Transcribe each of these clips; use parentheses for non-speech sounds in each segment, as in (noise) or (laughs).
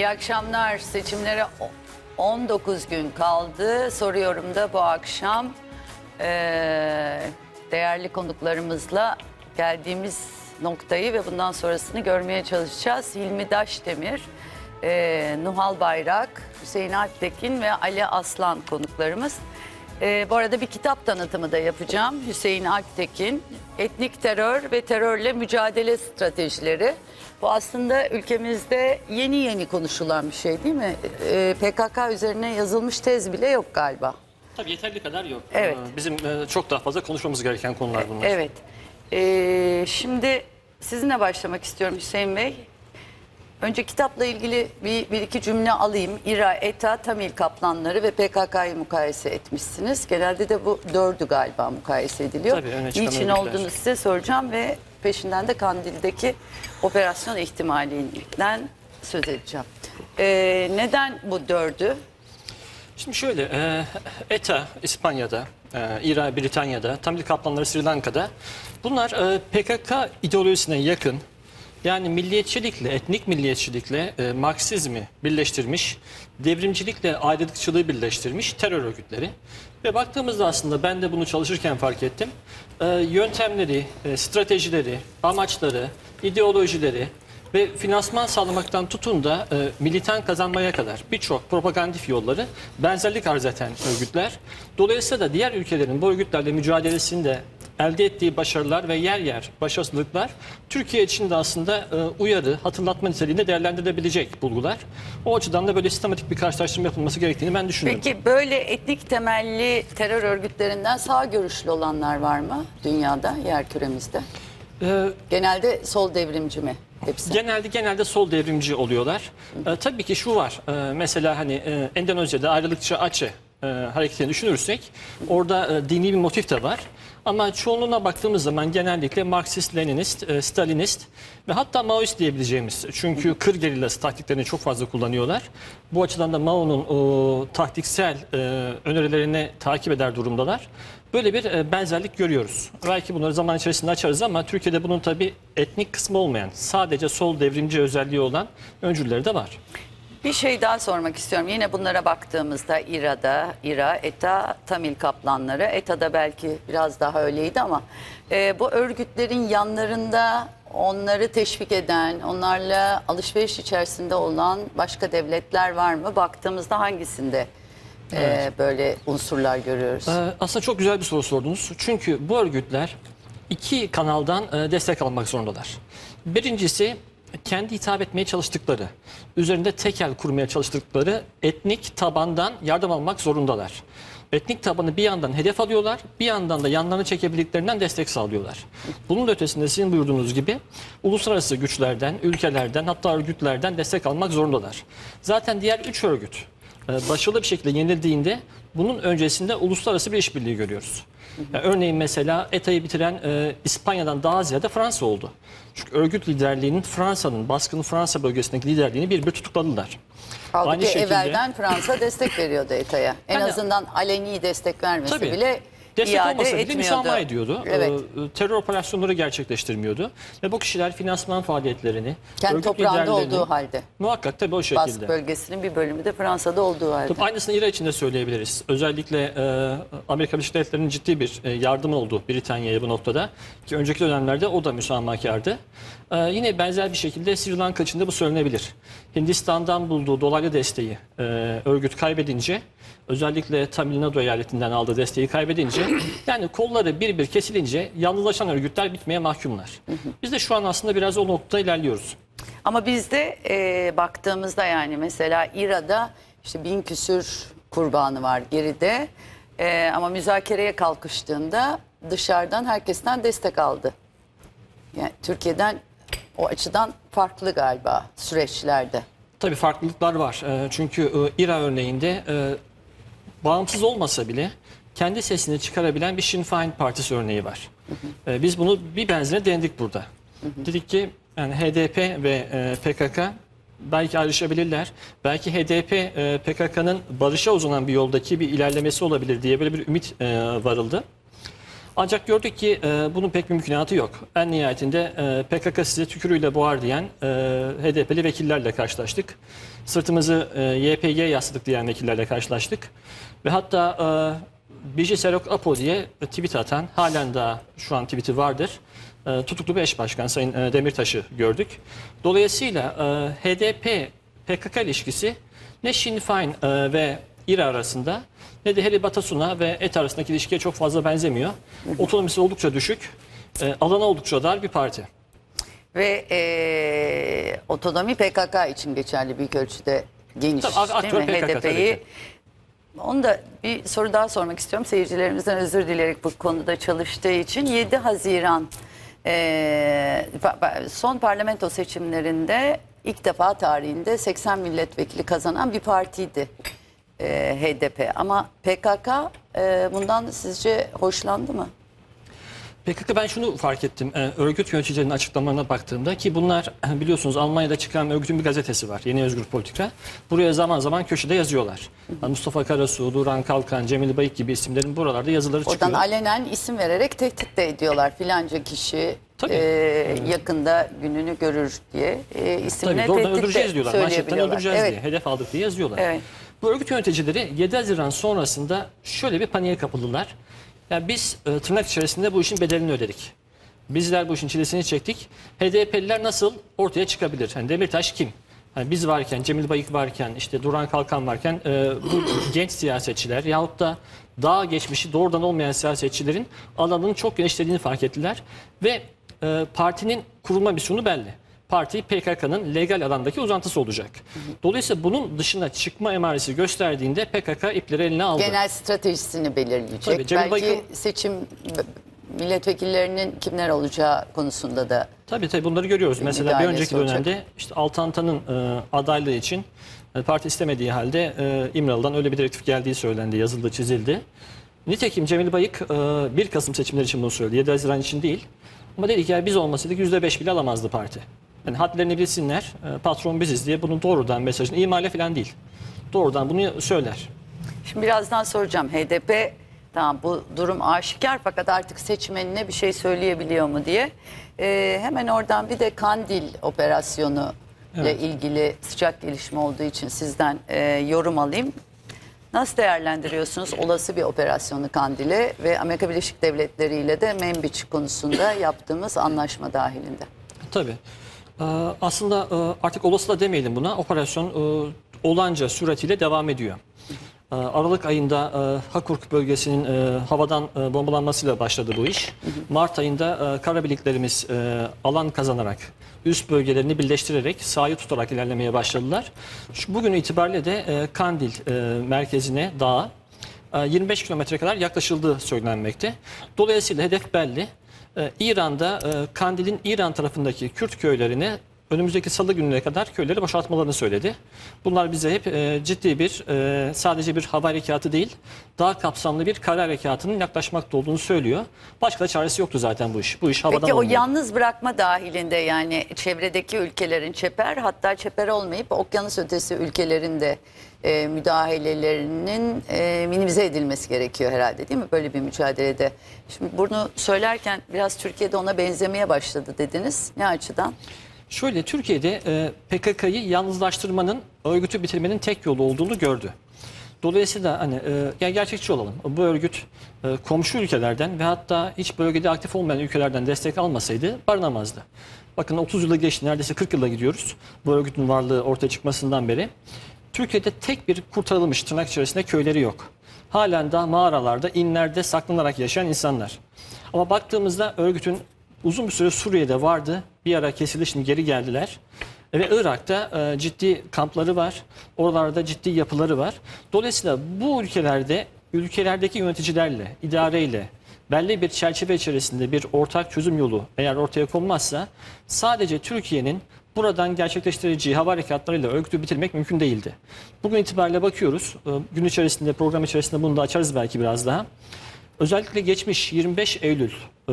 İyi akşamlar. Seçimlere o- 19 gün kaldı. Soruyorum da bu akşam eee, değerli konuklarımızla geldiğimiz noktayı ve bundan sonrasını görmeye çalışacağız. Hilmi Daşdemir, eee Nuhal Bayrak, Hüseyin Alptekin ve Ali Aslan konuklarımız. Eee, bu arada bir kitap tanıtımı da yapacağım. Hüseyin Alptekin, Etnik Terör ve Terörle Mücadele Stratejileri. Bu aslında ülkemizde yeni yeni konuşulan bir şey değil mi? Ee, PKK üzerine yazılmış tez bile yok galiba. Tabii yeterli kadar yok. Evet. Ee, Bizim e, çok daha fazla konuşmamız gereken konular bunlar. Evet. Ee, şimdi sizinle başlamak istiyorum Hüseyin Bey. Önce kitapla ilgili bir, bir iki cümle alayım. İRA, ETA, Tamil kaplanları ve PKK'yı mukayese etmişsiniz. Genelde de bu dördü galiba mukayese ediliyor. Tabii, öne çıkan Niçin örgütler. olduğunu size soracağım ve peşinden de Kandil'deki operasyon ihtimalinden söz edeceğim. Ee, neden bu dördü? Şimdi şöyle, e, ETA İspanya'da, e, İran Britanya'da, Tamil Kaplanları Sri Lanka'da bunlar e, PKK ideolojisine yakın yani milliyetçilikle, etnik milliyetçilikle e, Marksizmi birleştirmiş, devrimcilikle ayrılıkçılığı birleştirmiş terör örgütleri. Ve baktığımızda aslında ben de bunu çalışırken fark ettim. E, yöntemleri, e, stratejileri, amaçları, ideolojileri, ve finansman sağlamaktan tutun da e, militan kazanmaya kadar birçok propagandif yolları benzerlik arz eden örgütler. Dolayısıyla da diğer ülkelerin bu örgütlerle mücadelesinde elde ettiği başarılar ve yer yer başarısızlıklar Türkiye için de aslında e, uyarı, hatırlatma niteliğinde değerlendirilebilecek bulgular. O açıdan da böyle sistematik bir karşılaştırma yapılması gerektiğini ben düşünüyorum. Peki böyle etnik temelli terör örgütlerinden sağ görüşlü olanlar var mı dünyada, yer küremizde? E, Genelde sol devrimci mi hepsi? Genelde genelde sol devrimci oluyorlar. Ee, tabii ki şu var. Ee, mesela hani e, Endonezya'da ayrılıkçı Aceh e, hareketini düşünürsek orada e, dini bir motif de var. Ama çoğunluğuna baktığımız zaman genellikle Marksist, Leninist, e, Stalinist ve hatta Maoist diyebileceğimiz. Çünkü kır gerillası taktiklerini çok fazla kullanıyorlar. Bu açıdan da Mao'nun o, taktiksel e, önerilerini takip eder durumdalar. Böyle bir e, benzerlik görüyoruz. Belki bunları zaman içerisinde açarız ama Türkiye'de bunun tabii etnik kısmı olmayan, sadece sol devrimci özelliği olan öncülleri de var. Bir şey daha sormak istiyorum. Yine bunlara baktığımızda İRA'da, İRA, ETA, Tamil kaplanları. ETA'da belki biraz daha öyleydi ama e, bu örgütlerin yanlarında onları teşvik eden, onlarla alışveriş içerisinde olan başka devletler var mı? Baktığımızda hangisinde e, böyle unsurlar görüyoruz? Ee, aslında çok güzel bir soru sordunuz. Çünkü bu örgütler iki kanaldan e, destek almak zorundalar. Birincisi kendi hitap etmeye çalıştıkları, üzerinde tekel kurmaya çalıştıkları etnik tabandan yardım almak zorundalar. Etnik tabanı bir yandan hedef alıyorlar, bir yandan da yanlarını çekebildiklerinden destek sağlıyorlar. Bunun da ötesinde sizin buyurduğunuz gibi uluslararası güçlerden, ülkelerden hatta örgütlerden destek almak zorundalar. Zaten diğer üç örgüt e, başarılı bir şekilde yenildiğinde bunun öncesinde uluslararası bir işbirliği görüyoruz. Yani örneğin mesela ETA'yı bitiren e, İspanya'dan daha ziyade Fransa oldu. Çünkü örgüt liderliğinin Fransa'nın, baskın Fransa bölgesindeki liderliğini bir bir tutukladılar. Halbuki Aynı şekilde- evvelden Fransa destek veriyordu ETA'ya. En Yani- azından aleni destek vermese Tabii. bile Destek iade olmasa bile etmiyordu. müsamaha ediyordu. Evet. Ee, terör operasyonları gerçekleştirmiyordu. Ve bu kişiler finansman faaliyetlerini, Kendi örgüt toprağında liderlerini- olduğu halde. Muhakkak tabii o Bask şekilde. bölgesinin bir bölümü de Fransa'da olduğu halde. Tabii aynısını İran için de söyleyebiliriz. Özellikle e, Amerika Birleşik Devletleri'nin ciddi bir e, yardımı oldu Britanya'ya bu noktada. Ki önceki dönemlerde o da müsamahakardı. E, yine benzer bir şekilde Sri Lanka için de bu söylenebilir. Hindistan'dan bulduğu dolaylı desteği e, örgüt kaybedince, özellikle Tamil Nadu eyaletinden aldığı desteği kaybedince, (clears throat) yani kolları bir bir kesilince yalnızlaşan örgütler bitmeye mahkumlar. Biz de şu an aslında biraz o noktada ilerliyoruz. Ama bizde e, baktığımızda yani mesela İRA'da işte bin küsür kurbanı var geride. E, ama müzakereye kalkıştığında dışarıdan herkesten destek aldı. Yani Türkiye'den o açıdan farklı galiba süreçlerde. Tabii farklılıklar var. Ee, Çünkü e, İRA örneğinde e, bağımsız olmasa bile kendi sesini çıkarabilen bir Sinn Féin partisi örneği var. Ee, Biz bunu bir benzerine denedik burada. Dedik ki yani HDP ve e, PKK belki ayrışabilirler. Belki HDP e, PKK'nın barışa uzanan bir yoldaki bir ilerlemesi olabilir diye böyle bir ümit e, varıldı. Ancak gördük ki e, bunun pek mümkünatı yok. En nihayetinde e, PKK size tükürüyle boğar diyen e, HDP'li vekillerle karşılaştık. Sırtımızı e, YPG yasladık diyen vekillerle karşılaştık. Ve hatta e, Bici Serok Apo diye tweet atan, halen daha şu an tweet'i vardır. E, tutuklu bir eş başkan Sayın e, Demirtaş'ı gördük. Dolayısıyla e, HDP-PKK ilişkisi ne Sinn Féin e, ve İRA arasında ne de Heli Batasuna ve ET arasındaki ilişkiye çok fazla benzemiyor. Otonomisi oldukça düşük, e, alanı oldukça dar bir parti. Ve e, otonomi PKK için geçerli büyük ölçüde geniş Tabii, değil aktör mi? PKK tabii HDP'yi ki. Onu da bir soru daha sormak istiyorum. Seyircilerimizden özür dileyerek bu konuda çalıştığı için 7 Haziran e, son parlamento seçimlerinde ilk defa tarihinde 80 milletvekili kazanan bir partiydi e, HDP. Ama PKK e, bundan sizce hoşlandı mı? PKK ben şunu fark ettim. Ee, örgüt yöneticilerinin açıklamalarına baktığımda ki bunlar biliyorsunuz Almanya'da çıkan örgütün bir gazetesi var. Yeni Özgür Politika. Buraya zaman zaman köşede yazıyorlar. Yani Mustafa Karasu, Duran Kalkan, Cemil Bayık gibi isimlerin buralarda yazıları Oradan çıkıyor. alenen isim vererek tehdit de ediyorlar. Filanca kişi Tabii. e, yakında gününü görür diye e, isimle Tabii tehdit öldüreceğiz diyorlar. Manşetten öldüreceğiz Evet. diye. Hedef aldık diye yazıyorlar. Evet. Bu örgüt yöneticileri 7 Haziran sonrasında şöyle bir paniğe kapıldılar. Yani biz e, tırnak içerisinde bu işin bedelini ödedik. Bizler bu işin çilesini çektik. HDP'liler nasıl ortaya çıkabilir? Hani Demirtaş kim? Hani biz varken, Cemil Bayık varken, işte Duran Kalkan varken e, bu (coughs) genç siyasetçiler yahut da daha geçmişi doğrudan olmayan siyasetçilerin alanının çok genişlediğini fark ettiler. Ve e, partinin kurulma misyonu belli. Parti PKK'nın legal alandaki uzantısı olacak. Dolayısıyla bunun dışına çıkma emaresi gösterdiğinde PKK ipleri eline aldı. Genel stratejisini belirleyecek. Tabii, Cemil Belki seçim milletvekillerinin kimler olacağı konusunda da Tabii tabii bunları görüyoruz. Mesela bir önceki olacak. dönemde işte Altantan'ın e, adaylığı için e, parti istemediği halde e, İmralı'dan öyle bir direktif geldiği söylendi, yazıldı, çizildi. Nitekim Cemil Bayık e, 1 Kasım seçimleri için bunu söyledi, 7 Haziran için değil. Ama dedi ki ya biz olmasaydık %5 bile alamazdı parti. Yani hadlerini bilsinler, e, patron biziz diye bunun doğrudan mesajını imale falan değil. Doğrudan bunu söyler. Şimdi birazdan soracağım HDP tamam bu durum aşikar fakat artık seçmenine bir şey söyleyebiliyor mu diye. Ee, hemen oradan bir de Kandil operasyonu ile Evet. ilgili sıcak gelişme olduğu için sizden e, yorum alayım. Nasıl değerlendiriyorsunuz olası bir operasyonu Kandil'e ve Amerika Birleşik Devletleri ile de Membiç konusunda yaptığımız anlaşma dahilinde? Tabii. Ee, Aslında e, artık olası da demeyelim buna. Operasyon e, olanca süratiyle devam ediyor. Ee, Aralık ayında e, Hakurk bölgesinin havadan bombalanmasıyla başladı bu iş. Mart ayında kara birliklerimiz e, alan kazanarak üst bölgelerini birleştirerek sahayı tutarak ilerlemeye başladılar. Şu bugün itibariyle de Kandil merkezine dağa e, 25 kilometre kadar yaklaşıldığı söylenmekte. Dolayısıyla hedef belli. Ee, İran'da e, Kandil'in İran tarafındaki Kürt köylerine önümüzdeki salı gününe kadar köyleri boşaltmalarını söyledi. Bunlar bize hep e, ciddi bir e, sadece bir hava harekatı değil daha kapsamlı bir kara harekatının yaklaşmakta olduğunu söylüyor. Başka da çaresi yoktu zaten bu iş. Bu iş havadan Peki o olmuyor. yalnız bırakma dahilinde yani çevredeki ülkelerin çeper hatta çeper olmayıp okyanus ötesi ülkelerin de e, müdahalelerinin e, minimize edilmesi gerekiyor herhalde değil mi böyle bir mücadelede? Şimdi bunu söylerken biraz Türkiye'de ona benzemeye başladı dediniz. Ne açıdan? Şöyle Türkiye'de e, PKK'yı yalnızlaştırmanın, örgütü bitirmenin tek yolu olduğunu gördü. Dolayısıyla hani e, yani gerçekçi olalım. Bu örgüt e, komşu ülkelerden ve hatta hiç bölgede aktif olmayan ülkelerden destek almasaydı barınamazdı. Bakın 30 yıla geçti, neredeyse 40 yıla gidiyoruz. Bu örgütün varlığı ortaya çıkmasından beri. Türkiye'de tek bir kurtarılmış tırnak içerisinde köyleri yok. Halen daha mağaralarda, inlerde saklanarak yaşayan insanlar. Ama baktığımızda örgütün uzun bir süre Suriye'de vardı. Bir ara kesildi şimdi geri geldiler. Ve Irak'ta e, ciddi kampları var. Oralarda ciddi yapıları var. Dolayısıyla bu ülkelerde ülkelerdeki yöneticilerle, idareyle belli bir çerçeve içerisinde bir ortak çözüm yolu eğer ortaya konmazsa sadece Türkiye'nin buradan gerçekleştireceği hava harekatlarıyla örgütü bitirmek mümkün değildi. Bugün itibariyle bakıyoruz. e, Gün içerisinde, program içerisinde bunu da açarız belki biraz daha. Özellikle geçmiş 25 Eylül e,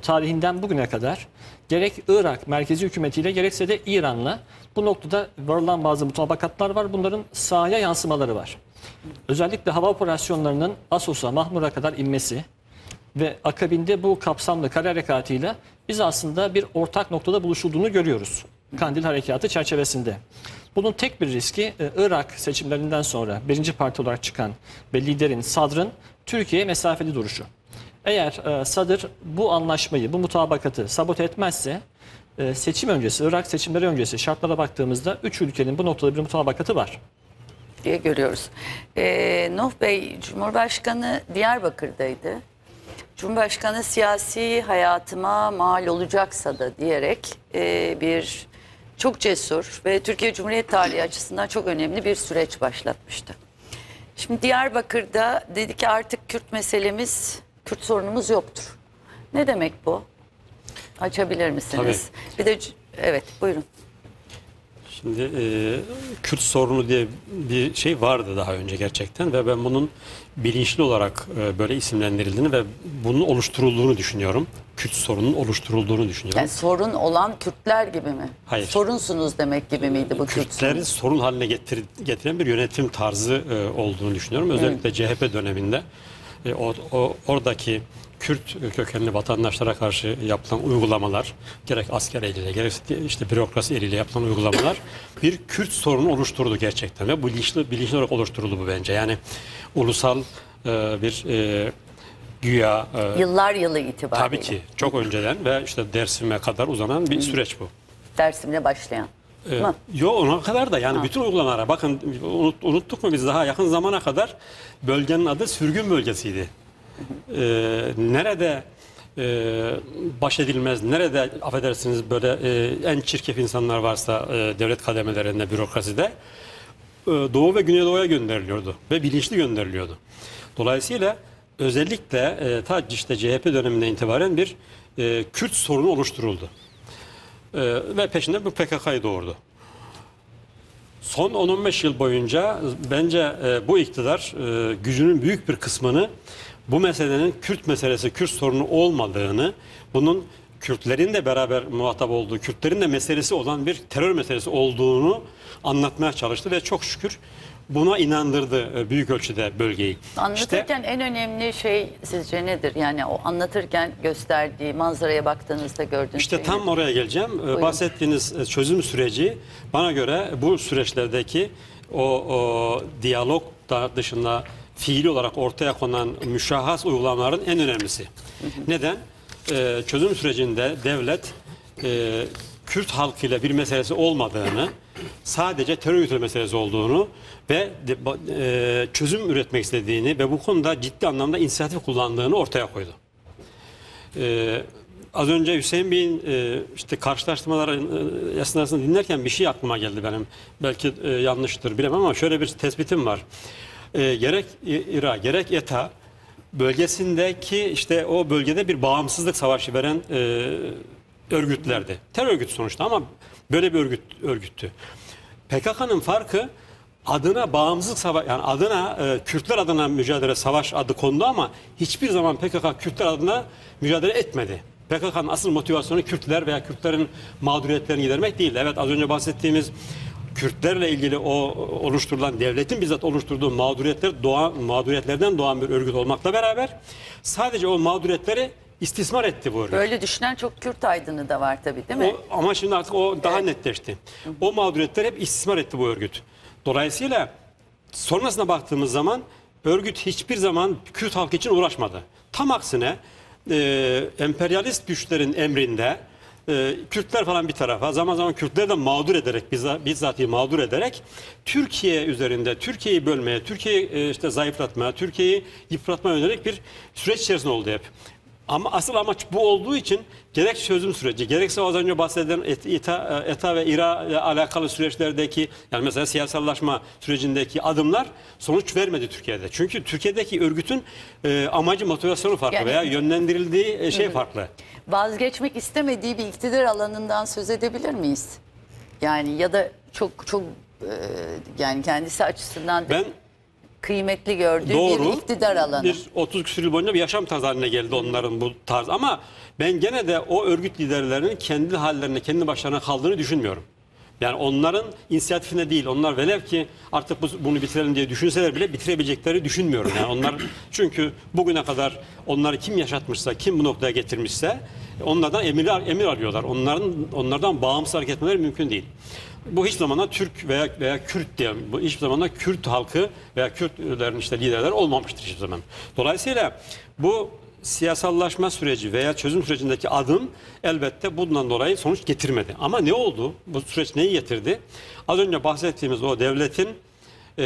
tarihinden bugüne kadar gerek Irak merkezi hükümetiyle gerekse de İran'la bu noktada varılan bazı mutabakatlar var. Bunların sahaya yansımaları var. Özellikle hava operasyonlarının Asos'a, Mahmur'a kadar inmesi ve akabinde bu kapsamlı kare harekatıyla biz aslında bir ortak noktada buluşulduğunu görüyoruz. Kandil Harekatı çerçevesinde. Bunun tek bir riski e, Irak seçimlerinden sonra birinci parti olarak çıkan ve liderin Sadr'ın Türkiye'ye mesafeli duruşu. Eğer e, Sadr bu anlaşmayı, bu mutabakatı sabote etmezse e, seçim öncesi, Irak seçimleri öncesi şartlara baktığımızda üç ülkenin bu noktada bir mutabakatı var. diye görüyoruz. Ee, Nuh Bey, Cumhurbaşkanı Diyarbakır'daydı. Cumhurbaşkanı siyasi hayatıma mal olacaksa da diyerek e, bir çok cesur ve Türkiye Cumhuriyet tarihi açısından çok önemli bir süreç başlatmıştı. Şimdi Diyarbakır'da dedi ki artık Kürt meselemiz, Kürt sorunumuz yoktur. Ne demek bu? Açabilir misiniz? Bir de evet buyurun. Şimdi e, Kürt sorunu diye bir şey vardı daha önce gerçekten ve ben bunun bilinçli olarak e, böyle isimlendirildiğini ve bunun oluşturulduğunu düşünüyorum. Kürt sorunun oluşturulduğunu düşünüyorum. Yani sorun olan Kürtler gibi mi? Hayır. Sorunsunuz demek gibi miydi bu Kürt Kürtleri sorunu? sorun haline getir, getiren bir yönetim tarzı e, olduğunu düşünüyorum. Özellikle CHP döneminde e, o, o- oradaki Kürt kökenli vatandaşlara karşı yapılan uygulamalar, gerek asker eliyle, gerek işte bürokrasi eliyle yapılan uygulamalar (coughs) bir Kürt sorunu oluşturdu gerçekten ve bilinçli, bilinçli olarak oluşturuldu bu bence. Yani ulusal e, bir e, güya e, Yıllar yılı itibariyle. tabii ki çok önceden ve işte Dersim'e kadar uzanan bir süreç bu. Dersimle başlayan. Ee, Mı? Yo ona kadar da yani bütün uygulamalara bakın unut- unuttuk mu biz daha yakın zamana kadar bölgenin adı sürgün bölgesiydi. Ee, nerede e, baş edilmez, nerede affedersiniz böyle e, en çirkef insanlar varsa e, devlet kademelerinde, bürokraside e, Doğu ve Güneydoğu'ya gönderiliyordu ve bilinçli gönderiliyordu. Dolayısıyla özellikle e, ta işte CHP döneminden itibaren bir e, Kürt sorunu oluşturuldu. E, ve peşinde bu PKK'yı doğurdu. Son 10-15 yıl boyunca bence e, bu iktidar e, gücünün büyük bir kısmını bu meselenin Kürt meselesi, Kürt sorunu olmadığını, bunun Kürtlerin de beraber muhatap olduğu, Kürtlerin de meselesi olan bir terör meselesi olduğunu anlatmaya çalıştı ve çok şükür buna inandırdı e, büyük ölçüde bölgeyi. İşte Anlatırken en önemli şey sizce nedir? Yani o anlatırken gösterdiği manzaraya baktığınızda gördüğünüz İşte şey tam nedir? oraya geleceğim. Ee, Bahsettiğiniz e, çözüm süreci bana göre bu süreçlerdeki o, o diyalog da dışında fiili olarak ortaya konan müşahhas uygulamaların en önemlisi. Neden? Ee, çözüm sürecinde devlet e, Kürt halkıyla bir meselesi olmadığını, sadece terör örgütü meselesi olduğunu ve e, çözüm üretmek istediğini ve bu konuda ciddi anlamda inisiyatif kullandığını ortaya koydu. Ee, az önce Hüseyin Bey'in e, işte karşılaştırmaları e, esnasında dinlerken bir şey aklıma geldi benim. Belki e, yanlıştır bilemem ama şöyle bir tespitim var. E, gerek İ- İRA gerek ETA bölgesindeki işte o bölgede bir bağımsızlık savaşı veren e, örgütlerdi. Terör örgütü sonuçta ama böyle bir örgüt örgüttü. PKK'nın farkı adına bağımsızlık savaş yani adına e, Kürtler adına mücadele savaş adı kondu ama hiçbir zaman PKK Kürtler adına mücadele etmedi. PKK'nın asıl motivasyonu Kürtler veya Kürtlerin mağduriyetlerini gidermek değil. Evet az önce bahsettiğimiz Kürtlerle ilgili o oluşturulan devletin bizzat oluşturduğu mağduriyetler doğan, mağduriyetlerden doğan bir örgüt olmakla beraber sadece o mağduriyetleri istismar etti bu örgüt. Böyle düşünen çok Kürt aydını da var tabii değil mi? O, ama şimdi artık o daha netleşti. O mağduriyetler hep istismar etti bu örgüt. Dolayısıyla sonrasına baktığımız zaman örgüt hiçbir zaman Kürt halkı için uğraşmadı. Tam aksine e, emperyalist güçlerin emrinde e, Kürtler falan bir tarafa zaman zaman Kürtleri de mağdur ederek bizzat, bizzat mağdur ederek Türkiye üzerinde Türkiye'yi bölmeye, Türkiye'yi e, işte zayıflatmaya, Türkiye'yi yıpratmaya yönelik bir süreç içerisinde oldu hep. Ama asıl amaç bu olduğu için gerek çözüm süreci, gerekse az önce bahsedilen Et- ETA, ETA ve İRA ile alakalı süreçlerdeki yani mesela siyasallaşma sürecindeki adımlar sonuç vermedi Türkiye'de. Çünkü Türkiye'deki örgütün e, amacı motivasyonu farklı Yani- veya yönlendirildiği e, şey farklı. Vazgeçmek istemediği bir iktidar alanından söz edebilir miyiz? Yani ya da çok çok e, yani kendisi açısından Ben kıymetli gördüğü doğru bir iktidar alanı. bir 30 küsur yıl boyunca bir yaşam tarzı haline geldi onların bu tarz ama ben gene de o örgüt liderlerinin kendi hallerine kendi başlarına kaldığını düşünmüyorum. Yani onların inisiyatifine değil. Onlar velev ki artık bu- bunu bitirelim diye düşünseler bile bitirebilecekleri düşünmüyorum. Yani onlar (clears throat) çünkü bugüne kadar onları kim yaşatmışsa, kim bu noktaya getirmişse onlardan emir emir alıyorlar. Onların onlardan bağımsız hareket etmeleri mümkün değil. Bu hiç zamanda Türk veya veya Kürt diye bu hiçbir zamanda Kürt halkı veya Kürtlerin işte liderler olmamıştır hiçbir zaman. Dolayısıyla bu siyasallaşma süreci veya çözüm sürecindeki adım elbette bundan dolayı sonuç getirmedi. Ama ne oldu? Bu süreç neyi getirdi? Az önce bahsettiğimiz o devletin e,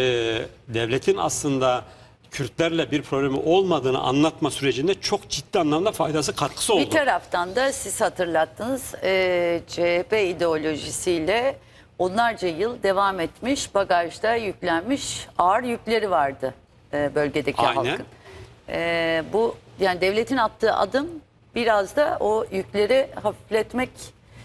devletin aslında Kürtlerle bir problemi olmadığını anlatma sürecinde çok ciddi anlamda faydası katkısı oldu. Bir taraftan da siz hatırlattınız e, CHP ideolojisiyle onlarca yıl devam etmiş bagajda yüklenmiş ağır yükleri vardı e, bölgedeki Aynen. halkın. E, bu yani devletin attığı adım biraz da o yükleri hafifletmek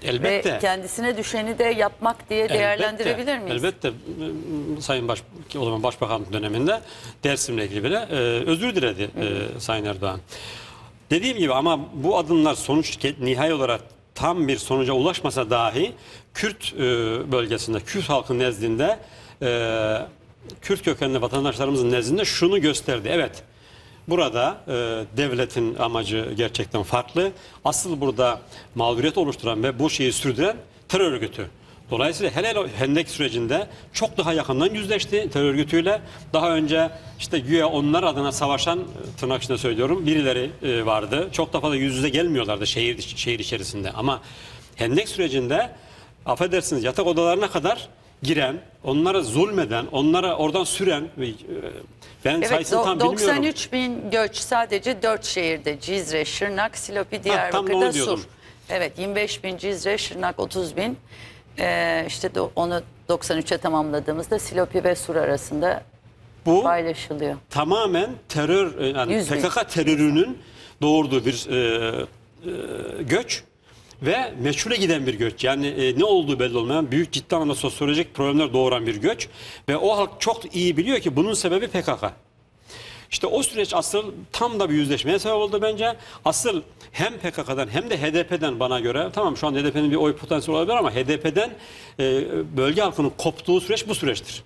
Elbette. ve kendisine düşeni de yapmak diye değerlendirebilir miyiz? Elbette. M- Sayın Baş, o zaman Başbakan döneminde Dersim'le ilgili bile e, özür diledi e, Sayın Erdoğan. Dediğim gibi ama bu adımlar sonuç nihai olarak tam bir sonuca ulaşmasa dahi Kürt e, bölgesinde, Kürt halkın nezdinde e, Kürt kökenli vatandaşlarımızın nezdinde şunu gösterdi. Evet Burada e, devletin amacı gerçekten farklı. Asıl burada mağduriyet oluşturan ve bu şeyi sürdüren terör örgütü. Dolayısıyla hele Hendek sürecinde çok daha yakından yüzleşti terör örgütüyle. Daha önce işte güya onlar adına savaşan e, tırnak içinde söylüyorum birileri e, vardı. Çok da fazla yüz yüze gelmiyorlardı şehir şehir içerisinde. Ama Hendek sürecinde affedersiniz yatak odalarına kadar giren, onlara zulmeden, onlara oradan süren ve, e, ben Evet, sayısını tam bilmiyorum. 93 bin göç sadece 4 şehirde Cizre, Şırnak, Silopi, Diyarbakır'da Sur. Evet 25 bin Cizre, Şırnak 30 bin. Ee, işte de onu 93'e tamamladığımızda Silopi ve Sur arasında Bu paylaşılıyor. tamamen terör e, yani. PKK terörünün doğurduğu bir e, e, göç ve meçhule giden bir göç. Yani e, ne olduğu belli olmayan büyük ciddi anlamda sosyolojik problemler doğuran bir göç ve o halk çok iyi biliyor ki bunun sebebi PKK. İşte o süreç asıl tam da bir yüzleşmeye sebep oldu bence. Asıl hem PKK'dan hem de HDP'den bana göre tamam şu an HDP'nin bir oy potansiyeli olabilir ama HDP'den e, bölge halkının koptuğu süreç bu süreçtir.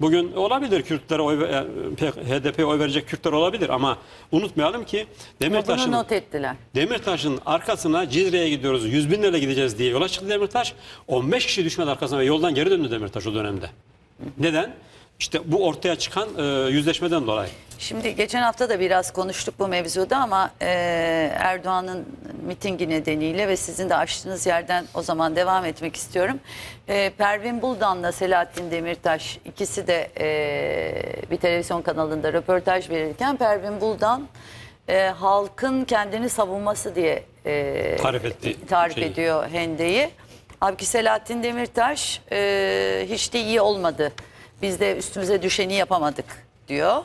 Bugün olabilir Kürtlere oy ve- e, HDP'ye oy verecek Kürtler olabilir ama unutmayalım ki Demirtaş'ın not ettiler. Demirtaş'ın arkasına Cizre'ye gidiyoruz 100 bin lirayla gideceğiz diye yola çıktı Demirtaş. 15 kişi düşmedi arkasına ve yoldan geri döndü Demirtaş o dönemde. Neden? İşte bu ortaya çıkan e, yüzleşmeden dolayı. Şimdi geçen hafta da biraz konuştuk bu mevzuda ama e, Erdoğan'ın mitingi nedeniyle ve sizin de açtığınız yerden o zaman devam etmek istiyorum. E, Pervin Buldan'la Selahattin Demirtaş ikisi de e, bir televizyon kanalında röportaj verirken Pervin Buldan e, halkın kendini savunması diye e, Tarif etti tarif şeyi. ediyor Hende'yi. Halbuki Selahattin Demirtaş e, hiç de iyi olmadı. Biz de üstümüze düşeni yapamadık diyor.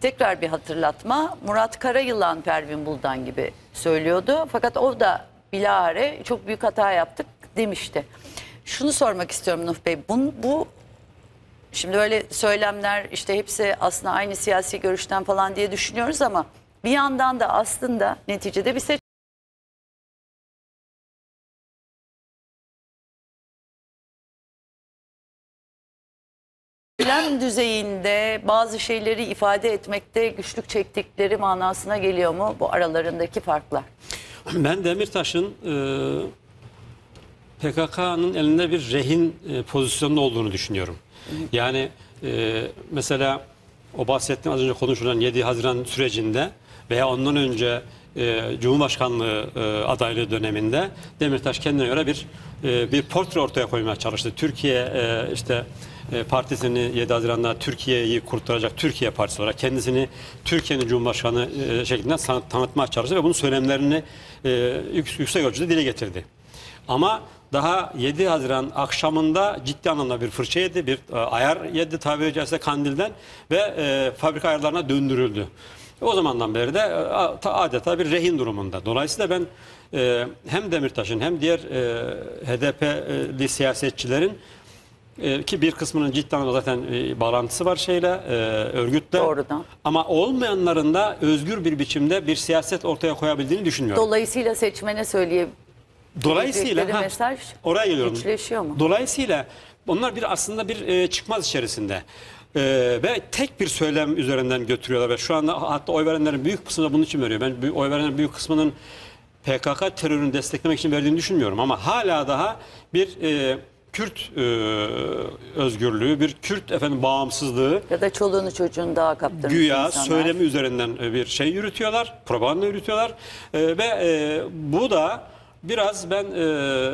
Tekrar bir hatırlatma. Murat Karayılan Pervin Buldan gibi söylüyordu. Fakat o da bilahare çok büyük hata yaptık demişti. Şunu sormak istiyorum Nuh Bey. Bu, bu şimdi öyle söylemler işte hepsi aslında aynı siyasi görüşten falan diye düşünüyoruz ama bir yandan da aslında neticede bir seçim Söylem düzeyinde bazı şeyleri ifade etmekte güçlük çektikleri manasına geliyor mu bu aralarındaki farklar? Ben Demirtaş'ın e, PKK'nın elinde bir rehin e, pozisyonunda olduğunu düşünüyorum. Yani e, mesela o bahsettiğim az önce konuşulan 7 Haziran sürecinde veya ondan önce e, Cumhurbaşkanlığı e, adaylığı döneminde Demirtaş kendine göre bir e, bir portre ortaya koymaya çalıştı. Türkiye e, işte partisini 7 Haziran'da Türkiye'yi kurtaracak Türkiye Partisi olarak kendisini Türkiye'nin Cumhurbaşkanı e, şeklinde tanıtmaya çalıştı ve bunun söylemlerini e, yük- yüksek ölçüde dile getirdi. Ama daha 7 Haziran akşamında ciddi anlamda bir fırça yedi, bir e, ayar yedi tabiri caizse kandilden ve e, fabrika ayarlarına döndürüldü. O zamandan beri de e, adeta bir rehin durumunda. Dolayısıyla ben e, hem Demirtaş'ın hem diğer e, HDP'li siyasetçilerin e, ki bir kısmının anlamda zaten e, bağlantısı var şeyle, e, örgütle. Doğrudan. Ama olmayanların da özgür bir biçimde bir siyaset ortaya koyabildiğini düşünmüyorum. Dolayısıyla seçmene söyleye Dolayısıyla ha, mesaj oraya geliyorum. güçleşiyor mu? Dolayısıyla onlar bir aslında bir e, çıkmaz içerisinde. E, ve tek bir söylem üzerinden götürüyorlar ve şu anda hatta oy verenlerin büyük kısmı da bunun için veriyor. Ben oy verenlerin büyük kısmının PKK terörünü desteklemek için verdiğini düşünmüyorum ama hala daha bir e, Kürt e, özgürlüğü, bir Kürt efendim bağımsızlığı Ya da çoluğunu çocuğunu daha kaptırmış güya insanlar. söylemi üzerinden e, bir şey yürütüyorlar, propaganda yürütüyorlar E, ve e, bu da biraz ben e,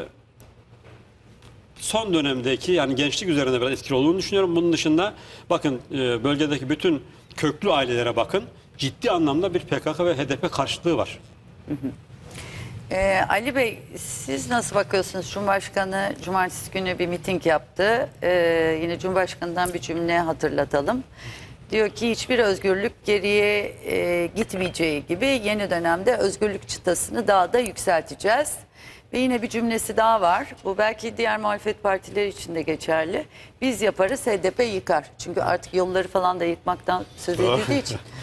son dönemdeki yani gençlik üzerinde biraz etkili olduğunu düşünüyorum. Bunun dışında bakın e, bölgedeki bütün köklü ailelere bakın ciddi anlamda bir PKK ve HDP karşıtlığı var. Ee, Ali Bey siz nasıl bakıyorsunuz? Cumhurbaşkanı cumartesi günü bir miting yaptı. Ee, yine Cumhurbaşkanı'ndan bir cümle hatırlatalım. Diyor ki hiçbir özgürlük geriye e, gitmeyeceği gibi yeni dönemde özgürlük çıtasını daha da yükselteceğiz. Ve yine bir cümlesi daha var. Bu belki diğer muhalefet partileri için de geçerli. Biz yaparız HDP yıkar. Çünkü artık yolları falan da yıkmaktan söz edildiği için. (laughs)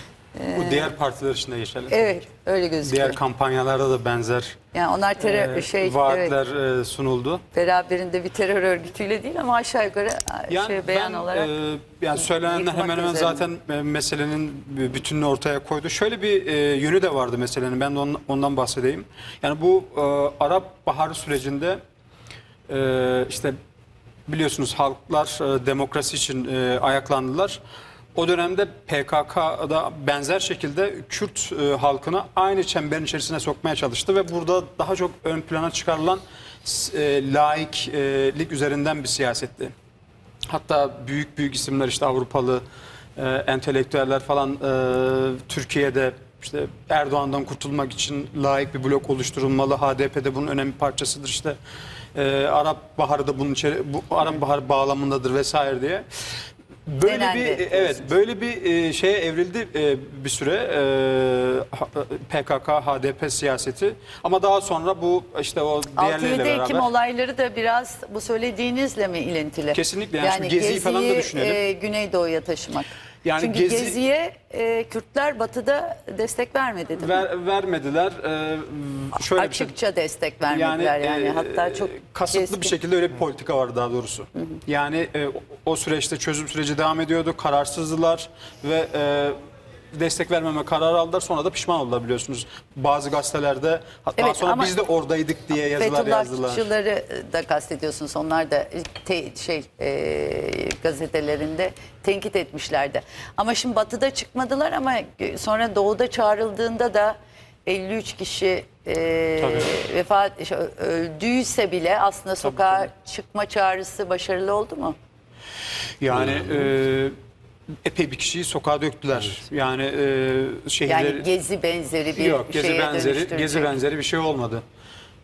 Bu diğer partiler için de geçerli. Evet öyle gözüküyor. Diğer kampanyalarda da benzer yani onlar terör e, şey evet. vaatler e, sunuldu. beraberinde bir terör örgütüyle değil ama aşağı yukarı Yani şey beyan ben, olarak e, yani söylenenler hemen hemen zaten e, meselenin bütününü ortaya koydu. Şöyle bir e, yönü de vardı meselenin. Ben de ondan, ondan bahsedeyim. Yani bu e, Arap Baharı sürecinde e, işte biliyorsunuz halklar e, demokrasi için e, ayaklandılar. O dönemde PKK'da benzer şekilde Kürt e, halkını aynı çemberin içerisine sokmaya çalıştı ve burada daha çok ön plana çıkarılan e, laiklik üzerinden bir siyasetti. Hatta büyük büyük isimler işte Avrupalı e, entelektüeller falan e, Türkiye'de işte Erdoğan'dan kurtulmak için layık bir blok oluşturulmalı. HDP de bunun önemli parçasıdır işte. E, Arap Baharı da bunun içeri, bu Arap Baharı bağlamındadır vesaire diye. Böyle Denendi bir diyorsunuz. evet böyle bir e, şeye evrildi e, bir süre e, PKK HDP siyaseti ama daha sonra bu işte o diğerleriyle 6-7 beraber Ekim olayları da biraz bu söylediğinizle mi ilintili? Kesinlikle. Yani şimdi Gezi'yi falan da düşünelim. e, Güneydoğu'ya taşımak. Yani Çünkü Gezi- Gezi'ye e, Kürtler Batı'da destek vermedi değil mi? ver, vermediler. E, şöyle bir şey Açıkça destek vermediler yani. e, Hatta çok kasıtlı keskin. bir şekilde öyle bir politika var daha doğrusu. Yani e, o- o süreçte çözüm süreci devam ediyordu. Kararsızdılar ve e, destek vermeme kararı aldılar. Sonra da pişman oldular biliyorsunuz. Bazı gazetelerde hatta Evet, sonra biz de oradaydık diye yazılar yazdılar. Fethullahçıları da kastediyorsunuz. Onlar da te- şey e, gazetelerinde tenkit etmişlerdi. Ama şimdi batıda çıkmadılar ama sonra doğuda çağrıldığında da 53 kişi e, vefat şey, öldüyse bile aslında sokağa çıkma çağrısı başarılı oldu mu? Yani e, epey bir kişiyi sokağa döktüler. Yani e, şehirleri... Yani gezi benzeri bir Yok gezi şeye benzeri gezi benzeri bir şey olmadı.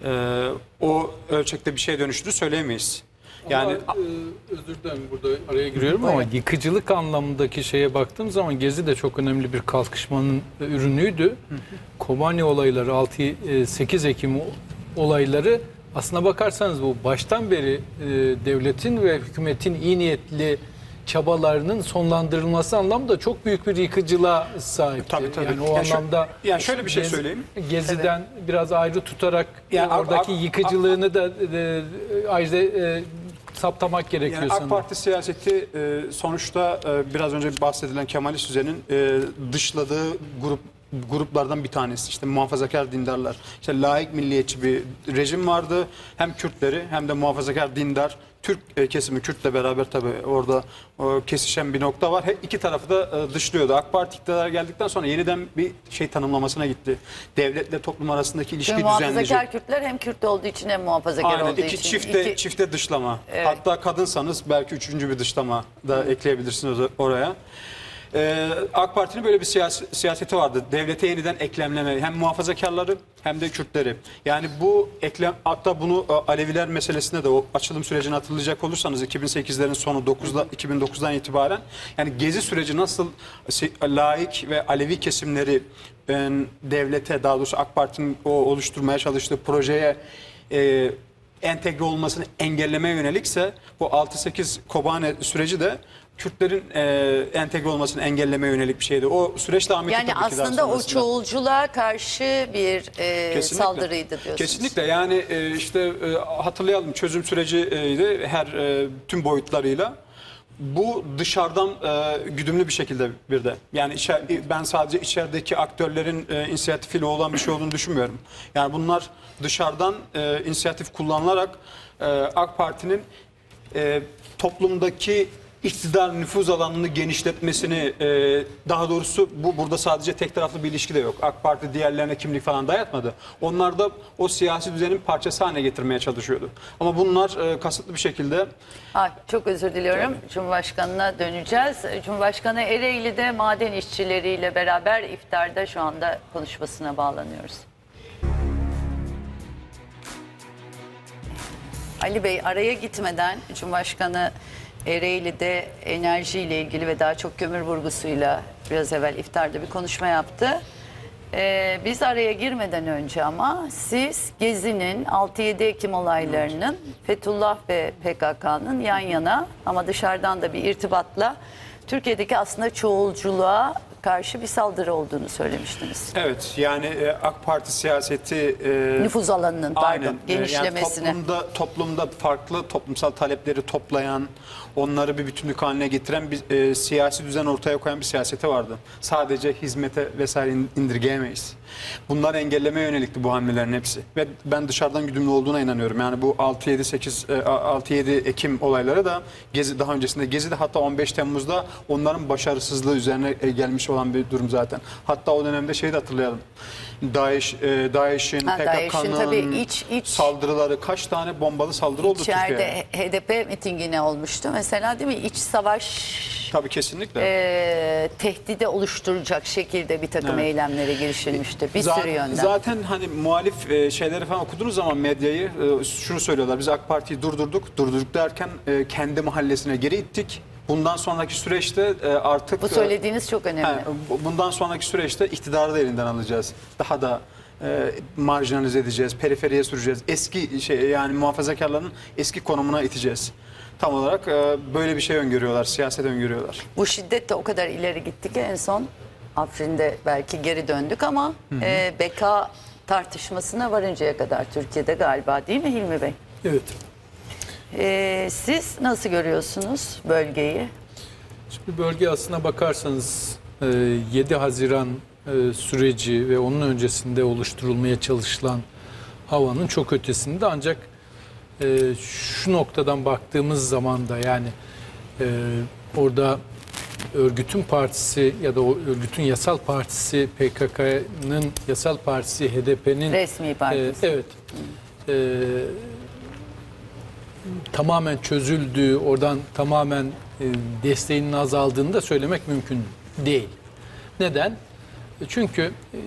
Ee, o ölçekte bir şey dönüştü söyleyemeyiz. Yani Ama, e, özür dilerim burada araya giriyorum ama yıkıcılık anlamındaki şeye baktığım zaman Gezi de çok önemli bir kalkışmanın e, ürünüydü. Kobani olayları 6-8 Ekim o- olayları aslına bakarsanız bu baştan beri e, devletin ve hükümetin iyi niyetli çabalarının sonlandırılması anlamda çok büyük bir yıkıcılığa sahipti. Tabii, tabii. Yani o Ya şu- anlamda yani şöyle bir şey söyleyeyim. Gezi'den biraz ayrı tutarak Yani AK- oradaki AK- yıkıcılığını da e, ayrıca e, saptamak gerekiyor Yani AK sanırım. Parti siyaseti e, sonuçta e, biraz önce bahsedilen Kemalist düzenin e, dışladığı grup gruplardan bir tanesi. İşte muhafazakar dindarlar. İşte laik milliyetçi bir rejim vardı. Hem Kürtleri hem de muhafazakar dindar Türk e, kesimi Kürt'le beraber tabii orada e, kesişen bir nokta var. Her iki tarafı da e, dışlıyordu. AK Parti iktidara geldikten sonra yeniden bir şey tanımlamasına gitti. Devletle toplum arasındaki ilişki Çünkü düzenleyecek. muhafazakar Kürtler hem Kürt olduğu için hem muhafazakar Aynen olduğu iki için. çifte İki- çifte dışlama. Hatta kadınsanız belki üçüncü bir dışlama da ekleyebilirsiniz oraya. Ee, AK Parti'nin böyle bir siyasi- siyaseti vardı. Devlete yeniden eklemleme hem muhafazakarları hem de Kürtleri. Yani bu eklem hatta bunu e, Aleviler meselesinde de o açılım sürecini hatırlayacak olursanız 2008'lerin sonu 9'da 2009'dan itibaren yani gezi süreci nasıl laik ve Alevi kesimleri e, devlete daha doğrusu AK Parti'nin o oluşturmaya çalıştığı projeye e, entegre olmasını engellemeye yönelikse bu 6-8 Kobane süreci de Kürtlerin e, entegre olmasını engellemeye yönelik bir şeydi. O süreç devam etti Yani tabii ki daha aslında o sonrasında. çoğulculuğa karşı bir e, Kesinlikle. saldırıydı diyorsunuz. Kesinlikle yani e, işte e, hatırlayalım çözüm süreciydi her e, tüm boyutlarıyla. Bu dışarıdan e, güdümlü bir şekilde bir de. Yani içer, ben sadece içerideki aktörlerin e, inisiyatifiyle olan bir şey olduğunu düşünmüyorum. Yani bunlar dışarıdan e, inisiyatif kullanılarak e, AK Parti'nin e, toplumdaki iktidar nüfuz alanını genişletmesini e, daha doğrusu bu burada sadece tek taraflı bir ilişki de yok. AK Parti diğerlerine kimlik falan dayatmadı. Onlar da o siyasi düzenin parçası haline getirmeye çalışıyordu. Ama bunlar e, kasıtlı bir şekilde Ay, çok özür diliyorum. Cumhurbaşkanına döneceğiz. Cumhurbaşkanı Ereğli'de maden işçileriyle beraber iftarda şu anda konuşmasına bağlanıyoruz. Ali Bey araya gitmeden Cumhurbaşkanı Ereğli'de enerjiyle ilgili ve daha çok kömür vurgusuyla biraz evvel iftarda bir konuşma yaptı. Ee, biz araya girmeden önce ama siz Gezi'nin 6-7 Ekim olaylarının Fethullah ve PKK'nın yan yana ama dışarıdan da bir irtibatla Türkiye'deki aslında çoğulculuğa karşı bir saldırı olduğunu söylemiştiniz. evet yani e, AK Parti siyaseti e, Nüfuz alanının pardon Aynen. Ee, genişlemesine. Yani toplumda toplumda farklı toplumsal talepleri toplayan, onları bir bütünlük haline getiren bir e, siyasi düzen ortaya koyan bir siyaseti vardı. Sadece hizmete vesaire in- indirgeyemeyiz. Bunları engellemeye yönelikti bu hamlelerin hepsi. Ve ben dışarıdan güdümlü olduğuna inanıyorum. Yani bu 6 7 8 e, 6 7 Ekim olayları da Gezi daha öncesinde Gezi'de hatta 15 Temmuz'da onların başarısızlığı üzerine e, gelmiş olan bir durum zaten. Hatta o dönemde şeyi de hatırlayalım. DAEŞ, e, DAEŞ'in, Ha, DAEŞ'in tabii PKK'nın iç- iç- saldırıları kaç tane bombalı saldırı oldu İçeride Türkiye'ye? HDP mitingine olmuştu. Mesela değil mi iç savaş Tabii kesinlikle. e, tehdide oluşturacak şekilde bir takım Evet. eylemlere girişilmişti. Bir Za- sürü yönden. Zaten hani muhalif e, şeyleri falan okuduğunuz zaman medyayı e, şunu söylüyorlar. Biz AK Parti'yi durdurduk. Durdurduk derken e, kendi mahallesine geri ittik. Bundan sonraki süreçte e, artık Bu e, söylediğiniz çok önemli. Bu- bundan sonraki süreçte iktidarı da elinden alacağız. Daha da e, marjinalize edeceğiz, periferiye süreceğiz. Eski şey yani muhafazakarların eski konumuna iteceğiz. Tam olarak e, böyle bir şey öngörüyorlar, siyaset öngörüyorlar. Bu şiddet de o kadar ileri gitti ki en son Afrin'de belki geri döndük ama e, beka tartışmasına varıncaya kadar Türkiye'de galiba değil mi Hilmi Bey? Evet. E, siz nasıl görüyorsunuz bölgeyi? Şimdi bölge aslına bakarsanız e, 7 Haziran e, süreci ve onun öncesinde oluşturulmaya çalışılan havanın çok ötesinde ancak e, şu noktadan baktığımız zaman da yani e, orada örgütün partisi ya da o örgütün yasal partisi PKK'nın yasal partisi HDP'nin Resmi partisi. ee, evet. Ee, tamamen çözüldüğü, oradan tamamen e, desteğinin azaldığını da söylemek mümkün değil. Neden? Çünkü e,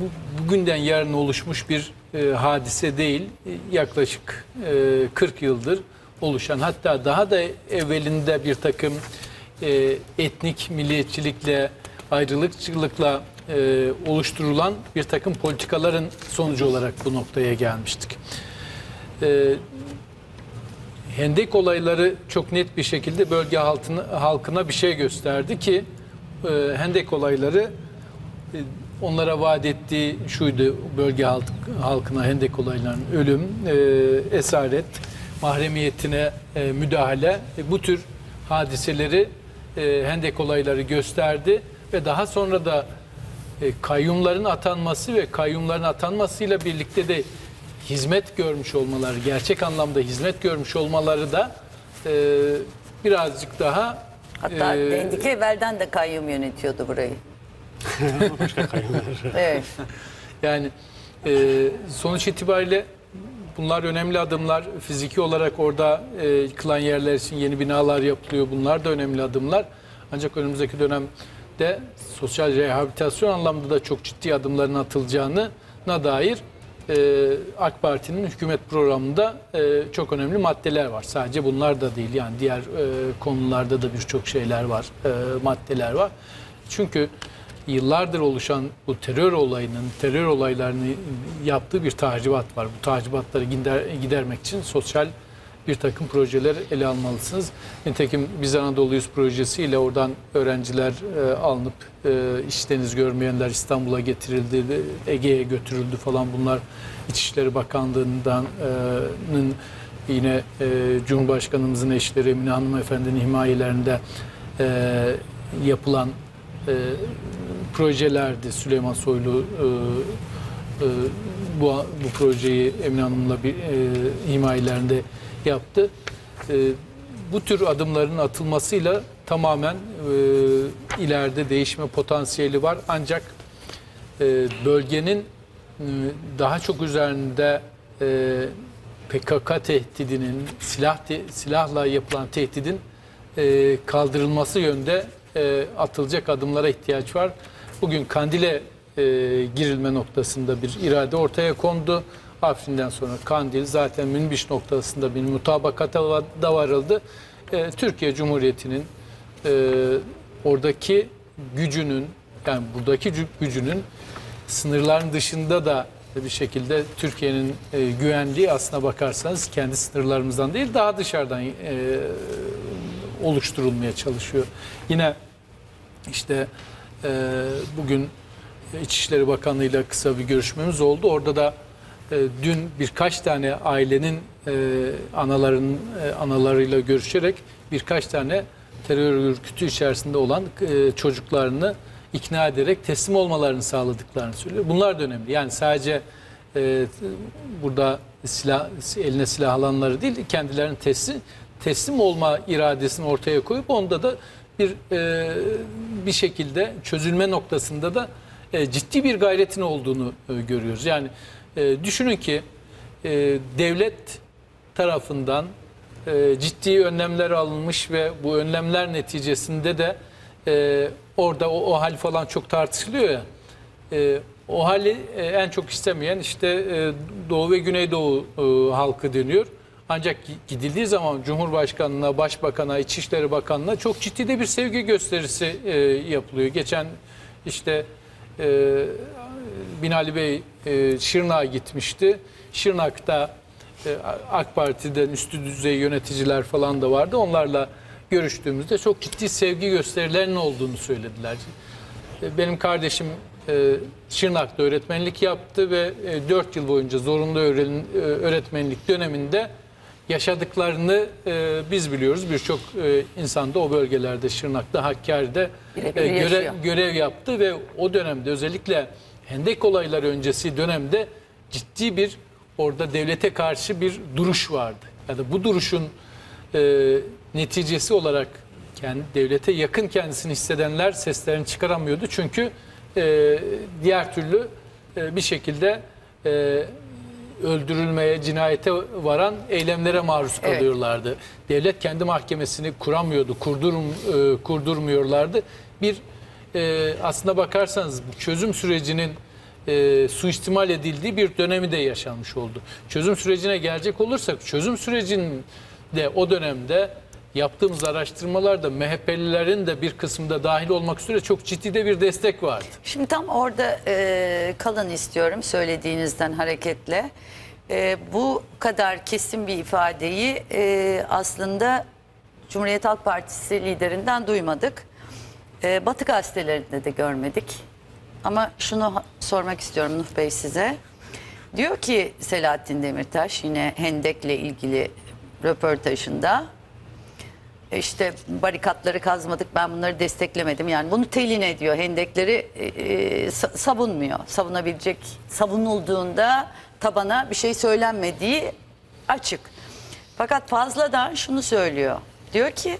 bu, bugünden yarın oluşmuş bir e, hadise değil. E, yaklaşık e, 40 yıldır oluşan hatta daha da evvelinde bir takım e, etnik milliyetçilikle ayrılıkçılıkla e, oluşturulan bir takım politikaların sonucu olarak bu noktaya gelmiştik. Hendek olayları çok net bir şekilde bölge halkına, halkına bir şey gösterdi ki e, Hendek olayları e, onlara vaat ettiği şuydu bölge halk, halkına Hendek olaylarının ölüm, e, esaret, mahremiyetine e, müdahale e, bu tür hadiseleri e, Hendek olayları gösterdi ve daha sonra da e, kayyumların atanması ve kayyumların atanmasıyla birlikte de hizmet görmüş olmaları, gerçek anlamda hizmet görmüş olmaları da e, birazcık daha Hatta e, dendi ki evvelden de kayyum yönetiyordu burayı. (laughs) (laughs) evet. Yani e, sonuç itibariyle bunlar önemli adımlar. Fiziki olarak orada e, yıkılan yerler için yeni binalar yapılıyor. Bunlar da önemli adımlar. Ancak önümüzdeki dönemde sosyal rehabilitasyon anlamında da çok ciddi adımların atılacağına dair e, AK Parti'nin hükümet programında e, çok önemli maddeler var. Sadece bunlar da değil yani diğer e, konularda da birçok şeyler var, maddeler var. Çünkü yıllardır oluşan bu terör olayının, terör olaylarını yaptığı bir tacibat var. Bu tacibatları gider, gidermek için sosyal bir takım projeler ele almalısınız. Nitekim Biz Anadolu'yuz projesiyle oradan öğrenciler e, alınıp e, iş deniz görmeyenler İstanbul'a getirildi, Ege'ye götürüldü falan bunlar İçişleri Bakanlığı'ndan e, yine e, Cumhurbaşkanımızın eşleri Emine Hanımefendi'nin himayelerinde e, yapılan e, projelerdi. Süleyman Soylu e, e, bu bu projeyi Emine Hanım'la bir e, himayelerinde yaptı. E, bu tür adımların atılmasıyla tamamen e, ileride değişme potansiyeli var. Ancak e, bölgenin e, daha çok üzerinde e, PKK tehdidinin silah te- silahla yapılan tehdidin e, kaldırılması yönde e, atılacak adımlara ihtiyaç var. Bugün Kandil'e e, girilme noktasında bir irade ortaya kondu. Afrin'den sonra Kandil zaten Münbiş noktasında bir mutabakata da varıldı. E, Türkiye Cumhuriyeti'nin e, oradaki gücünün yani buradaki cü- gücünün sınırların dışında da bir şekilde Türkiye'nin e, güvenliği aslına bakarsanız kendi sınırlarımızdan değil daha dışarıdan e, oluşturulmaya çalışıyor. Yine işte e, bugün İçişleri Bakanlığı ile kısa bir görüşmemiz oldu. Orada da e, dün birkaç tane ailenin e, anaların e, analarıyla görüşerek birkaç tane terör örgütü içerisinde olan çocuklarını ikna ederek teslim olmalarını sağladıklarını söylüyor. Bunlar da önemli. Yani sadece burada silah eline silah alanları değil kendilerinin teslim teslim olma iradesini ortaya koyup onda da bir bir şekilde çözülme noktasında da ciddi bir gayretin olduğunu görüyoruz. Yani e, düşünün ki e, devlet tarafından e, ciddi önlemler alınmış ve bu önlemler neticesinde de e, orada o, o hal falan çok tartışılıyor ya. E, o hali e, en çok istemeyen işte e, Doğu ve Güneydoğu e, halkı deniyor. Ancak gi- gidildiği zaman Cumhurbaşkanına, Başbakan'a, İçişleri Bakanlığı'na çok ciddi de bir sevgi gösterisi e, yapılıyor. Geçen işte e, Binali Bey e, Şırnak'a gitmişti. Şırnak'ta e, AK Parti'den üstü düzey yöneticiler falan da vardı. Onlarla görüştüğümüzde çok ciddi sevgi gösterilerinin olduğunu söylediler. E, Benim kardeşim e, Şırnak'ta öğretmenlik yaptı ve 4 yıl boyunca zorunlu e, öğretmenlik döneminde yaşadıklarını e, biz biliyoruz. Birçok e, insan da o bölgelerde Şırnak'ta, Hakkari'de e, yaşıyor. görev yaptı ve o dönemde özellikle Hendek olayları öncesi dönemde ciddi bir orada devlete karşı bir duruş vardı. Ya da bu duruşun e, neticesi olarak kendi devlete yakın kendisini hissedenler seslerini çıkaramıyordu. Çünkü e, diğer türlü e, bir şekilde e, öldürülmeye, cinayete varan eylemlere maruz Evet. kalıyorlardı. Devlet kendi mahkemesini kuramıyordu, kurdurum, e, kurdurmuyorlardı. Bir e, aslına bakarsanız çözüm sürecinin e, suistimal edildiği bir dönemi de yaşanmış oldu. Çözüm sürecine gelecek olursak, çözüm sürecinin de o dönemde yaptığımız araştırmalarda MHP'lilerin de bir kısmında dahil olmak üzere çok ciddi de bir destek vardı. Şimdi tam orada e, kalın istiyorum söylediğinizden hareketle. E, bu kadar kesin bir ifadeyi e, aslında Cumhuriyet Halk Partisi liderinden duymadık. E, Batı gazetelerinde de görmedik. Ama şunu sormak istiyorum Nuh Bey size. Diyor ki Selahattin Demirtaş yine Hendek'le ilgili röportajında işte barikatları kazmadık ben bunları desteklemedim. Yani bunu telin ediyor. Hendekleri e, e, sa- savunmuyor. Savunabilecek savunulduğunda tabana bir şey söylenmediği açık. Fakat fazladan şunu söylüyor. Diyor ki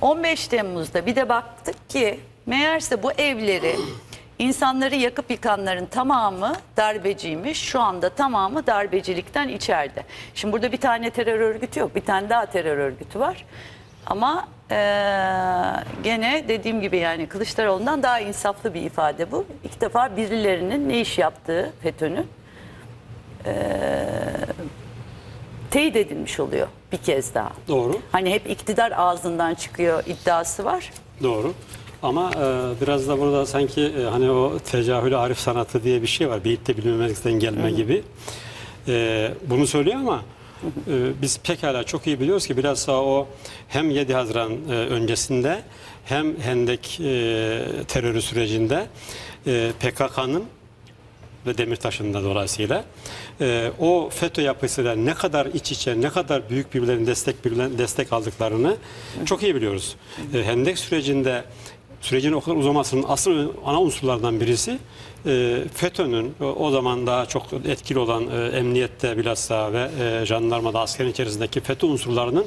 15 Temmuz'da bir de baktık ki meğerse bu evleri insanları yakıp yıkanların tamamı darbeciymiş. Şu anda tamamı darbecilikten içeride. Şimdi burada bir tane terör örgütü yok. Bir tane daha terör örgütü var. Ama eee, gene dediğim gibi yani Kılıçdaroğlu'ndan daha insaflı bir ifade bu. İlk defa birilerinin ne iş yaptığı FETÖ'nün eee, teyit edilmiş oluyor bir kez daha. Doğru. Hani hep iktidar ağzından çıkıyor iddiası var. Doğru. Ama e, biraz da burada sanki e, hani o tecahülü arif sanatı diye bir şey var. Beyit de bilmemezlikten gelme gibi. E, bunu söylüyor ama Ee, Biz pekala çok iyi biliyoruz ki biraz daha o hem 7 Haziran e, öncesinde hem Hendek e, terörü sürecinde e, PKK'nın ve Demirtaş'ın da dolayısıyla e, o FETÖ yapısıyla ne kadar iç içe, ne kadar büyük birbirlerine destek birbirlerine destek aldıklarını çok iyi biliyoruz. E, Hendek sürecinde sürecin o kadar uzamasının asıl ana unsurlardan birisi e, FETÖ'nün o, o zaman daha çok etkili olan e, emniyette bilhassa ve e, jandarmada askerin içerisindeki FETÖ unsurlarının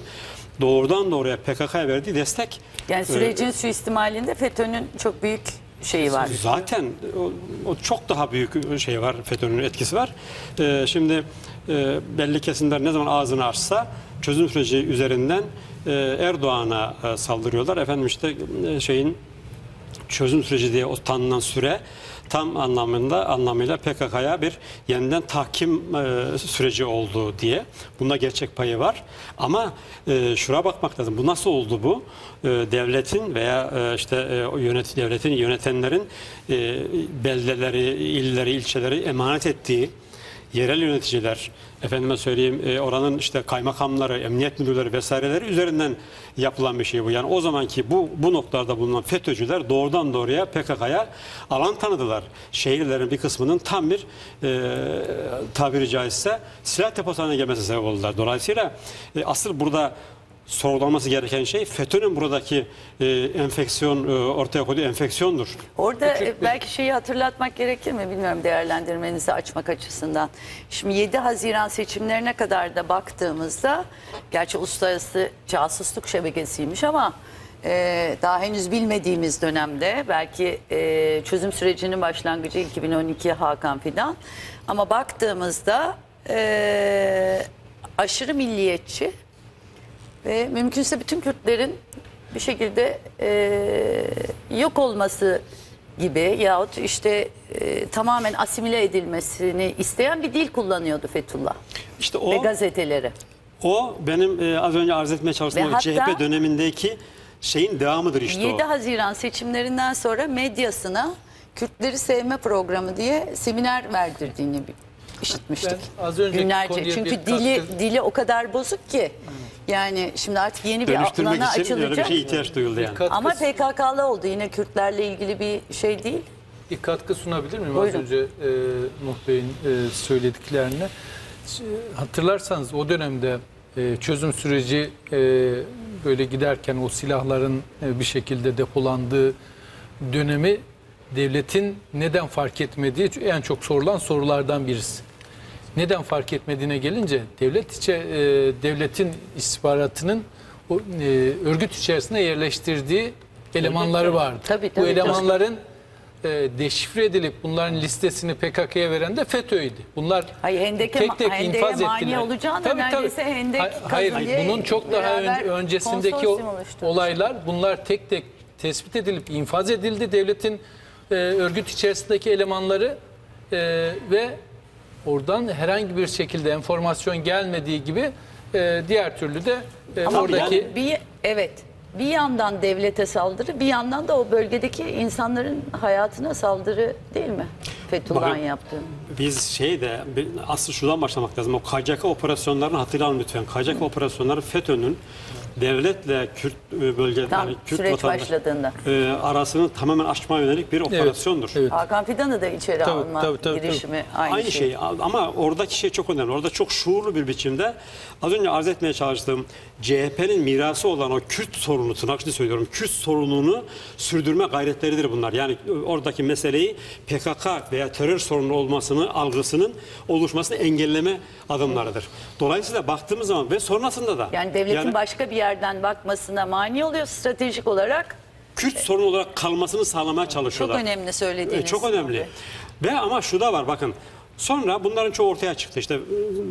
doğrudan doğruya PKK'ya verdiği destek Yani sürecin suistimalinde FETÖ'nün çok büyük şeyi var. Zaten o, o çok daha büyük şey var, FETÖ'nün etkisi var. Ee, şimdi e, belli kesimler ne zaman ağzını açsa çözüm süreci üzerinden e, Erdoğan'a e, saldırıyorlar. Efendim işte e, şeyin çözüm süreci diye o tanınan süre tam anlamında anlamıyla PKK'ya bir yeniden tahkim e, süreci oldu diye. Bunda gerçek payı var. Ama e, şura bakmak lazım. Bu nasıl oldu bu? E, devletin veya e, işte e, yönet devletin yönetenlerin e, beldeleri, illeri, ilçeleri emanet ettiği yerel yöneticiler, efendime söyleyeyim e, oranın işte kaymakamları, emniyet müdürleri vesaireleri üzerinden yapılan bir şey bu. Yani o zamanki bu bu noktalarda bulunan FETÖ'cüler doğrudan doğruya PKK'ya alan tanıdılar. Şehirlerin bir kısmının tam bir e, tabiri caizse silah deposu haline gelmesine sebep oldular. Dolayısıyla e, asıl burada sorgulanması gereken şey FETÖ'nün buradaki e, enfeksiyon e, ortaya koyduğu enfeksiyondur. Orada e, belki şeyi hatırlatmak gerekir mi bilmiyorum değerlendirmenizi açmak açısından. Şimdi 7 Haziran seçimlerine kadar da baktığımızda gerçi uluslararası casusluk şebekesiymiş ama e, daha henüz bilmediğimiz dönemde belki e, çözüm sürecinin başlangıcı 2012 Hakan Fidan ama baktığımızda e, aşırı milliyetçi ve mümkünse bütün Kürtlerin bir şekilde e, yok olması gibi yahut işte e, tamamen asimile edilmesini isteyen bir dil kullanıyordu Fethullah İşte ve o gazeteleri. O benim e, az önce arz etmeye çalıştığım Ve CHP dönemindeki şeyin devamıdır işte 7 o. Haziran seçimlerinden sonra medyasına Kürtleri sevme programı diye seminer verdirdiğini işitmiştik. Ben az önceki Günlerce. Çünkü dili katkı- dili o kadar bozuk ki. Yani şimdi artık yeni bir Dönüştürmek alana için öyle bir açılacak. şey ihtiyaç duyuldu yani. Katkı- Ama PKK'lı oldu. Yine Kürtlerle ilgili bir şey değil. Bir katkı sunabilir miyim Buyurun. az önce e, Nuh Bey'in e, söylediklerine? Ş- Hatırlarsanız o dönemde e, çözüm süreci e, böyle giderken o silahların e, bir şekilde depolandığı dönemi devletin neden fark etmediği en çok sorulan sorulardan birisi. Neden fark etmediğine gelince devlet içe e, devletin istihbaratının o, e, örgüt içerisinde yerleştirdiği elemanları vardı. Tabii, Bu tabii, elemanların e, deşifre edilip bunların listesini PKK'ya veren de FETÖ'ydü. Bunlar Hayır, Hendek'e, tek tek Hendek'e infaz mani ettiler. olacağına Tabii, tabii. Hendek Hay- Hayır, diye bunun çok daha ön- öncesindeki o, olaylar bunlar tek tek tespit edilip infaz edildi. Devletin e, örgüt içerisindeki elemanları e, ve oradan herhangi bir şekilde enformasyon gelmediği gibi e, diğer türlü de e, Ama oradaki bir, bir- evet bir yandan devlete saldırı bir yandan da o bölgedeki insanların hayatına saldırı değil mi? Fethullah'ın yaptığı. Biz şey de asıl şuradan başlamak lazım. O KCK operasyonlarını hatırlayalım lütfen. KCK operasyonları FETÖ'nün devletle Kürt e, bölge Tam yani Kürt süreç vatandaş- başladığında. e, arasını tamamen açmaya yönelik bir operasyondur. evet. Hakan Fidan'ı da içeri Tabii, alma tabii, tabii, girişimi aynı, Aynı, şey. ama oradaki şey çok önemli. Orada çok şuurlu bir biçimde az önce arz etmeye çalıştığım CHP'nin mirası olan o Kürt sorunu tırnak içinde söylüyorum. Kürt sorununu sürdürme gayretleridir bunlar. Yani oradaki meseleyi PKK veya terör sorunu olmasını algısının oluşmasını engelleme adımlarıdır. Dolayısıyla baktığımız zaman ve sonrasında da Yani devletin yani başka bir yerden bakmasına mani oluyor stratejik olarak. Kürt sorun olarak kalmasını sağlamaya Çok çalışıyorlar. önemli söylediğiniz. E, Çok önemli. Ve ama şu da var bakın. Sonra bunların çoğu ortaya çıktı. İşte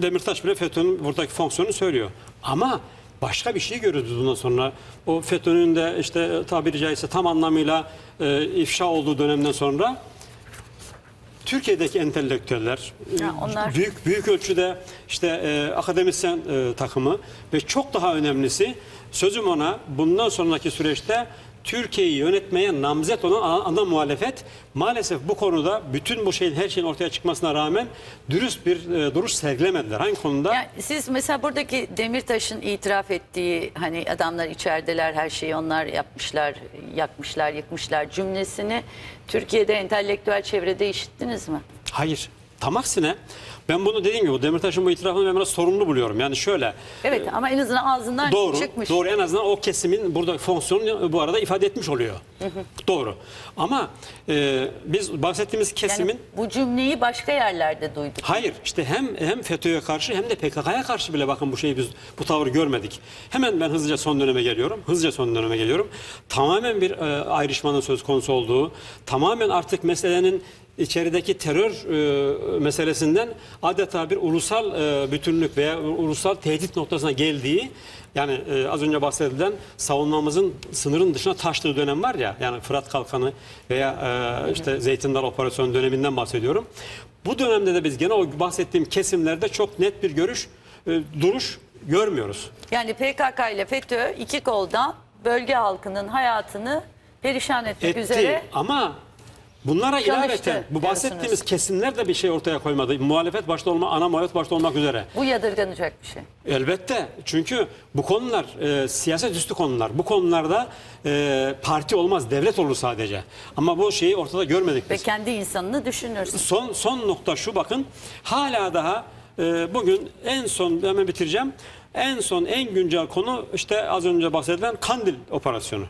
Demirtaş bile FETÖ'nün buradaki fonksiyonunu söylüyor. Ama başka bir şey görüyoruz bundan sonra. O FETÖ'nün de işte tabiri caizse tam anlamıyla e, ifşa olduğu dönemden sonra Türkiye'deki entelektüeller Ya onlar- büyük büyük ölçüde işte e, akademisyen e, takımı ve çok daha önemlisi sözüm ona bundan sonraki süreçte Türkiye'yi yönetmeye namzet olan ana, muhalefet maalesef bu konuda bütün bu şeyin her şeyin ortaya çıkmasına rağmen dürüst bir e, duruş sergilemediler. Hangi konuda? Yani siz mesela buradaki Demirtaş'ın itiraf ettiği hani adamlar içerideler her şeyi onlar yapmışlar, yakmışlar, yıkmışlar cümlesini Türkiye'de entelektüel çevrede işittiniz mi? Hayır. Tam aksine ben bunu dediğim gibi bu Demirtaş'ın bu itirafını ben biraz sorumlu buluyorum. Yani şöyle Evet ama en azından ağzından doğru çıkmış. doğru en azından o kesimin burada fonksiyonunu bu arada ifade etmiş oluyor. Doğru. Ama e, biz bahsettiğimiz kesimin Yani bu cümleyi başka yerlerde duyduk. Hayır işte hem hem FETÖ'ye karşı hem de PKK'ya karşı bile bakın bu şeyi biz bu tavrı görmedik. Hemen ben hızlıca son döneme geliyorum. Hızlıca son döneme geliyorum. Tamamen bir e, ayrışmanın söz konusu olduğu, tamamen artık meselenin içerideki terör e, meselesinden adeta bir ulusal e, bütünlük veya ulusal tehdit noktasına geldiği yani e, az önce bahsedilen savunmamızın sınırın dışına taştığı dönem var ya yani Fırat Kalkanı veya e, işte Zeytin Dalı Operasyonu döneminden bahsediyorum. Bu dönemde de biz gene o bahsettiğim kesimlerde çok net bir görüş, e, duruş görmüyoruz. Yani PKK ile FETÖ iki koldan bölge halkının hayatını perişan etmek Etti üzere ama bunlara Çalıştı ilaveten bu bahsettiğimiz kesimler de bir şey ortaya koymadı. Muhalefet başta olma, ana muhalefet başta olmak üzere. bu yadırganacak bir şey. Elbette çünkü bu konular e, siyaset üstü konular. Bu konularda e, parti olmaz, devlet olur sadece. Ama bu şeyi ortada görmedik Ve biz. kendi insanını düşünürsün. Son son nokta şu bakın. Hala daha e, bugün en son hemen bitireceğim. En son en güncel konu işte az önce bahsedilen Kandil operasyonu.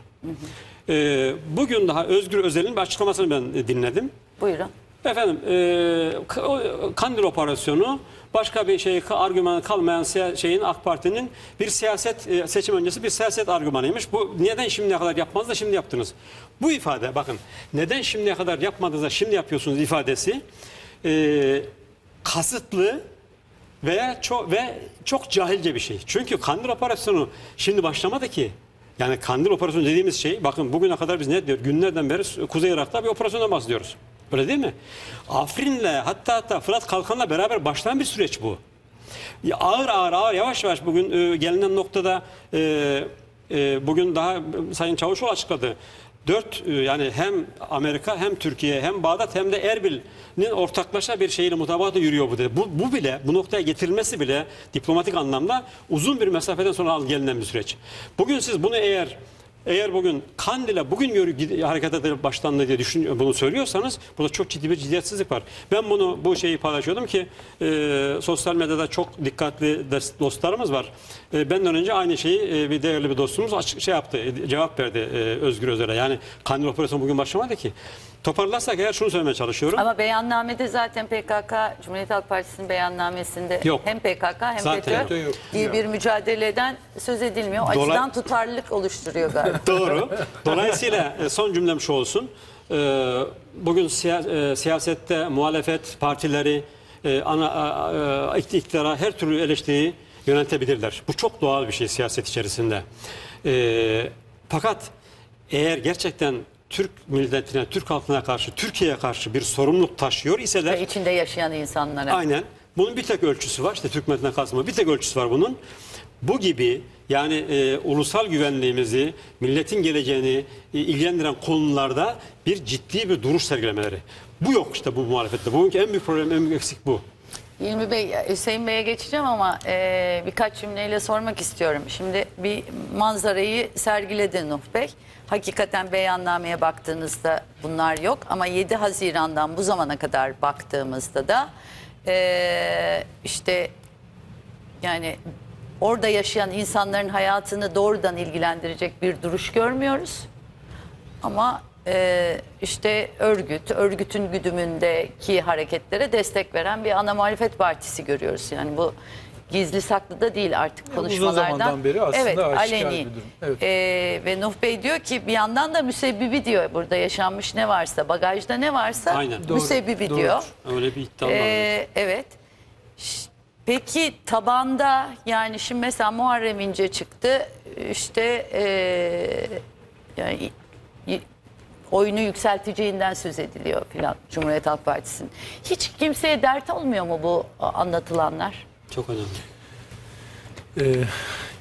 E, bugün daha Özgür Özel'in bir açıklamasını ben dinledim. Buyurun. Efendim e, Kandil operasyonu başka bir şey argümanı kalmayan şeyin AK Parti'nin bir siyaset e, seçim öncesi bir siyaset argümanıymış. Bu neden şimdiye kadar yapmaz da şimdi yaptınız? Bu ifade bakın neden şimdiye kadar yapmadınız da şimdi yapıyorsunuz ifadesi e, kasıtlı veya çok ve çok cahilce bir şey. Çünkü Kandil operasyonu şimdi başlamadı ki. Yani Kandil operasyonu dediğimiz şey bakın bugüne kadar biz ne diyor? Günlerden beri Kuzey Irak'ta bir operasyondan bahsediyoruz. Öyle değil mi? Afrin'le hatta hatta Fırat Kalkan'la beraber başlayan bir süreç bu. Ya ağır ağır ağır yavaş yavaş bugün e, gelinen noktada e, e, bugün daha Sayın Çavuşoğlu açıkladı. Dört e, yani hem Amerika hem Türkiye hem Bağdat hem de Erbil'in ortaklaşa bir şeyle mutabatı yürüyor bu dedi. Bu, bu bile bu noktaya getirilmesi bile diplomatik anlamda uzun bir mesafeden sonra al- gelinen bir süreç. Bugün siz bunu eğer eğer bugün Kandil'e bugün yürü, hareket edilip başlandı diye düşün, bunu söylüyorsanız burada çok ciddi bir ciddiyetsizlik var. Ben bunu bu şeyi paylaşıyordum ki e, sosyal medyada çok dikkatli dostlarımız var. E, benden önce aynı şeyi e, bir değerli bir dostumuz açık şey yaptı, e, cevap verdi e, Özgür Özel'e. Yani Kandil operasyonu bugün başlamadı ki. Toparlarsak eğer şunu söylemeye çalışıyorum. Ama beyannamede zaten PKK, Cumhuriyet Halk Partisi'nin beyannamesinde Yok. hem PKK hem Zaten FETÖ yok. diye bir mücadeleden söz edilmiyor. O Dolay- açıdan tutarlılık oluşturuyor galiba. (laughs) Doğru. Dolayısıyla e, son cümlem şu olsun. E, Bugün e, siyasette muhalefet partileri ana iktidara her türlü eleştiriyi yöneltebilirler. Bu çok doğal bir şey siyaset içerisinde. Fakat eğer gerçekten Türk milletine, Türk halkına karşı, Türkiye'ye karşı bir sorumluluk taşıyor iseler Ve içinde yaşayan insanlara. Aynen. Bunun bir tek ölçüsü var. İşte Türk milletine kalsın. Bir tek ölçüsü var bunun. Bu gibi yani e, ulusal güvenliğimizi, milletin geleceğini e, ilgilendiren konularda bir ciddi bir duruş sergilemeleri. Bu yok işte bu muhalefette. Bugünkü en büyük problem, en büyük eksik bu. İlmi Bey, Hüseyin Bey'e geçeceğim ama e, birkaç cümleyle sormak istiyorum. Şimdi bir manzarayı sergiledi Nuh Bey. Hakikaten beyannameye baktığınızda bunlar yok ama 7 Haziran'dan bu zamana kadar baktığımızda da e, işte yani orada yaşayan insanların hayatını doğrudan ilgilendirecek bir duruş görmüyoruz. Ama e, işte örgüt, örgütün güdümündeki hareketlere destek veren bir ana muhalefet partisi görüyoruz. Yani bu gizli saklı da değil artık uzun konuşmalardan. zamandan beri aslında evet, aşikar aleni. bir durum. Evet. E, ve Nuh Bey diyor ki bir yandan da müsebbibi diyor. Burada yaşanmış ne varsa, bagajda ne varsa Aynen. Doğru, müsebbibi doğru. diyor. Öyle bir iddia var. Ee, evet. Ş- Peki tabanda yani şimdi mesela Muharrem İnce çıktı işte ee, yani y- oyunu yükselteceğinden söz ediliyor filan Cumhuriyet Halk Partisi'nin. Hiç kimseye dert olmuyor mu bu anlatılanlar? Çok önemli. Ee,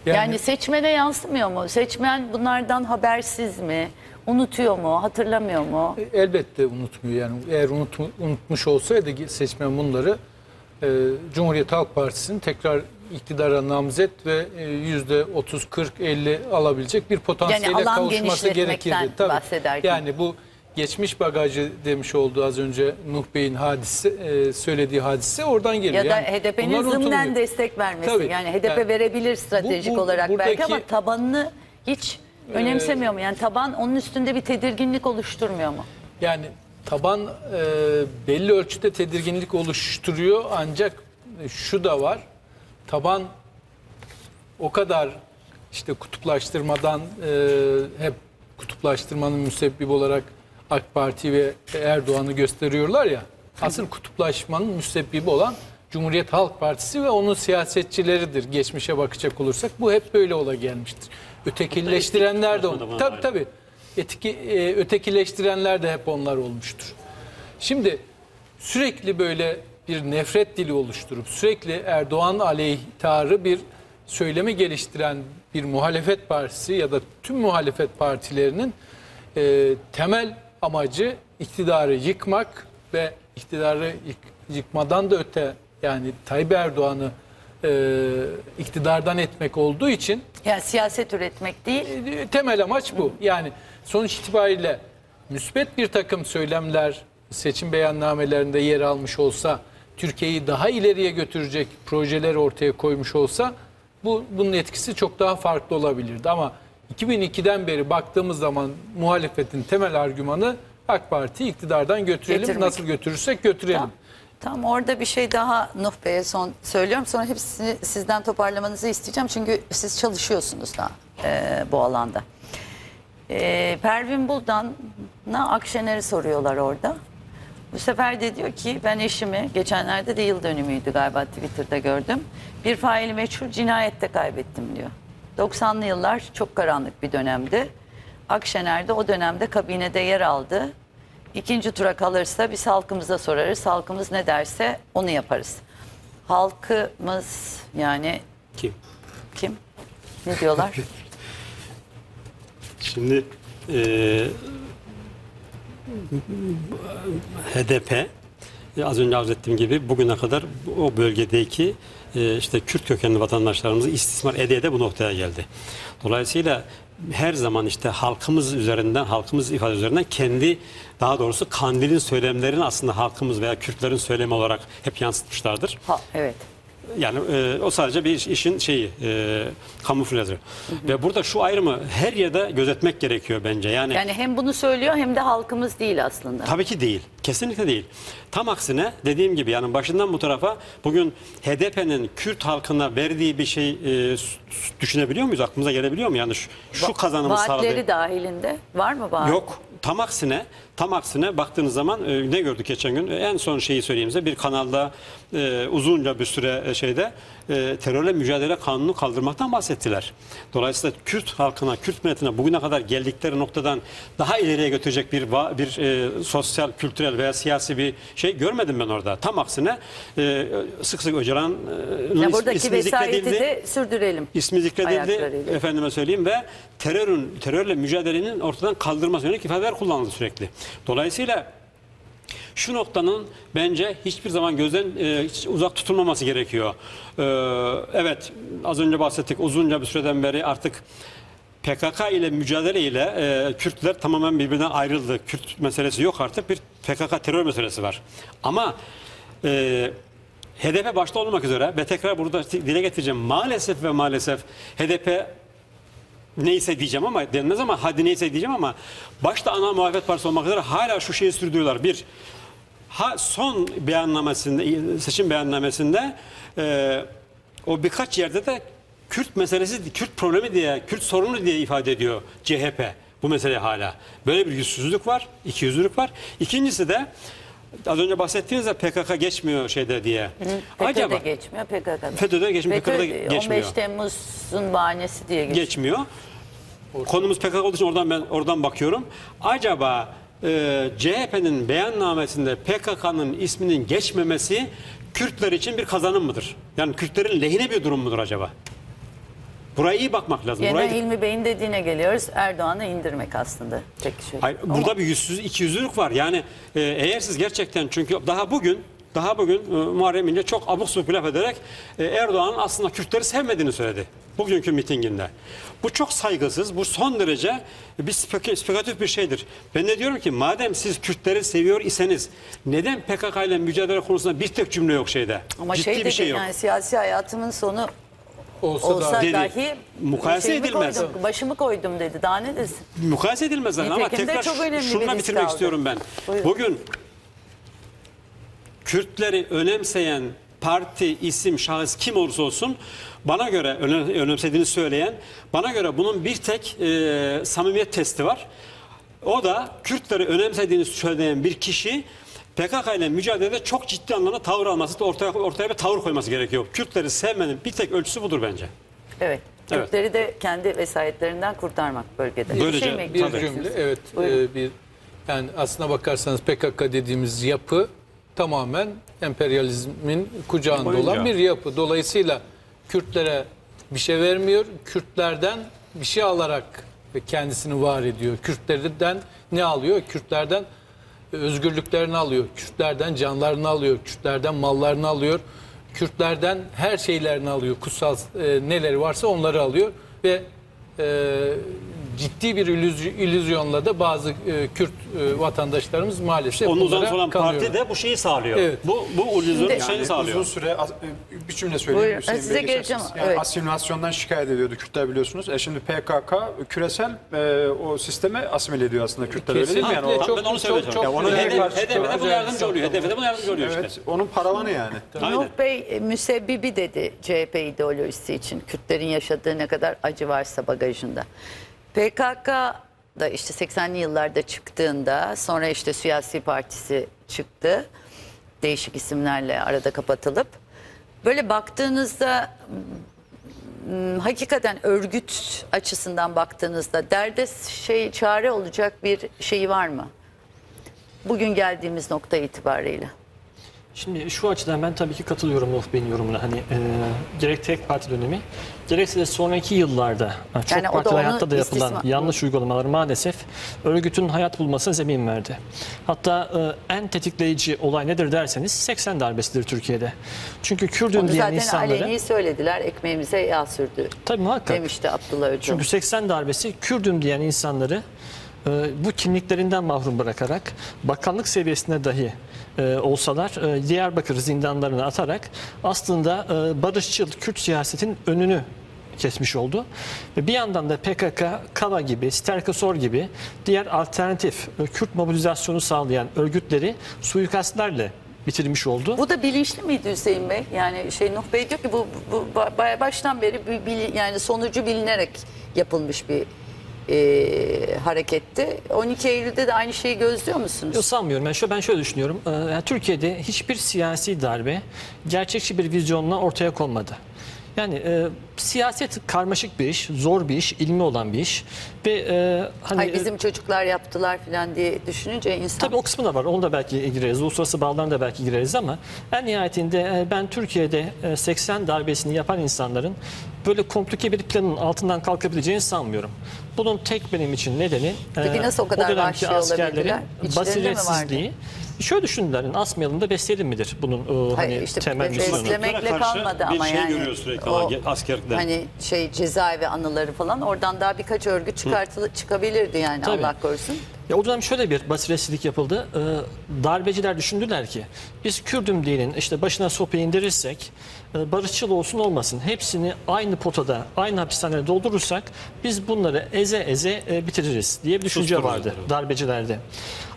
Yani, seçmene yansımıyor mu? Seçmen bunlardan habersiz mi? Unutuyor mu? Hatırlamıyor mu? Elbette unutmuyor yani eğer unut, unutmuş olsaydı seçmen bunları e, Cumhuriyet Halk Partisi'nin tekrar iktidara namzet ve e, yüzde 30 40 50 alabilecek bir potansiyele Yani kavuşması gerekirdi. bahsederken. Yani bu geçmiş bagajı demiş olduğu az önce Nuh Bey'in hadise e, söylediği hadise oradan geliyor. Ya da Yani HDP'nin zımnen destek vermesi. Tabii. Yani HDP Yani verebilir stratejik bu- bu- olarak belki buradaki- ama tabanını hiç önemsemiyor mu? Yani taban onun üstünde bir tedirginlik oluşturmuyor mu? Yani taban e, belli ölçüde tedirginlik oluşturuyor ancak şu da var. Taban o kadar işte kutuplaştırmadan e, hep kutuplaştırmanın müsebbibi olarak AK Parti ve Erdoğan'ı gösteriyorlar ya. Asıl kutuplaşmanın müsebbibi olan Cumhuriyet Halk Partisi ve onun siyasetçileridir. Geçmişe bakacak olursak bu hep böyle ola gelmiştir. Ötekileştirenler de onu. Tabii tabii. Etiki, e, ötekileştirenler de hep onlar olmuştur. Şimdi sürekli böyle bir nefret dili oluşturup sürekli Erdoğan aleyhtarı bir söylemi geliştiren bir muhalefet partisi ya da tüm muhalefet partilerinin e, temel amacı iktidarı yıkmak ve iktidarı yık- yıkmadan da öte yani Tayyip Erdoğan'ı e, iktidardan etmek olduğu için Yani siyaset üretmek değil. e, temel amaç bu. Yani sonuç itibariyle müsbet bir takım söylemler seçim beyannamelerinde yer almış olsa, Türkiye'yi daha ileriye götürecek projeler ortaya koymuş olsa bu bunun etkisi çok daha farklı olabilirdi. Ama 2002'den beri baktığımız zaman muhalefetin temel argümanı AK Parti iktidardan götürelim. Getirmek. Nasıl götürürsek götürelim. Tam, tam orada bir şey daha Nuh Bey'e son söylüyorum. Sonra hepsini sizden toparlamanızı isteyeceğim. Çünkü siz çalışıyorsunuz da e, bu alanda. E, Pervin Buldan'a Akşener'i soruyorlar orada. Bu sefer de diyor ki ben eşimi geçenlerde de yıl dönümüydü galiba Twitter'da gördüm. Bir faili meçhul cinayette kaybettim diyor. 90'lı yıllar çok karanlık bir dönemdi. Akşener de o dönemde kabinede yer aldı. İkinci tura kalırsa biz halkımıza sorarız. Halkımız ne derse onu yaparız. Halkımız yani Kim? kim? Ne diyorlar? (laughs) Şimdi e, HDP e, az önce arz ettiğim gibi bugüne kadar o bölgedeki e, işte Kürt kökenli vatandaşlarımızı istismar ede ede bu noktaya geldi. Dolayısıyla her zaman işte halkımız üzerinden, halkımız ifade üzerinden kendi daha doğrusu Kandil'in söylemlerini aslında halkımız veya Kürtlerin söylemi olarak hep yansıtmışlardır. Ha, evet. Yani e, o sadece bir iş- işin şeyi, e, kamuflajı. Ve burada şu ayrımı her yerde gözetmek gerekiyor bence. Yani, Yani hem bunu söylüyor hem de halkımız değil aslında. tabii ki değil. Kesinlikle değil. Tam aksine dediğim gibi yani başından bu tarafa bugün HDP'nin Kürt halkına verdiği bir şey e, s- düşünebiliyor muyuz? Aklımıza gelebiliyor mu? Yani şu, şu kazanımı sağladı. Vaatleri dahilinde var mı vaat? Yok. Tam aksine, tam aksine baktığınız zaman e, ne gördük geçen gün? E, en son şeyi söyleyeyim size. Bir kanalda e, uzunca bir süre e, şeyde e, terörle mücadele kanunu kaldırmaktan bahsettiler. Dolayısıyla Kürt halkına, Kürt milletine bugüne kadar geldikleri noktadan daha ileriye götürecek bir bir e, sosyal, kültürel veya siyasi bir şey görmedim ben orada. Tam aksine e, sık sık Öcalan'ın is- buradaki ismi vesayeti zikredildi. de sürdürelim. İsmi zikredildi efendime söyleyeyim ve terörün terörle mücadelenin ortadan kaldırılması yönelik ifadeler kullanıldı sürekli. Dolayısıyla şu noktanın bence hiçbir zaman gözden e, hiç uzak tutulmaması gerekiyor. Ee, evet az önce bahsettik uzunca bir süreden beri artık PKK ile mücadele ile e, Kürtler tamamen birbirinden ayrıldı. Kürt meselesi yok artık bir PKK terör meselesi var. Ama e, HDP başta olmak üzere ve tekrar burada dile getireceğim maalesef ve maalesef HDP neyse diyeceğim ama denmez ama hadi neyse diyeceğim ama başta ana muhalefet partisi olmak üzere hala şu şeyi sürdürüyorlar. Bir, ha son beyannamesinde, seçim beyannamesinde e, o birkaç yerde de Kürt meselesi, Kürt problemi diye, Kürt sorunu diye ifade ediyor CHP bu mesele hala. Böyle bir yüzsüzlük var, ikiyüzlülük var. İkincisi de az önce bahsettiğinizde PKK geçmiyor şeyde diye. FETÖ'de Acaba geçmiyor PKK'da. FETÖ'de geçmiyor, PKK'da geçmiyor. 15 Temmuz'un bahanesi diye geçiyor. geçmiyor. Konumuz PKK olduğu için oradan ben oradan bakıyorum. Acaba e, CHP'nin beyannamesinde PKK'nın isminin geçmemesi Kürtler için bir kazanım mıdır? Yani Kürtlerin lehine bir durum mudur acaba? Buraya iyi bakmak lazım. Yine Burayı- İlmi Bey'in dediğine geliyoruz. Erdoğan'ı indirmek aslında şey. Hayır, burada bir yüzsüz, ikiyüzlülük var. Yani e, eğer siz gerçekten çünkü daha bugün daha bugün e, Muharrem İnce çok abuk subuk laf ederek e, Erdoğan'ın aslında Kürtleri sevmediğini söyledi. Bugünkü mitinginde. Bu çok saygısız, bu son derece bir spek- spekülatif bir şeydir. Ben de diyorum ki madem siz Kürtleri seviyor iseniz neden PKK ile mücadele konusunda bir tek cümle yok şeyde? Ama Ciddi şey bir dedi şey yok. yani siyasi hayatımın sonu Olsa, olsa da Dedi. dahi Mukayese edilmez. Koydum, başımı koydum dedi. Daha ne desin? Mukayese edilmez ama tekrar çok önemli bir şununla bitirmek aldı. istiyorum ben. Buyurun. Bugün Kürtleri önemseyen parti, isim, şahıs kim olursa olsun bana göre öne- önemsediğini söyleyen, bana göre bunun bir tek e, samimiyet testi var. O da Kürtleri önemsediğini söyleyen bir kişi PKK ile mücadelede çok ciddi anlamda tavır alması, ortaya ortaya bir tavır koyması gerekiyor. Kürtleri sevmenin bir tek ölçüsü budur bence. Evet. Evet. Kürtleri de kendi vesayetlerinden kurtarmak bölgede. Böylece- şey mi bir Tabii. cümle evet Buyurun. e, bir yani aslına bakarsanız PKK dediğimiz yapı tamamen emperyalizmin kucağında Boyunca. olan bir yapı. Dolayısıyla Kürtlere bir şey vermiyor. Kürtlerden bir şey alarak kendisini var ediyor. Kürtlerden ne alıyor? Kürtlerden özgürlüklerini alıyor. Kürtlerden canlarını alıyor. Kürtlerden mallarını alıyor. Kürtlerden her şeylerini alıyor. Kutsal e, neleri varsa onları alıyor ve e, ciddi bir illüzy- illüzyonla da bazı e, Kürt e, vatandaşlarımız maalesef Onun bunlara uzantısı olan kanıyorlar. parti de bu şeyi sağlıyor. Evet. Bu bu illüzyonun Şimdi- şeyini sağlıyor. uzun süre as- bir cümle söyleyeyim. Buyurun. Hüseyin Size Bey, geleceğim. geçersiniz. Yani Evet. Asimilasyondan şikayet ediyordu Kürtler biliyorsunuz. E şimdi PKK küresel e, o sisteme asimile ediyor aslında Kürtler öyle değil mi? Yani Kesinlikle o, çok- ben onu çok- söyleyeceğim. çok Ya onun güzel hedef, bir- hedefe de bu güzel yardımcı oluyor. Hedefe de bu yardımcı oluyor işte. evet, onun paravanı yani. Aynen. Nuh Bey e, müsebbibi dedi CHP ideolojisi için. Kürtlerin yaşadığı ne kadar acı varsa bagajında. PKK da işte 80'li yıllarda çıktığında sonra işte siyasi partisi çıktı. Değişik isimlerle arada kapatılıp. Böyle baktığınızda m, hakikaten örgüt açısından baktığınızda derde şey çare olacak bir şeyi var mı? Bugün geldiğimiz nokta itibariyle. Şimdi şu açıdan ben tabii ki katılıyorum Nuh Bey'in yorumuna. Hani e, gerek tek parti dönemi gerekse de sonraki yıllarda çok Yani partili hayatta da yapılan istisna- yanlış uygulamalar maalesef örgütün hayat bulmasına zemin verdi. Hatta e, en tetikleyici olay nedir derseniz 80 darbesidir Türkiye'de. Çünkü Kürdün Onu diyen zaten insanları aleni söylediler. Ekmeğimize yağ sürdü tabii muhakkak demişti Abdullah Öcalan. Çünkü 80 darbesi Kürdüm diyen insanları e, bu kimliklerinden mahrum bırakarak bakanlık seviyesinde dahi e, olsalar e, Diyarbakır zindanlarına atarak aslında e, barışçıl Kürt siyasetin önünü kesmiş oldu. Ve bir yandan da PKK, KAVA gibi, Sterkosor gibi diğer alternatif e, Kürt mobilizasyonu sağlayan örgütleri suikastlerle bitirmiş oldu. Bu da bilinçli miydi Hüseyin Bey? Yani şey Nuh Bey diyor ki bu, bu ba- baştan beri bir, yani sonucu bilinerek yapılmış bir e, hareketti. 12 Eylül'de de aynı şeyi gözlüyor musunuz? Yok sanmıyorum. Ben şöyle, ben şöyle düşünüyorum. Ee, Türkiye'de hiçbir siyasi darbe gerçekçi bir vizyonla ortaya konmadı. Yani e, siyaset karmaşık bir iş, zor bir iş, ilmi olan bir iş ve e, hani Ay bizim çocuklar yaptılar falan diye düşününce insan Tabii o kısmı da var. Onu da belki gireriz. Uluslararası bağlarına da belki gireriz ama en nihayetinde e, ben Türkiye'de e, 80 darbesini yapan insanların böyle komplike bir planın altından kalkabileceğini sanmıyorum. Bunun tek benim için nedeni Peki e, nasıl o kadar dönemki vahşi askerlerin basiretsizliği. Şöyle düşündüler, asmayalım da besleyelim midir bunun e, Hayır, hani işte temel misyonu. beslemekle kalmadı bir ama şey yani. görüyor sürekli o ama askerlikten. Hani şey cezaevi anıları falan oradan daha birkaç örgüt çıkartılı çıkabilirdi yani Tabii. Allah korusun. Ya o dönem şöyle bir basiretsizlik yapıldı. Ee, darbeciler düşündüler ki biz Kürdüm diyenin işte başına sopayı indirirsek barışçıl olsun olmasın hepsini aynı potada aynı hapishanede doldurursak biz bunları eze eze e, bitiririz diye bir düşünce vardı darbecilerde.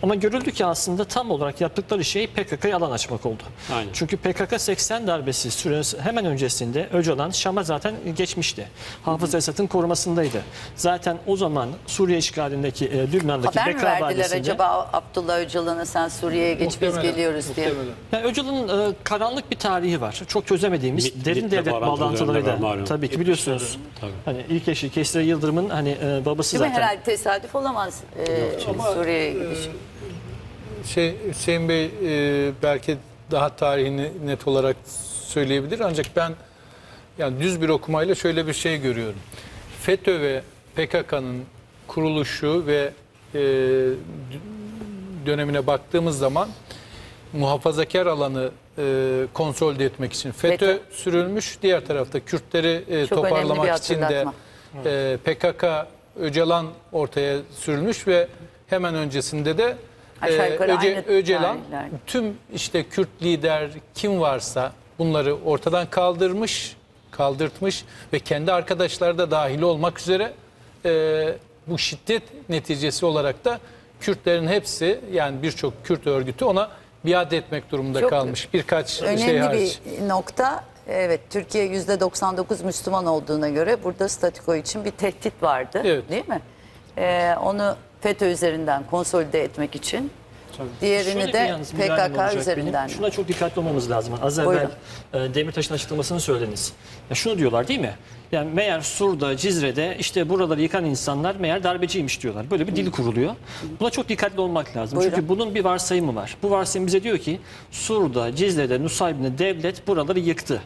Ama görüldü ki aslında tam olarak yaptıkları şey PKK'ya alan açmak oldu. Aynen. Çünkü PKK 80 darbesi süresi hemen öncesinde Öcalan Şam'a zaten geçmişti. Hafız Esad'ın korumasındaydı. Zaten o zaman Suriye işgalindeki e, Lübnan'daki Haber mi Beka verdiler Vadisi'nde- acaba Abdullah Öcalan'a sen Suriye'ye geç biz geliyoruz diye. Yani Öcalan'ın e, karanlık bir tarihi var. Çok çözemediğimiz MİT- derin MİT'le devlet bağlantılı bağlantıları tabii ki biliyorsunuz. Tabii. Hani ilk eşi Kesire Yıldırım'ın hani e, babası Değil mi? zaten. Herhalde tesadüf olamaz e, Suriye'ye gidiş. Şey, Hüseyin Bey e, belki daha tarihini net olarak söyleyebilir ancak ben yani düz bir okumayla şöyle bir şey görüyorum. FETÖ ve PKK'nın kuruluşu ve e, dönemine baktığımız zaman muhafazakar alanı e, konsolide etmek için FETÖ, FETÖ. sürülmüş. Diğer tarafta Kürtleri e, Çok toparlamak için de e, PKK Öcalan ortaya sürülmüş ve hemen öncesinde de e, Öce- Öcalan tarihler. tüm işte Kürt lider kim varsa bunları ortadan kaldırmış, kaldırtmış ve kendi arkadaşları da dahil olmak üzere e, bu şiddet neticesi olarak da Kürtlerin hepsi yani birçok Kürt örgütü ona biat etmek durumunda Çok kalmış. Birkaç Önemli şey hariç. bir nokta. Evet Türkiye %99 Müslüman olduğuna göre burada statiko için bir tehdit vardı. Evet. Değil mi? Ee, onu FETÖ üzerinden konsolide etmek için. Diğerini Şöyle de yalnız PKK olacak üzerinden. Benim. Şuna çok dikkatli olmamız lazım. Az evvel e, Demirtaş'ın açıklamasını söylediniz. Ya şunu diyorlar değil mi? Yani meğer Sur'da, Cizre'de işte buraları yıkan insanlar meğer darbeciymiş diyorlar. Böyle bir dil kuruluyor. Buna çok dikkatli olmak lazım. Buyurun. Çünkü bunun bir varsayımı var. Bu varsayım bize diyor ki Sur'da, Cizre'de, Nusaybin'de devlet buraları yıktı.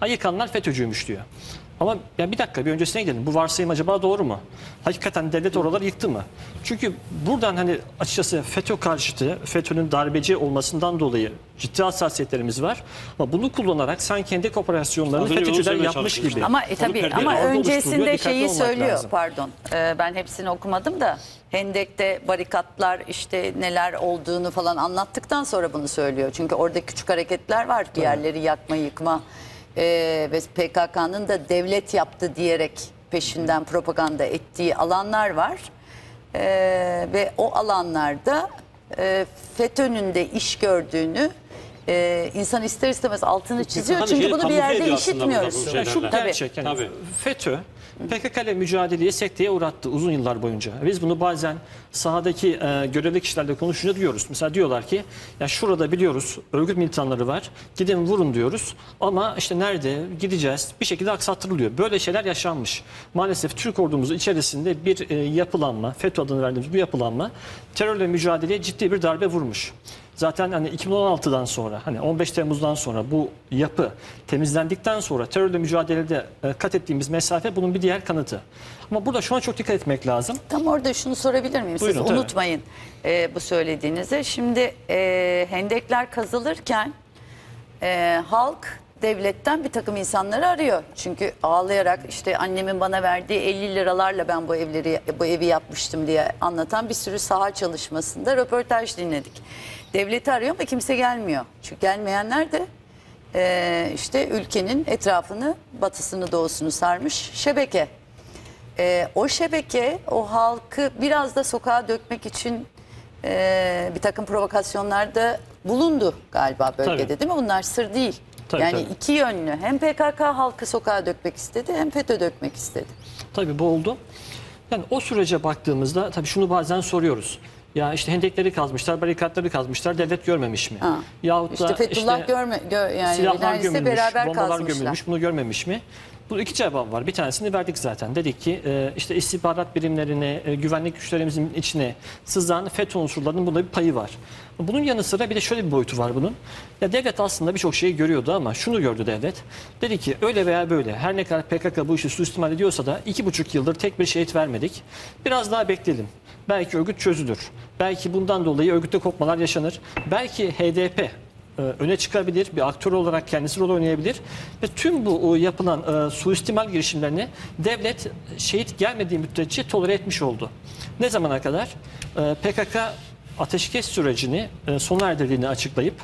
Ha, yıkanlar FETÖ'cüymüş diyor. Ama ya bir dakika bir öncesine gidelim. Bu varsayım acaba doğru mu? Hakikaten devlet oraları yıktı mı? Çünkü buradan hani açıkçası FETÖ karşıtı, FETÖ'nün darbeci olmasından dolayı ciddi hassasiyetlerimiz var. Ama bunu kullanarak sen kendi operasyonlarını FETÖ'cüler yapmış gibi. Ama e, tabii ama öncesinde şeyi söylüyor. lazım. Pardon. Ee, ben hepsini okumadım da Hendek'te barikatlar işte neler olduğunu falan anlattıktan sonra bunu söylüyor. Çünkü orada küçük hareketler var. Diğerleri yakma, yıkma ee, ve PKK'nın da devlet yaptı diyerek peşinden propaganda ettiği alanlar var. Ee, ve o alanlarda e, FETÖ'nün de iş gördüğünü e, insan ister istemez altını çiziyor. Hani Çünkü şey bunu bir kamufle yerde ediyor aslında burada işitmiyoruz. bu Ya şu şeylerle. gerçek. Yani Tabii. FETÖ PKK ile mücadeleyi sekteye uğrattı uzun yıllar boyunca. Biz bunu bazen sahadaki e, görevli kişilerle konuşunca diyoruz. Mesela diyorlar ki ya şurada biliyoruz örgüt militanları var. Gidin vurun diyoruz. Ama işte nerede gideceğiz bir şekilde aksattırılıyor. Böyle şeyler yaşanmış. Maalesef Türk ordumuz içerisinde bir e, yapılanma, FETÖ adını verdiğimiz bu yapılanma terörle mücadeleye ciddi bir darbe vurmuş. Zaten hani 2016'dan sonra hani 15 Temmuz'dan sonra bu yapı temizlendikten sonra terörle mücadelede e, kat ettiğimiz mesafe bunun bir diğer kanıtı. Ama burada şuna çok dikkat etmek lazım. Tam orada şunu sorabilir miyim? Buyurun, Siz tabii. unutmayın e, bu söylediğinizi. Şimdi e, hendekler kazılırken e, halk devletten bir takım insanları arıyor. Çünkü ağlayarak işte annemin bana verdiği 50 liralarla ben bu evleri bu evi yapmıştım diye anlatan bir sürü saha çalışmasında röportaj dinledik. Devleti arıyor ama kimse gelmiyor. Çünkü gelmeyenler de e, işte ülkenin etrafını batısını doğusunu sarmış şebeke. Ee, o şebeke o halkı biraz da sokağa dökmek için e, bir takım provokasyonlarda bulundu galiba bölgede Tabii. değil mi? Bunlar sır değil. Tabii, yani tabii. iki yönlü. Hem PKK halkı sokağa dökmek istedi hem FETÖ dökmek istedi. Tabii bu oldu. Yani o sürece baktığımızda tabii şunu bazen soruyoruz. Ya işte hendekleri kazmışlar, barikatları kazmışlar, devlet görmemiş mi? Ha. Yahut İşte da Fethullah işte görme gö, yani silahlar gömülmüş, beraber bombalar kazmışlar. gömülmüş, bunu görmemiş mi? Bu iki cevap var. Bir tanesini verdik zaten. Dedik ki e, işte istihbarat birimlerine, e, güvenlik güçlerimizin içine sızan FETÖ unsurlarının bunda bir payı var. Bunun yanı sıra bir de şöyle bir boyutu var bunun. Ya devlet aslında birçok şeyi görüyordu ama şunu gördü devlet. Dedi ki öyle veya böyle her ne kadar PKK bu işi suistimal ediyorsa da iki buçuk yıldır tek bir şehit vermedik. Biraz daha bekleyelim. Belki örgüt çözülür. Belki bundan dolayı örgütte kopmalar yaşanır. Belki HDP öne çıkabilir, bir aktör olarak kendisi rol oynayabilir ve tüm bu e, yapılan e, suistimal girişimlerini devlet şehit gelmediği müddetçe tolere etmiş oldu. Ne zamana kadar? E, PKK ateşkes sürecini e, sona erdirdiğini açıklayıp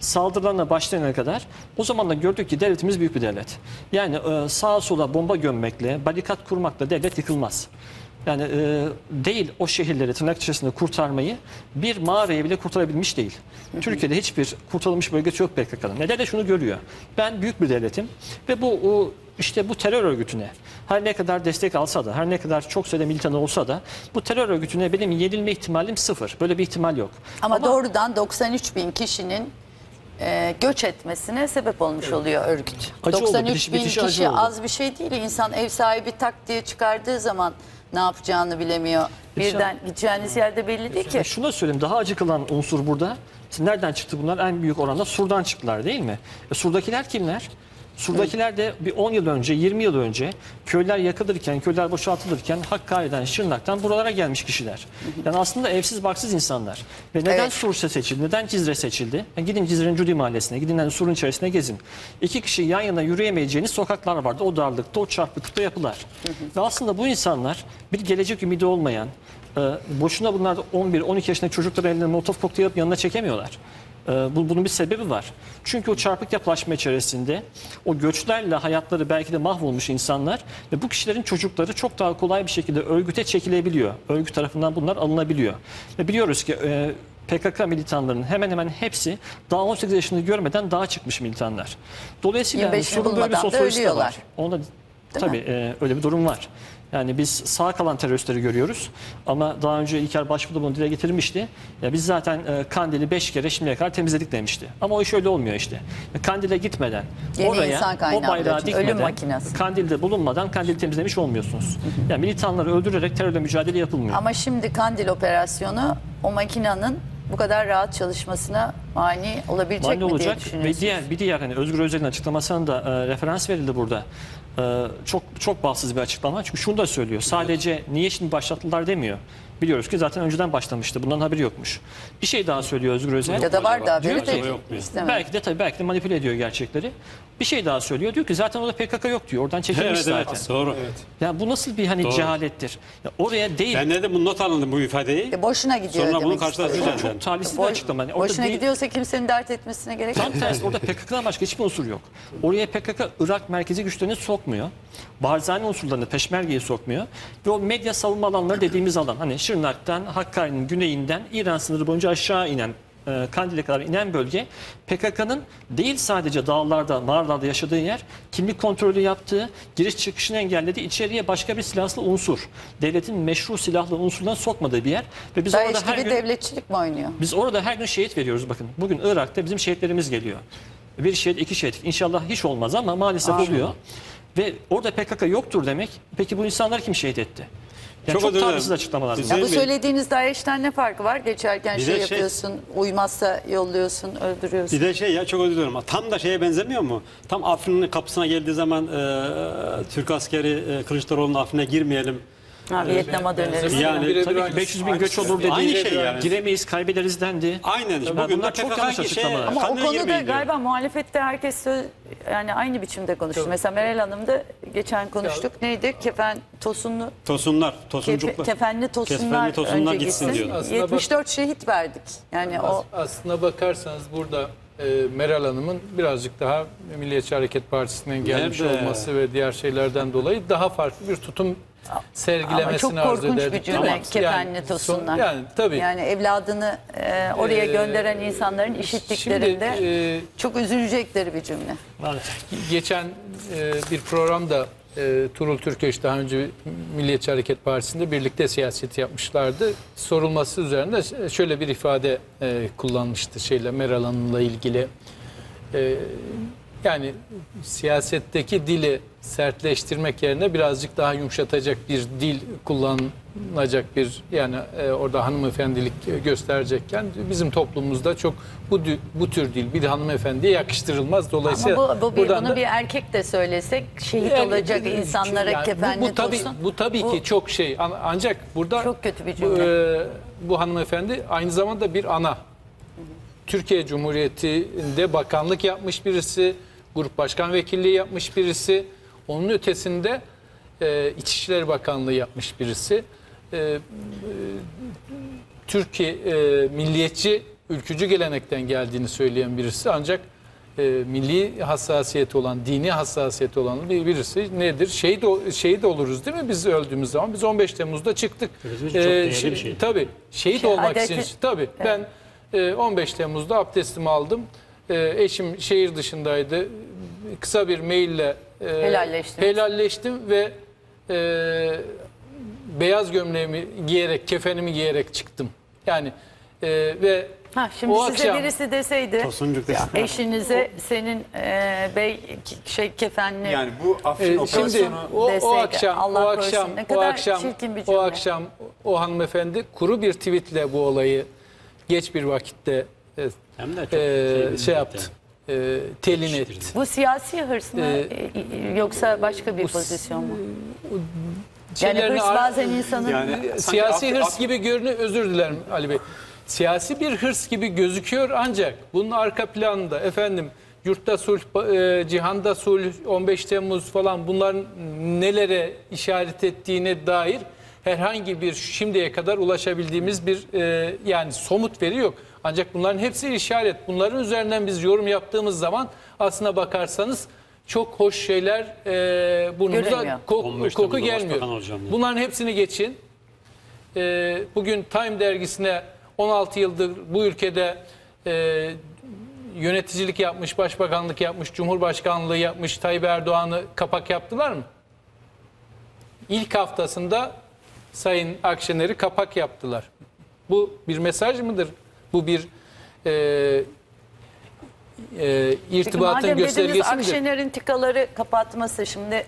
saldırılarına başlayana kadar o zaman da gördük ki devletimiz büyük bir devlet. Yani e, sağa sola bomba gömmekle, barikat kurmakla devlet yıkılmaz. Yani e, değil o şehirleri tırnak içerisinde kurtarmayı bir mağarayı bile kurtarabilmiş değil. Türkiye'de hiçbir kurtarılmış bölgesi yok PKK'nın. Neden de şunu görüyor. Ben büyük bir devletim ve bu o, işte bu terör örgütüne her ne kadar destek alsa da her ne kadar çok sayıda militan olsa da bu terör örgütüne benim yenilme ihtimalim sıfır. Böyle bir ihtimal yok. Ama, doğrudan 93 bin kişinin e, göç etmesine sebep olmuş oluyor örgüt. Acı oldu, 93 bitiş- bin bitişi acı kişi oldu. az bir şey değil. İnsan ev sahibi tak diye çıkardığı zaman ne yapacağını bilemiyor. Birden gideceğiniz yerde belli değil ki. E şunu da söyleyeyim daha acı kılan unsur burada. Şimdi nereden çıktı bunlar? En büyük oranda Sur'dan çıktılar değil mi? E, Sur'dakiler kimler? Sur'dakiler de bir 10 yıl önce, 20 yıl önce köyler yakılırken, köyler boşaltılırken Hakkari'den, Şırnak'tan buralara gelmiş kişiler. Yani aslında evsiz barksız insanlar. Ve neden Evet. Sur seçildi, neden Cizre seçildi? Yani gidin Cizre'nin Cudi Mahallesi'ne, gidin yani Sur'un içerisine gezin. İki kişi yan yana yürüyemeyeceğiniz sokaklar vardı. O darlıkta, o çarpıklıkta yapılar. Ve aslında bu insanlar bir gelecek ümidi olmayan, e, boşuna bunlar 11-12 yaşındaki çocukları eline molotof kokteyl alıp yanına çekemiyorlar. E, bu, bunun bir sebebi var. Çünkü o çarpık yapılaşma içerisinde o göçlerle hayatları belki de mahvolmuş insanlar ve bu kişilerin çocukları çok daha kolay bir şekilde örgüte çekilebiliyor. Örgüt tarafından bunlar alınabiliyor. Ve biliyoruz ki e, PKK militanlarının hemen hemen hepsi daha 18 yaşını görmeden daha çıkmış militanlar. Dolayısıyla 25'ini sorun böyle bir sosyolojisi de var. Onda tabii e, öyle bir durum var. Yani biz sağ kalan teröristleri görüyoruz ama daha önce İlker Başbuğ da bunu dile getirmişti. Ya biz zaten e, Kandil'i 5 kere şimdiye kadar temizledik demişti. Ama o iş öyle olmuyor işte. Kandil'e gitmeden, Yeni oraya o bayrağı. Ölüm dikmeden, makinesi. Kandil'de bulunmadan Kandil'i temizlemiş olmuyorsunuz. Yani militanları öldürerek terörle mücadele yapılmıyor. Ama şimdi Kandil operasyonu o makinenin bu kadar rahat çalışmasına mani olabilecek Mani mi diye olacak ve düşünüyorsunuz? diğer bir diğer hani Özgür Özel'in açıklamasına da e, referans verildi burada. E, çok çok bağımsız bir açıklama. Çünkü şunu da söylüyor. Sadece niye şimdi başlattılar demiyor. Biliyoruz ki zaten önceden başlamıştı. Bundan haberi yokmuş. Bir şey daha söylüyor Özgür Özel. Ya da var da haberi de yok istemem. Belki de tabii belki de manipüle ediyor gerçekleri. Bir şey daha söylüyor. Diyor ki zaten orada PKK yok diyor. Oradan çekilmiş Evet zaten. evet doğru. Ya bu nasıl bir hani Doğru. cehalettir? Ya oraya değil. Ben de bunu not alındım bu ifadeyi. E, boşuna gidiyor Sonra bunu demek karşılaştıracağım. istiyorum. çok talihsiz bir Boş- açıklama. Yani orada boşuna değil- gidiyorsa kimsenin dert etmesine gerek yok. Tam tersi orada PKK'dan başka hiçbir unsur yok. Oraya PKK Irak merkezi güçlerini sokmuyor. Barzani unsurlarını Peşmerge'yi sokmuyor. Ve o medya savunma alanları dediğimiz alan hani Şırnak'tan Hakkari'nin güneyinden İran sınırı boyunca aşağı inen e, Kandil'e kadar inen bölge PKK'nın değil sadece dağlarda, mağaralarda yaşadığı yer, kimlik kontrolü yaptığı, giriş çıkışını engellediği, içeriye başka bir silahlı unsur, devletin meşru silahlı unsurlarını sokmadığı bir yer. Ve biz orada Daesh her gün devletçilik mi oynuyor? biz orada her gün şehit veriyoruz bakın. Bugün Irak'ta bizim şehitlerimiz geliyor. Bir şehit, iki şehit. İnşallah hiç olmaz ama maalesef oluyor. Ve orada PKK yoktur demek. Peki bu insanlar kim şehit etti? Yani Çok çok, talihsiz açıklamalar. Ya bu söylediğiniz DAEŞ'ten ne farkı var? Geçerken Bir şey şey- yapıyorsun, uymazsa yolluyorsun, öldürüyorsun. Bir de şey ya çok özür dilerim. Tam da şeye benzemiyor mu? Tam Afrin'in kapısına geldiği zaman e, Türk askeri e, Kılıçdaroğlu'nun Afrin'e girmeyelim. Ha, Vietnam'a döneriz. Yani Tabii ki aynısı. 500 bin göç olur dedi. Aynı şey yani. Giremeyiz, kaybederiz dendi. Aynen. Tabii Bugün bunlar çok yanlış şey, açıklamalar. Ama o konuda galiba muhalefette herkes söz, yani aynı biçimde konuştu. Mesela Meral Hanım da geçen konuştuk. Neydi? Kefen Tosunlu Tosunlar, tosuncuklar. kefenli tosunlar, Kefenli tosunlar önce gitsin gitsin. bak- 74 şehit verdik. Yani o As- aslına bakarsanız burada e, Meral Hanım'ın birazcık daha Milliyetçi Hareket Partisi'nden gelmiş Nerede? olması ve diğer şeylerden dolayı daha farklı bir tutum sergilemesini Ama çok arzu korkunç bir ederdik. cümle, Ama kefenli son- tosunlar. Yani tabii. yani evladını e, oraya Ee, gönderen insanların işittiklerinde Şimdi e, çok üzülecekleri bir cümle. Geçen e, bir programda e, Turul Türkeş daha önce Milliyetçi Hareket Partisi'nde birlikte siyaset yapmışlardı. Sorulması üzerinde şöyle bir ifade e, kullanmıştı şeyle Meral Hanım'la ilgili. E, yani siyasetteki dili sertleştirmek yerine birazcık daha yumuşatacak bir dil kullanılacak bir yani e, orada hanımefendilik gösterecekken bizim toplumumuzda çok bu bu tür dil bir hanımefendiye yakıştırılmaz. Dolayısıyla Ama bu, bu bir, bunu da- bir erkek de söylesek şehit yani, olacak e, insanlara yani bu- kefenli bu, tabii, tosun. Bu tabii Bu- ki çok şey An- ancak burada Çok kötü bir bu, cümle. e, bu hanımefendi aynı zamanda bir ana. Türkiye Cumhuriyeti'nde bakanlık yapmış birisi, grup başkan vekilliği yapmış birisi. Onun ötesinde e, İçişleri Bakanlığı yapmış birisi. E, e, Türkiye e, milliyetçi, ülkücü gelenekten geldiğini söyleyen birisi ancak e, milli hassasiyeti olan, dini hassasiyeti olan bir birisi nedir? Şehit, o- şehit oluruz değil mi biz öldüğümüz zaman? Biz 15 Temmuz'da çıktık. Çok değerli şe- bir şey. Tabii. Şehit Şey, olmak adeti- için. Tabii. Ben e, 15 Temmuz'da abdestimi aldım. E, eşim şehir dışındaydı. Kısa bir maille e, Helalleştiniz. helalleştim ve e, beyaz gömleğimi giyerek, kefenimi giyerek çıktım. Yani e, ve Ha, şimdi o size akşam- birisi deseydi Tosuncuk desin. eşinize senin e, bey şey kefenli Yani bu E, şimdi operasyonu o, o deseydi, akşam Allah o korusun. akşam Ne o kadar akşam çirkin bir o cümle. akşam o hanımefendi kuru bir tweetle bu olayı geç bir vakitte e, Hem de çok e, şey tweet yaptı. e, telin etti. Bu siyasi hırs mı Ee, e, yoksa başka bir pozisyon mu? Yani hırs bazen insanın Yani sanki siyasi af- hırs af- gibi görünüyor. Özür dilerim Ali Bey. Siyasi bir hırs gibi gözüküyor ancak bunun arka planında efendim yurtta sulh, e, cihanda sulh, 15 Temmuz falan bunların nelere işaret ettiğine dair herhangi bir şimdiye kadar ulaşabildiğimiz bir e, yani somut veri yok. Ancak bunların hepsi işaret. Bunların üzerinden biz yorum yaptığımız zaman aslına bakarsanız çok hoş şeyler e, burnumuza kok- 15 koku gelmiyor. Bunların hepsini geçin. Ee, bugün Time dergisine 16 yıldır bu ülkede e, yöneticilik yapmış, başbakanlık yapmış, cumhurbaşkanlığı yapmış Tayyip Erdoğan'ı kapak yaptılar mı? İlk haftasında Sayın Akşener'i kapak yaptılar. Bu bir mesaj mıdır? Bu bir e, e, irtibatın madem dediniz göstergesi midir? Akşener'in tikaları kapatması şimdi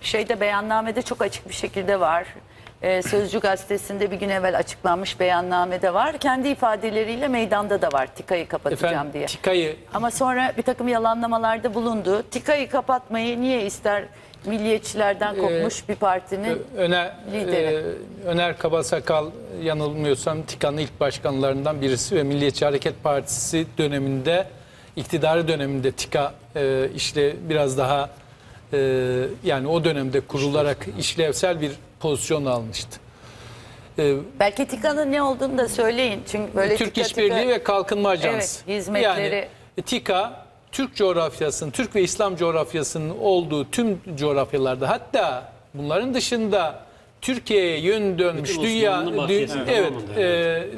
şeyde beyannamede çok açık bir şekilde var. Ee, Sözcü gazetesinde bir gün evvel açıklanmış beyannamede var. Kendi ifadeleriyle meydanda da var tikayı kapatacağım Efendim, diye. TİKA'yı Ama sonra bir takım yalanlamalarda bulundu. TİKA'yı kapatmayı niye ister milliyetçilerden Ee, kopmuş bir partinin? Öner, lideri. e, Öner Kabasakal yanılmıyorsam TİKA'nın ilk başkanlarından birisi ve Milliyetçi Hareket Partisi döneminde iktidarı döneminde TİKA e, işte biraz daha e, yani o dönemde kurularak işlevsel bir pozisyon almıştı. E, Belki TİKA'nın ne olduğunu da söyleyin. Çünkü böyle Türk tika İşbirliği tika- ve Kalkınma Ajansı. Evet, hizmetleri- Yani TİKA Türk coğrafyasının, Türk ve İslam coğrafyasının olduğu tüm coğrafyalarda hatta bunların dışında Türkiye'ye yön dönmüş Bütün dünya dü- evet, e,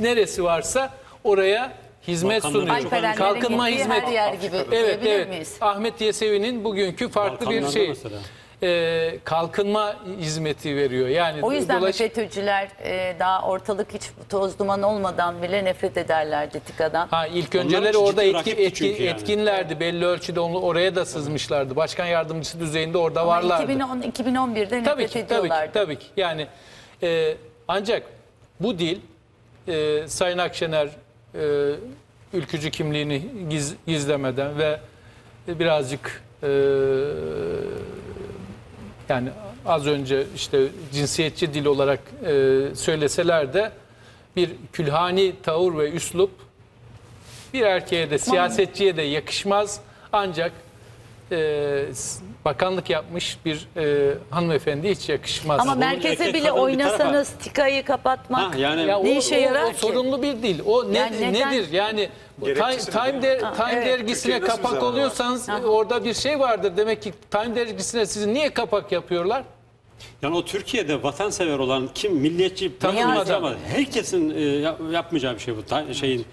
neresi varsa oraya hizmet sunuyor. Kalkınma hizmeti. her yer gibi Evet, evet. miyiz? Ahmet Yesevi'nin bugünkü farklı bir Balkanlarda şey. mesela. E, kalkınma hizmeti veriyor. Yani O yüzden dolaş- FETÖ'cüler e, daha ortalık hiç toz duman olmadan bile nefret ederlerdi TİKA'dan? Ha ilk Onlar önceleri orada etki, rakipti etki- çünkü yani. etkinlerdi. Belli ölçüde onu oraya da sızmışlardı. Başkan yardımcısı düzeyinde orada Ama varlardı. 2010, 2011'de tabii nefret ki, tabii ki, ediyorlardı. tabii ki. Yani e, ancak bu dil e, Sayın Akşener e, ülkücü kimliğini giz- gizlemeden ve birazcık e, yani az önce işte cinsiyetçi dil olarak e, söyleseler de bir külhani tavır ve üslup bir erkeğe de siyasetçiye de yakışmaz. Ancak e, bakanlık yapmış bir e, hanımefendi hiç yakışmaz. Ama merkeze erkek bile kadın bir oynasanız TİKA'yı kapatmak Ha, yani Ya ne o, işe o- yarar o ki? sorunlu bir dil. O ne, Yani neden- nedir? Yani Time, Gerekçesi Time, der- Time evet. dergisine Türkiye'de nasıl kapak oluyorsanız Aha. orada bir şey vardır. Demek ki Time dergisine sizi niye kapak yapıyorlar? Yani o Türkiye'de vatansever olan kim milliyetçi Tanınmadan. ama herkesin e, yap- yapmayacağı bir şey bu. Ta- şeyin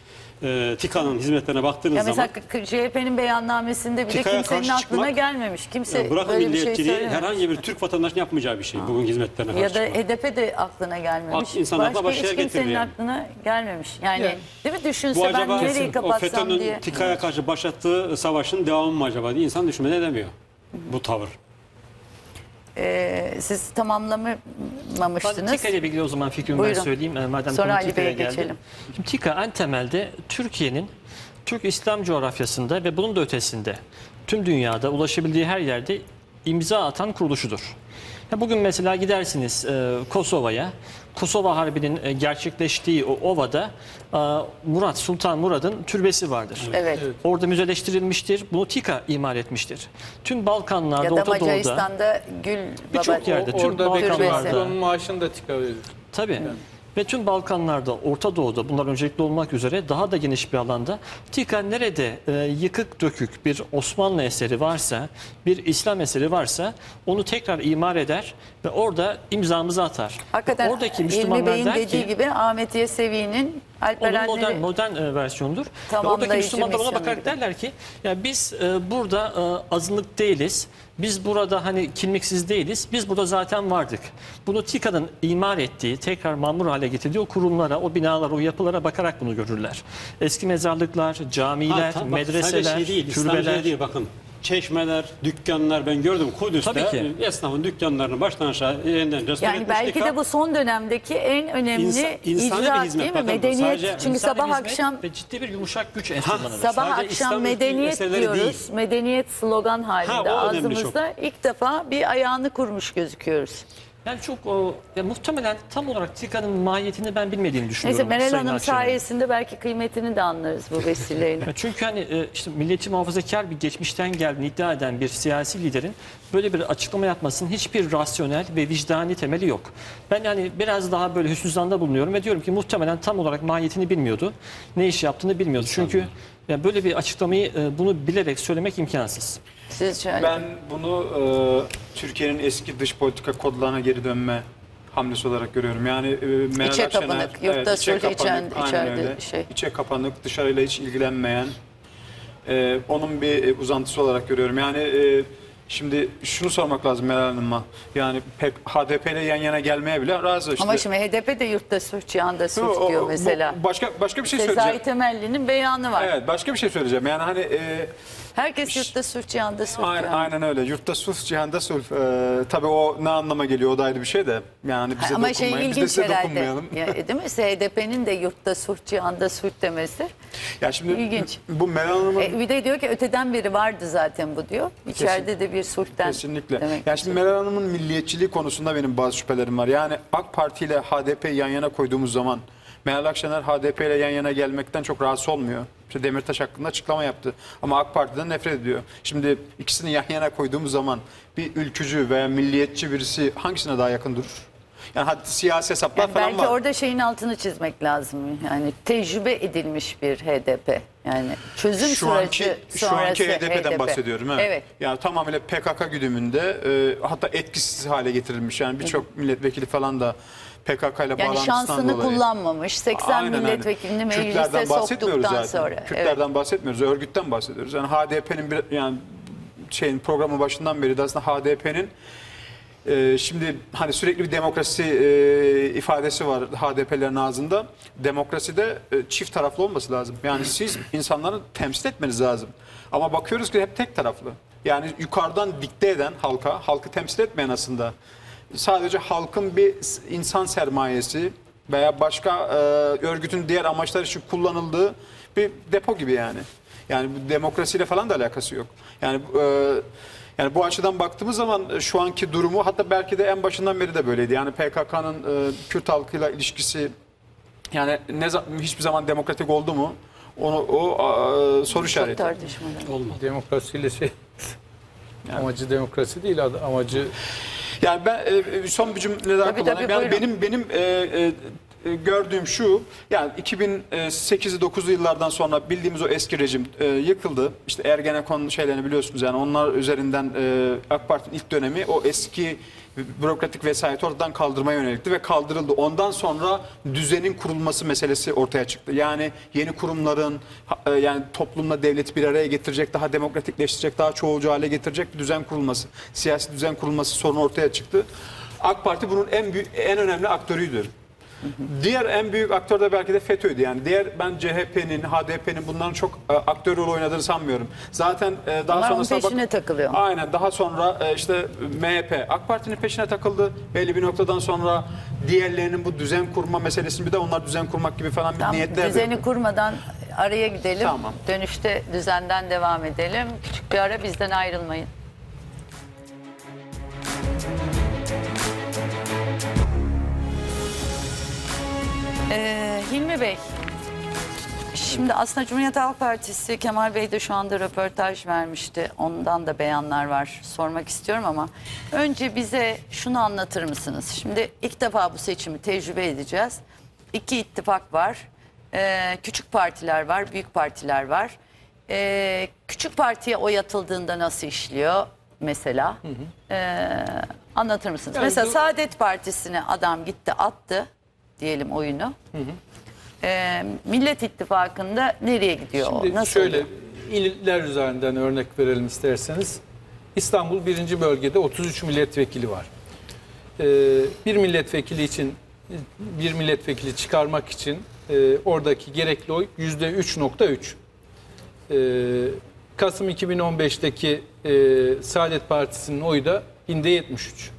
e, TİKA'nın hizmetlerine baktığınız Ya mesela zaman K- CHP'nin beyannamesinde bile TİKA'ya kimsenin aklına çıkmak- gelmemiş. Kimse bırakın böyle bir şey söylememiş. herhangi bir Türk vatandaşının yapmayacağı bir şey bugün hizmetlerine karşı Ya da çıkmak. HDP de aklına gelmemiş. Ak- Başka hiç kimsenin yani. aklına gelmemiş. Yani Yani. değil mi Bu düşünse ben acaba nereyi o kapatsam FETÖ'nün diye. TİKA'ya karşı başlattığı savaşın devamı mı acaba diye insan düşünmeden edemiyor. Bu tavır. Ee, siz Ben tamamlamamıştınız. TİKA ile ilgili o zaman fikrimi Buyurun. ben söyleyeyim. Ee, Madem Sonra Ali TİKA'ya Bey'e geçelim. Şimdi TİKA en temelde Türkiye'nin Türk İslam coğrafyasında ve bunun da ötesinde tüm dünyada ulaşabildiği her yerde imza atan kuruluşudur. Bugün mesela gidersiniz e, Kosova'ya. Kosova Harbi'nin e, gerçekleştiği o ovada e, Murat Sultan Murad'ın türbesi vardır. Evet. Orada müzeleştirilmiştir. Bunu TİKA imal etmiştir. Tüm Balkanlarda, Ya da Orta Doğu'da Macaristan'da Gül Birçok Baba. yerde. O- Türk. Balkanlarda. Onun maaşını da tika verir. Tabii. Ve tüm Balkanlarda, Orta Doğu'da bunlar öncelikli olmak üzere daha da geniş bir alanda TİKA nerede e, yıkık dökük bir Osmanlı eseri varsa, bir İslam eseri varsa onu tekrar imar eder ve orada imzamızı atar. Hakikaten Oradaki Müslümanlar Bey'in der dediği ki, gibi Ahmet Yesevi'nin onun modern, Alperenleri modern e, versiyonudur. Ve oradaki Müslümanlar ona bakarak gibi. derler ki ya biz e, burada e, azınlık değiliz. Biz burada hani kimliksiz değiliz. Biz burada zaten vardık. Bunu TİKA'nın imar ettiği, tekrar mamur hale getirdiği o kurumlara, o binalara, o yapılara bakarak bunu görürler. Eski mezarlıklar, camiler, Ha, tam- bak, medreseler, sadece şey türbeler. değil bakın. Çeşmeler, dükkanlar ben gördüm Kudüs'te. Tabii ki. Esnafın dükkanlarını baştan aşağı yeniden restore Yani belki de bu son dönemdeki en önemli İnsan- insani bir icraat hizmet değil mi? bakın bu. Medeniyet. Sadece Çünkü İnsani sabah hizmet akşam ve ciddi bir yumuşak güç enstrümanıdır. Sabah Sadece akşam İslam medeniyet meseleleri diyoruz. değil. Medeniyet slogan halinde o önemli ağzımızda ilk defa bir ayağını kurmuş gözüküyoruz. Yani çok o, ya muhtemelen tam olarak TİKA'nın mahiyetini ben bilmediğini Neyse düşünüyorum. Meral Sayın Hanım Akşener'in. sayesinde belki kıymetini de anlarız bu vesileyle. (laughs) Ya Çünkü hani e, işte milliyetçi muhafazakar bir geçmişten geldiğini iddia eden bir siyasi liderin böyle bir açıklama yapmasının hiçbir rasyonel ve vicdani temeli yok. Ben yani biraz daha böyle hüsnü zanda bulunuyorum ve diyorum ki muhtemelen tam olarak mahiyetini bilmiyordu. Ne iş yaptığını bilmiyordu. Çünkü ya böyle bir açıklamayı e, bunu bilerek söylemek imkansız. Sizce Ben bunu e, Türkiye'nin eski dış politika kodlarına geri dönme hamlesi olarak görüyorum. Yani e, Meral İçe Akşener, kapanık, yurtta içe sulh içen- kapanık, aynen içeride öyle. şey. İçe kapanık, dışarıyla hiç ilgilenmeyen e, onun bir e, uzantısı olarak görüyorum. Yani e, şimdi şunu sormak lazım Meral Hanım'a. Yani pek HDP ile yan yana gelmeye bile razı işte. ama şimdi HDP de yurtta suç, cihanda O- suç o- diyor bu- mesela. Başka başka bir şey söyleyeceğim. Sezai Temelli'nin beyanı var. Evet, başka bir şey söyleyeceğim. Yani hani e, Herkes yurtta suç, cihanda suç. Aynen, yani. aynen öyle. Yurtta sulh, cihanda sulh. Ee, tabii o ne anlama geliyor o da ayrı bir şey de. Yani bize Ama şey dokunmayın, biz de ilginç size herhalde. dokunmayalım. Ya, e, değil mi? HDP'nin de yurtta suç, cihanda suç demesi. Ya şimdi İlginç. bu Meral Hanım'ın E, bir de diyor ki öteden beri vardı zaten bu diyor. İçeride de bir sulhten. Kesinlikle. Demek yani şimdi Meral Hanım'ın milliyetçiliği konusunda benim bazı şüphelerim var. Yani AK Parti ile HDP yan yana koyduğumuz zaman Meral Akşener HDP ile yan yana gelmekten çok rahatsız olmuyor. İşte Demirtaş hakkında açıklama yaptı. Ama AK Parti'den nefret ediyor. Şimdi ikisini yan yana koyduğumuz zaman bir ülkücü veya milliyetçi birisi hangisine daha yakın durur? Yani hadi siyasi hesaplar Yani falan belki var. orada şeyin altını çizmek lazım. Yani tecrübe edilmiş bir HDP. Yani çözüm şu anki süreci şu anki HDP'den HDP. bahsediyorum. Evet. Evet. Yani tamamıyla PKK güdümünde e, hatta etkisiz hale getirilmiş. Yani birçok milletvekili falan da PKK ile Yani şansını dolayı. kullanmamış. 80 Aynen, milletvekilini meclise Kürtlerden bahsetmiyoruz soktuktan zaten. sonra. Kürtlerden bahsetmiyoruz. Örgütten bahsediyoruz. Yani HDP'nin bir yani şeyin programı başından beri de aslında HDP'nin e, şimdi hani sürekli bir demokrasi e, ifadesi var HDP'lerin ağzında. Demokraside e, çift taraflı olması lazım. Yani siz insanları temsil etmeniz lazım. Ama bakıyoruz ki hep tek taraflı. Yani yukarıdan dikte eden halka, halkı temsil etmeyen aslında. Sadece halkın bir insan sermayesi veya başka e, örgütün diğer amaçlar için kullanıldığı bir depo gibi yani. Yani bu demokrasiyle falan da alakası yok. Yani e, yani bu açıdan baktığımız zaman şu anki durumu hatta belki de en başından beri de böyleydi. Yani PKK'nın e, Kürt halkıyla ilişkisi yani ne hiçbir zaman demokratik oldu mu? Onu o e, soru Çok işareti. tartışmalı. Demokrasiyle şey amacı demokrasi değil amacı Yani ben e, son bir cümle daha Tabii, tabii, yani benim benim e, e, e, gördüğüm şu. Yani 2008'i 9'lu yıllardan sonra bildiğimiz o eski rejim e, yıkıldı. İşte Ergenekon şeylerini biliyorsunuz yani onlar üzerinden e, AK Parti'nin ilk dönemi o eski bürokratik vesayeti ortadan kaldırmaya yönelikti ve kaldırıldı. Ondan sonra düzenin kurulması meselesi ortaya çıktı. Yani yeni kurumların e, yani toplumla devleti bir araya getirecek, daha demokratikleştirecek, daha çoğulcu hale getirecek bir düzen kurulması, siyasi düzen kurulması sorunu ortaya çıktı. AK Parti bunun en büyük, en önemli aktörüydü. Diğer en büyük aktör de belki de FETÖ'ydü. Yani diğer ben CHP'nin, HDP'nin bunların çok e, aktör rol oynadığını sanmıyorum. Zaten e, daha Onlar onun sonrasında peşine takılıyor. Aynen daha sonra e, işte MHP AK Parti'nin peşine takıldı. Belli bir noktadan sonra diğerlerinin bu düzen kurma meselesini bir de onlar düzen kurmak gibi falan bir Tam niyetler. düzeni kurmadan araya gidelim. Tamam. Dönüşte düzenden devam edelim. Küçük bir ara bizden ayrılmayın. Ee, Hilmi Bey, şimdi aslında Cumhuriyet Halk Partisi Kemal Bey de şu anda röportaj vermişti. Ondan da beyanlar var. Sormak istiyorum ama önce bize şunu anlatır mısınız? Şimdi ilk defa bu seçimi tecrübe edeceğiz. İki ittifak var. Ee, küçük partiler var, büyük partiler var. Ee, küçük partiye oy atıldığında nasıl işliyor mesela? Ee, anlatır mısınız? Yani mesela bu- Saadet Partisi'ne adam gitti attı diyelim oyunu. Ee, Millet İttifakı'nda nereye gidiyor Şimdi? Nasıl şöyle oluyor? iller üzerinden örnek verelim isterseniz. İstanbul birinci bölgede 33 milletvekili var. Ee, bir milletvekili için bir milletvekili çıkarmak için e, oradaki gerekli oy yüzde 3.3. Ee, Kasım 2015'teki e, Saadet Partisi'nin oyu da binde 73.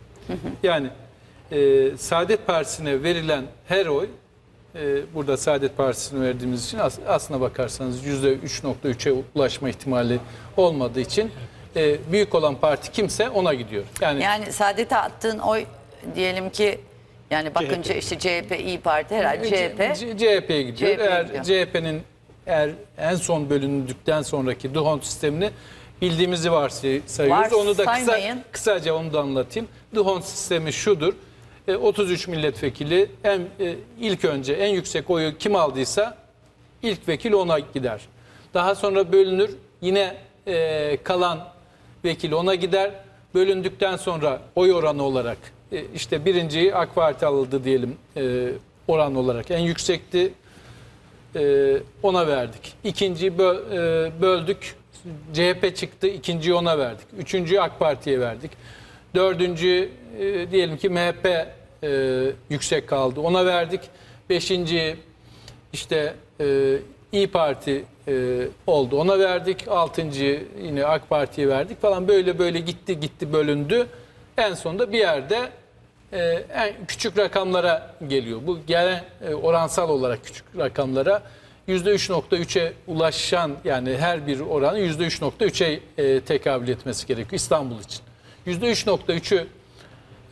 Yani e, Saadet Partisi'ne verilen her oy e, burada Saadet Partisi'ne verdiğimiz için as- aslına bakarsanız %3.3'e ulaşma ihtimali olmadığı için e, büyük olan parti kimse ona gidiyor. Yani, Yani Saadet'e attığın oy diyelim ki yani bakınca işte CHP, İyi Parti herhalde CHP. CHP'ye gidiyor. CHP'ye eğer. CHP'nin eğer en son bölündükten sonraki Duhon sistemini bildiğimizi varsayıyoruz. Onu da kısa, kısaca onu da anlatayım. Duhon sistemi şudur. E, 33 milletvekili en e, ilk önce en yüksek oyu kim aldıysa ilk vekil ona gider. Daha sonra bölünür. Yine e, kalan vekil ona gider. Bölündükten sonra oy oranı olarak e, işte birinciyi AK Parti aldı diyelim e, oran olarak en yüksekti. E, ona verdik. İkinciyi bö- e, böldük. CHP çıktı. ikinciyi ona verdik. Üçüncüyü AK Parti'ye verdik. Dördüncü e, diyelim ki MHP e, yüksek kaldı. Ona verdik. Beşinci işte e, İyi Parti e, oldu. Ona verdik. Altıncı yine AK Parti'ye verdik falan. Böyle böyle gitti gitti bölündü. En sonunda bir yerde e, en küçük rakamlara geliyor. Bu gelen e, oransal olarak küçük rakamlara %3.3'e ulaşan yani her bir oranın %3.3'e e, tekabül etmesi gerekiyor İstanbul için. %3.3'ü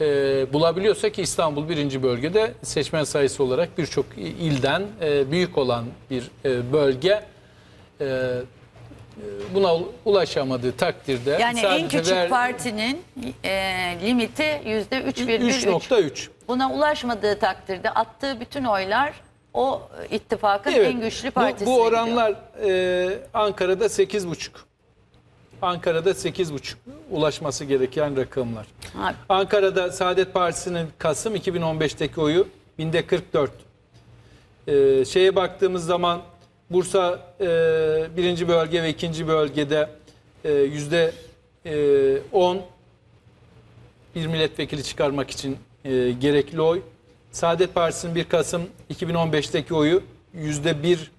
e, bulabiliyorsa ki İstanbul birinci bölgede seçmen sayısı olarak birçok ilden e, büyük olan bir e, bölge e, e, buna ulaşamadığı takdirde Yani en küçük ver- partin e, limiti yüzde 3,3. 3.3 Buna ulaşmadığı takdirde attığı bütün oylar o ittifakın Evet. en güçlü Bu- partisine Bu, gidiyor. oranlar e, Ankara'da 8,5. Ankara'da 8,5 ulaşması gereken rakamlar. Ha, Ankara'da Saadet Partisi'nin Kasım 2015'teki oyu binde 44. Ee, şeye baktığımız zaman Bursa e, birinci bölge ve ikinci bölgede e, yüzde e, 10 bir milletvekili çıkarmak için e, gerekli oy. Saadet Partisi'nin 1 Kasım 2015'teki oyu yüzde 1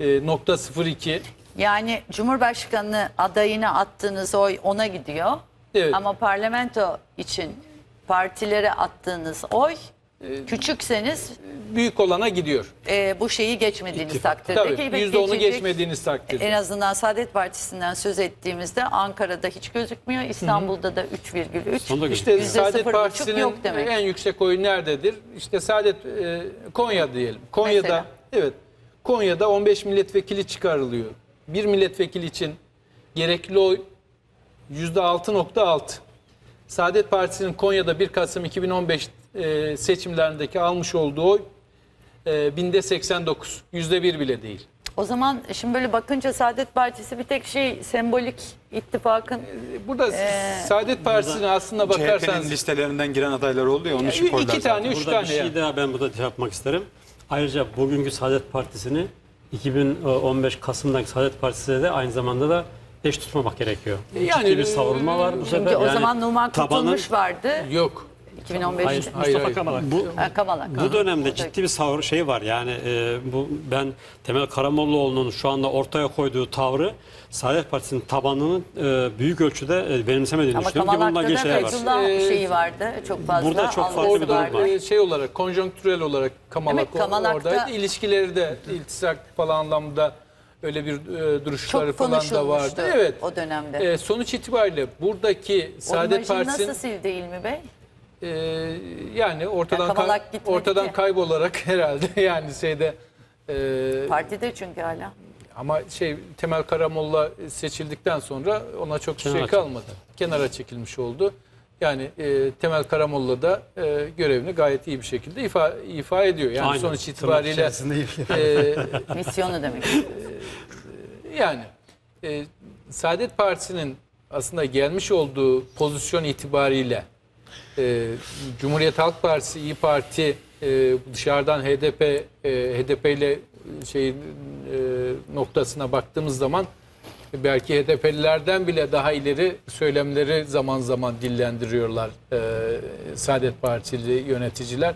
e, nokta 02. Yani Cumhurbaşkanı adayına attığınız oy ona gidiyor. Evet. Ama parlamento için partilere attığınız oy Ee, küçükseniz Büyük olana gidiyor. e, bu şeyi geçmediğiniz takdirde. Tabii ki pek yüzde onu geçecek- geçmediğiniz takdirde. En azından Saadet Partisi'nden söz ettiğimizde Ankara'da hiç gözükmüyor. İstanbul'da da 3,3. Sonunda İşte Saadet Partisi'nin yok demek. en yüksek oyu nerededir? İşte Saadet e, Konya diyelim. Konya'da Mesela? evet. Konya'da 15 milletvekili çıkarılıyor. Bir milletvekili için gerekli oy %6.6. Saadet Partisi'nin Konya'da 1 Kasım 2015 e, seçimlerindeki almış olduğu oy e, binde 89. Yüzde bir bile değil. O zaman şimdi böyle bakınca Saadet Partisi bir tek şey sembolik ittifakın Burada Saadet Partisi'ne aslında CHP'nin bakarsanız listelerinden giren adaylar oldu ya onun için iki koydular tane, zaten. üç Burada tane bir şey yani. daha ben burada yapmak isterim. Ayrıca bugünkü Saadet Partisi'ni 2015 Kasım'daki Saadet Partisi'ne de aynı zamanda da eş tutmamak gerekiyor. Yani- Ciddi bir savunma var bu sefer. Çünkü o Yani zaman Numan tabanın- Kurtulmuş vardı Yok. 2015'te. Hayır, Mustafa hayır. Kamalak. Bu, Ha, Kamalak. bu dönemde ciddi bir savur şey var. Yani e, bu ben Temel Karamollaoğlu'nun şu anda ortaya koyduğu tavrı Saadet Partisi'nin tabanının e, büyük ölçüde e, benimsemediğini Ama düşünüyorum ki bundan Kamalak'ta da gençler var. Fethullah Ee, şeyi vardı. Çok fazla. burada çok farklı algısı bir durum vardı. var. e, şey olarak konjonktürel olarak Kamalak, Demek Kamalak'ta- oradaydı. İlişkileri de iltisak falan anlamda öyle bir e, duruşları Çok falan da konuşulmuştu vardı. Evet. o dönemde. E, sonuç itibariyle buradaki Saadet imajı Partisi'nin nasıl sildi İlmi Bey? E, yani ortadan Ya Kamalak kay- gitmedi ortadan ki. kaybolarak (laughs) herhalde yani şeyde e, Partide çünkü hala. Ama şey Temel Karamolla seçildikten sonra ona çok Kenara şey kalmadı. Kenara çekilmiş oldu. Yani e, Temel Karamolla da e, görevini gayet iyi bir şekilde ifa, ifa ediyor. Yani Aynen. sonuç itibariyle iyi. e, (laughs) Misyonu demek. yani e, Saadet Partisi'nin aslında gelmiş olduğu pozisyon itibariyle e, Cumhuriyet Halk Partisi, İyi Parti e, dışarıdan HDP e, HDP ile şey e, noktasına baktığımız zaman belki HDP'lilerden bile daha ileri söylemleri zaman zaman dillendiriyorlar e, Saadet Partili yöneticiler.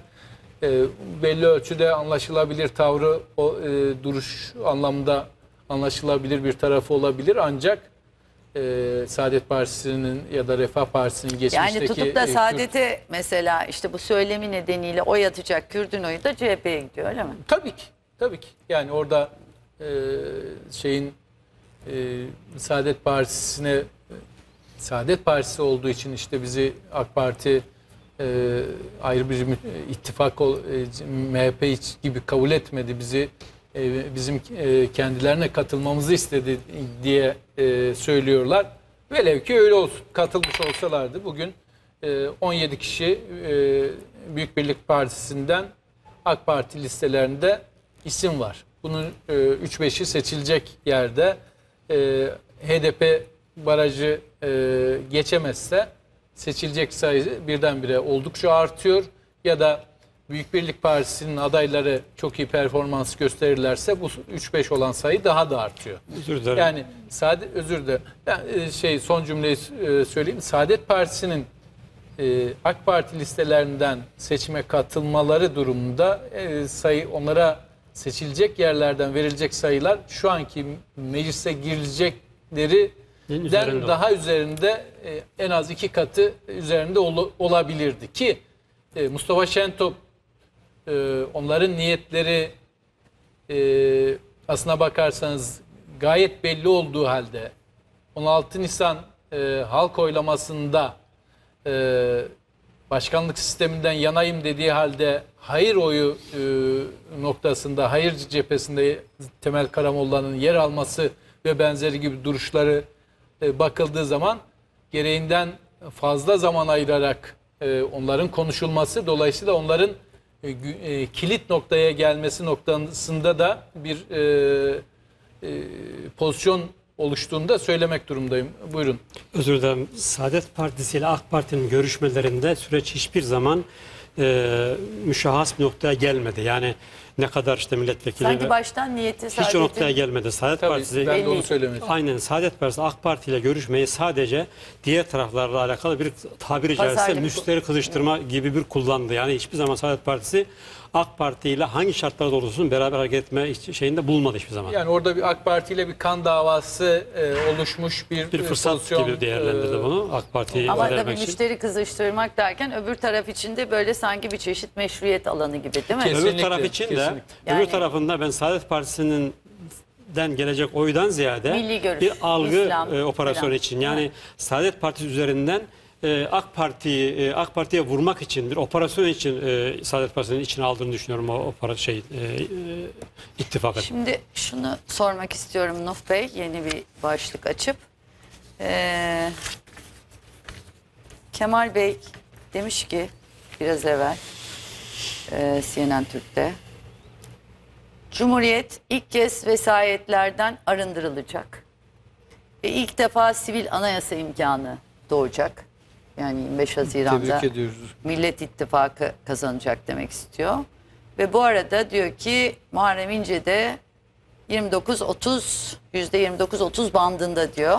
E, belli ölçüde anlaşılabilir tavrı, o, e, duruş anlamda anlaşılabilir bir tarafı olabilir ancak e, Saadet Partisi'nin ya da Refah Partisi'nin geçmişteki... Yani tutup e, da Kürt- Saadet'e mesela işte bu söylemi nedeniyle oy atacak Kürdün oyu da CHP'ye gidiyor öyle mi? Tabii ki. Tabii ki. Yani orada e, şeyin e, Saadet Partisi'ne e, Saadet Partisi olduğu için işte bizi AK Parti e, ayrı bir ittifak ol- e, MHP gibi kabul etmedi. Bizi e, bizim e, kendilerine katılmamızı istedi diye e, söylüyorlar. Velev ki öyle olsun. Katılmış olsalardı bugün e, 17 kişi e, Büyük Birlik Partisi'nden AK Parti listelerinde isim var. Bunun e, 3-5'i seçilecek yerde e, HDP barajı e, geçemezse seçilecek sayı birdenbire oldukça artıyor ya da Büyük Birlik Partisi'nin adayları çok iyi performans gösterirlerse bu 3-5 olan sayı daha da artıyor. Özür dilerim. Yani Saadet özür de ben e, şey son cümleyi e, söyleyeyim. Saadet Partisi'nin e, AK Parti listelerinden seçime katılmaları durumunda sayı onlara seçilecek yerlerden verilecek sayılar şu anki meclise girilecekleri En den daha üzerinde en az iki katı üzerinde ol- olabilirdi ki Mustafa Şentop e, onların niyetleri e, aslına bakarsanız gayet belli olduğu halde 16 Nisan e, halk oylamasında e, başkanlık sisteminden yanayım dediği halde hayır oyu e, noktasında, hayır cephesinde Temel Karamolla'nın yer alması ve benzeri gibi duruşları e, bakıldığı zaman gereğinden fazla zaman ayırarak e, onların konuşulması dolayısıyla onların e, e, kilit noktaya gelmesi noktasında da bir e, e, pozisyon oluştuğunu da söylemek durumdayım. Buyurun. Özür dilerim. Saadet Partisi ile AK Parti'nin görüşmelerinde süreç hiçbir zaman e, müşahhas bir noktaya gelmedi. Yani ne kadar işte milletvekili Sanki ve- baştan niyeti hiç o noktaya Saadet'in gelmedi. Saadet Tabii Partisi ben de onu söylemek Aynen Saadet Partisi AK Parti ile görüşmeyi sadece diğer taraflarla alakalı bir tabiri caizse Pazarlık- müşteri kızıştırma gibi bir kullandı. Yani hiçbir zaman Saadet Partisi AK Parti ile hangi şartlarda olursa olsun beraber hareket etme şeyinde bulmadı hiçbir zaman. Yani orada bir AK Parti ile bir kan davası e, oluşmuş bir, bir e, fırsat pozisyon, gibi değerlendirdi e, bunu AK Parti'yi Ama tabii için. müşteri kızıştırmak derken öbür taraf için de böyle sanki bir çeşit meşruiyet alanı gibi değil mi? Kesin. Öbür Kesinlikle, taraf için de kesinlikle. Yani- öbür tarafında ben Saadet Partisi'nin den gelecek oydan ziyade Milli görüş, bir algı İslam e, operasyonu falan. için yani Evet. Saadet Partisi üzerinden e, AK Parti'yi e, AK Parti'ye vurmak için bir operasyon için e, Saadet Partisi'nin içine aldığını düşünüyorum o opera şey e, e. Şimdi şunu sormak istiyorum Nuh Bey yeni bir başlık açıp. Kemal Bey demiş ki biraz evvel CNN Türk'te Cumhuriyet ilk kez vesayetlerden arındırılacak. Ve ilk defa sivil anayasa imkanı doğacak. Yani 25 Haziran'da Tebrik ediyoruz. Millet İttifakı kazanacak demek istiyor. Ve bu arada diyor ki Muharrem İnce de 29-30 %29-30 bandında diyor.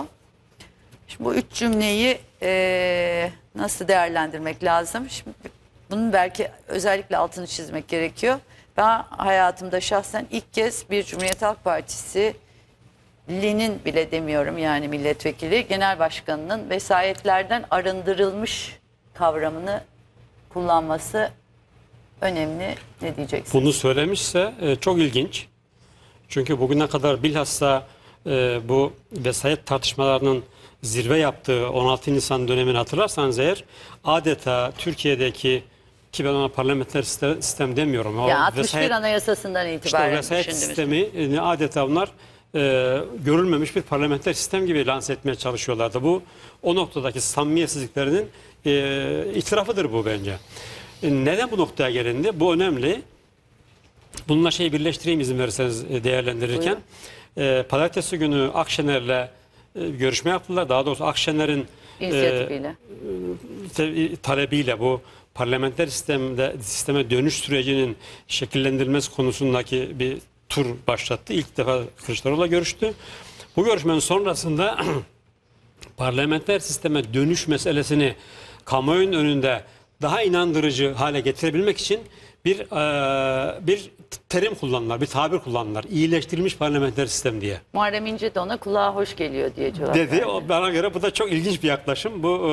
Şimdi bu üç cümleyi eee, nasıl değerlendirmek lazım? Şimdi bunun belki özellikle altını çizmek gerekiyor. Ben hayatımda şahsen ilk kez bir Cumhuriyet Halk Partisi Li'nin bile demiyorum yani milletvekili genel başkanının vesayetlerden arındırılmış kavramını kullanması önemli. Ne diyeceksin? Bunu söylemişse e, çok ilginç. Çünkü bugüne kadar bilhassa e, bu vesayet tartışmalarının zirve yaptığı 16 Nisan dönemini hatırlarsanız eğer adeta Türkiye'deki ki ben ona parlamenter sistem, demiyorum. O Ya 61 vesayet- Anayasası'ndan İşte itibaren vesayet düşündüğümüz. sistemi e, adeta onlar e, görülmemiş bir parlamenter sistem gibi lanse etmeye çalışıyorlardı. Bu o noktadaki samimiyetsizliklerinin e, itirafıdır bu bence. E, neden bu noktaya gelindi? Bu önemli. Bununla şeyi birleştireyim izin verirseniz e, değerlendirirken. E, Pazartesi günü Akşener'le e, görüşme yaptılar. Daha doğrusu Akşener'in e, te- talebiyle bu parlamenter sistemde sisteme dönüş sürecinin şekillendirilmesi konusundaki bir tur başlattı. İlk defa Kılıçdaroğlu'la görüştü. Bu görüşmenin sonrasında (clears throat) parlamenter sisteme dönüş meselesini kamuoyunun önünde daha inandırıcı hale getirebilmek için bir e, bir terim kullandılar, bir tabir kullandılar. İyileştirilmiş parlamenter sistem diye. Muharrem İnce de ona kulağa hoş geliyor diye cevap dedi. verdi. O, bana göre bu da çok ilginç bir yaklaşım. Bu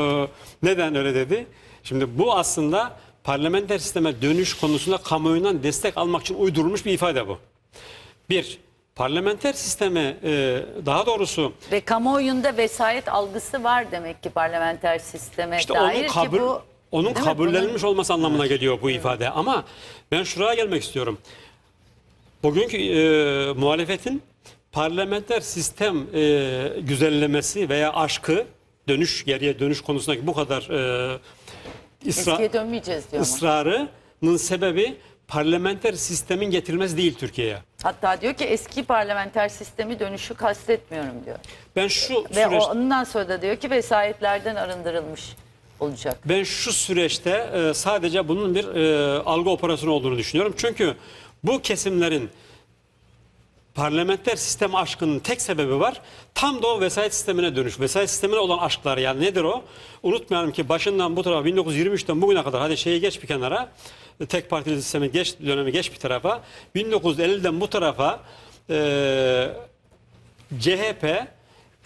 e, neden öyle dedi? Şimdi bu aslında parlamenter sisteme dönüş konusunda kamuoyundan destek almak için uydurulmuş bir ifade bu. Bir, parlamenter sisteme e, daha doğrusu Ve kamuoyunda vesayet algısı var demek ki parlamenter sisteme işte dair onun kabul ki bu onun Değil mi? kabullenilmiş olması anlamına geliyor bu ifade. Ama ben şuraya gelmek istiyorum. Bugünkü e, muhalefetin parlamenter sistem e, güzellemesi veya aşkı dönüş geriye dönüş konusundaki bu kadar e, eskiye dönmeyeceğiz diyor ısrarının sebebi parlamenter sistemin getirilmesi değil Türkiye'ye. Hatta diyor ki eski parlamenter sistemi dönüşü kastetmiyorum diyor. Ben şu Ve süreç, ondan sonra da diyor ki vesayetlerden arındırılmış olacak. ben şu süreçte e, sadece bunun bir e, algı operasyonu olduğunu düşünüyorum. Çünkü bu kesimlerin parlamenter sistem aşkının tek sebebi var. Tam da o vesayet sistemine dönüş. Vesayet sistemine olan aşklar yani nedir o? Unutmayalım ki başından bu tarafa 1923'ten bugüne kadar hadi şeyi geç bir kenara. Tek partili sistemin geç dönemi geç bir tarafa. 1950'den bu tarafa e, CHP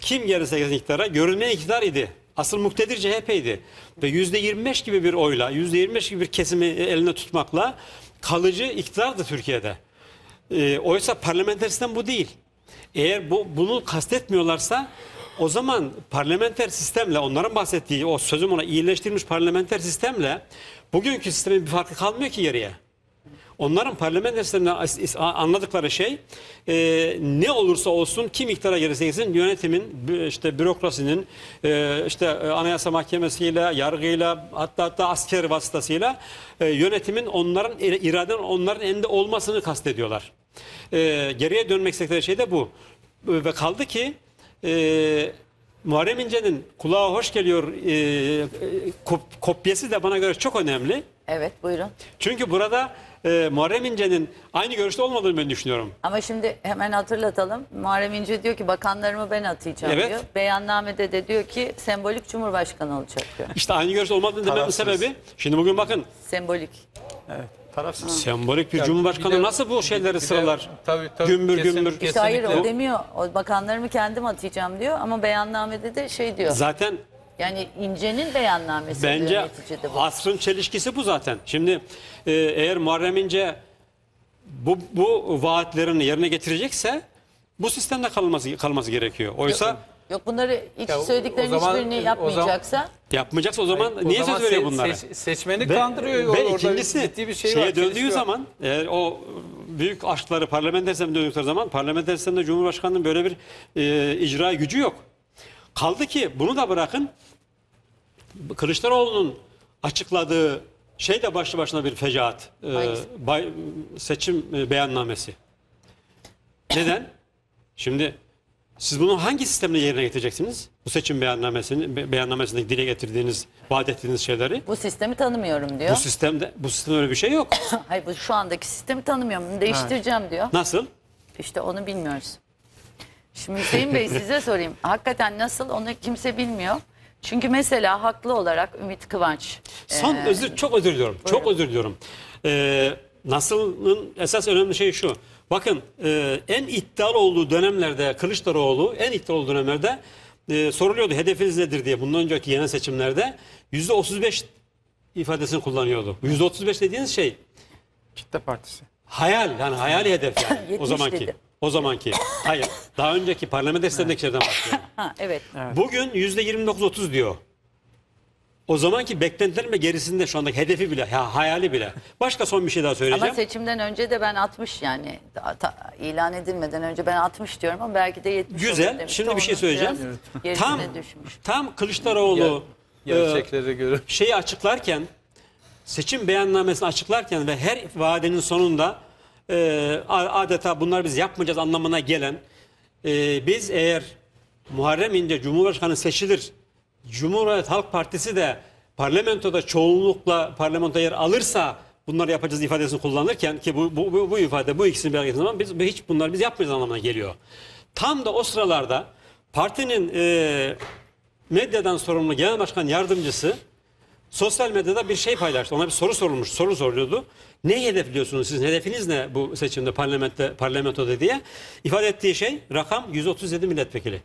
kim gelirse gelsin iktidara görünmeyen iktidar idi. Asıl muktedir CHP'ydi. Ve %25 gibi bir oyla, %25 gibi bir kesimi eline tutmakla kalıcı iktidardı Türkiye'de. E, oysa parlamenter sistem bu değil. Eğer bu bunu kastetmiyorlarsa o zaman parlamenter sistemle onların bahsettiği o sözüm ona iyileştirilmiş parlamenter sistemle bugünkü sistemin bir farkı kalmıyor ki geriye. Onların parlamenter a- anladıkları şey e, ne olursa olsun kim iktidara gelirse gelsin yönetimin işte bürokrasinin e, işte e, anayasa mahkemesiyle yargıyla hatta hatta asker vasıtasıyla e, yönetimin onların ira- iraden onların elinde olmasını kastediyorlar. E, geriye dönmek istedikleri şey de bu. Ve kaldı ki e, Muharrem İnce'nin kulağa hoş geliyor e, e, kop- kopyası da bana göre çok önemli. Evet buyurun. Çünkü burada e, Muharrem İnce'nin aynı görüşte olmadığını ben düşünüyorum. Ama şimdi hemen hatırlatalım. Muharrem İnce diyor ki bakanlarımı ben atayacağım Evet. diyor. Beyannamede de diyor ki sembolik cumhurbaşkanı olacak diyor. İşte aynı görüşte olmadığını dememin Tarafsız. sebebi şimdi bugün bakın Sembolik. Evet, tarafsız. sembolik bir cumhurbaşkanı bir de- nasıl bu şeyleri bir de- sıralar? tabii, tabii, gümbür kesin- gümbür. kesin- İşte hayır o Kesinlikle. demiyor. O bakanlarımı kendim atayacağım diyor ama beyannamede de şey diyor. Zaten Yani İnce'nin beyannamesi diyor bence neticede bu. asrın çelişkisi bu zaten. Şimdi e, eğer Muharrem İnce bu, bu vaatlerini yerine getirecekse bu sistemde kalması kalması gerekiyor. Oysa Yok bunları hiç Ya o- söylediklerinin o zaman- hiçbirini o yapmayacaksa yapmayacaksa o zaman O niye zaman söz veriyor se- bunları? seç- seçmeni Ve- kandırıyor. Ve Orada ikincisi ciddi bir şey şeye var. döndüğü çelişki var. zaman eğer o büyük aşkları parlamenter sisteme döndükleri zaman parlamenter sistemde Cumhurbaşkanı'nın böyle bir e, icra gücü yok. Kaldı ki bunu da bırakın Kılıçdaroğlu'nun açıkladığı şey de başlı başına bir fecaat. E, Hangisi? bay- seçim e, beyannamesi. Neden? Şimdi siz bunu hangi sistemle yerine getireceksiniz? Bu seçim beyannamesini, be- beyannamesinde dile getirdiğiniz, vaat ettiğiniz şeyleri. bu sistemi tanımıyorum diyor. Bu sistemde bu sistemde öyle bir şey yok. (laughs) Hayır bu şu andaki sistemi tanımıyorum. Bunu değiştireceğim diyor. Nasıl? İşte onu bilmiyoruz. Şimdi Hüseyin Bey (laughs) size sorayım. Hakikaten nasıl onu kimse bilmiyor. Çünkü mesela haklı olarak Ümit Kıvanç. Son e, özür çok özür diliyorum. Çok özür diliyorum. Ee, nasılın esas önemli şey şu. Bakın e, en iddialı olduğu dönemlerde Kılıçdaroğlu en iddialı olduğu dönemlerde e, soruluyordu hedefiniz nedir diye bundan önceki genel seçimlerde yüzde 35 ifadesini kullanıyordu. Yüzde 35 dediğiniz şey Kitle Partisi. hayal yani hayali hedef yani (laughs) o 70 zamanki. dedi. O zamanki. Hayır. Daha önceki parlamenter sistemdeki şeyden bahsediyorum. (laughs) Ha, evet. Bugün yüzde 29-30 diyor. O zamanki beklentilerin ve gerisinde şu andaki hedefi bile, ya hayali bile. Başka son bir şey daha söyleyeceğim. Ama seçimden önce de ben 60 yani ta- ilan edilmeden önce ben 60 diyorum ama belki de 70 olur Güzel. Şimdi bir şey Onun söyleyeceğim. biraz Gerisine Tam düşmüş. tam Kılıçdaroğlu Gerçeklere göre. şeyi açıklarken seçim beyannamesini açıklarken ve her vadenin sonunda e, a- adeta bunlar biz yapmayacağız anlamına gelen e, biz eğer Muharrem İnce Cumhurbaşkanı seçilir Cumhuriyet Halk Partisi de parlamentoda çoğunlukla parlamentoda yer alırsa bunları yapacağız ifadesini kullanırken ki bu, bu, bu, bu ifade bu ikisini getirdiği zaman biz hiç bunları biz yapmayacağız anlamına geliyor. Tam da o sıralarda partinin e, medyadan sorumlu genel başkan yardımcısı sosyal medyada bir şey paylaştı. Ona bir soru sorulmuş. Soru soruyordu. Ne hedefliyorsunuz sizin? Hedefiniz ne bu seçimde parlamento, parlamentoda diye. ifade ettiği şey rakam 137 milletvekili.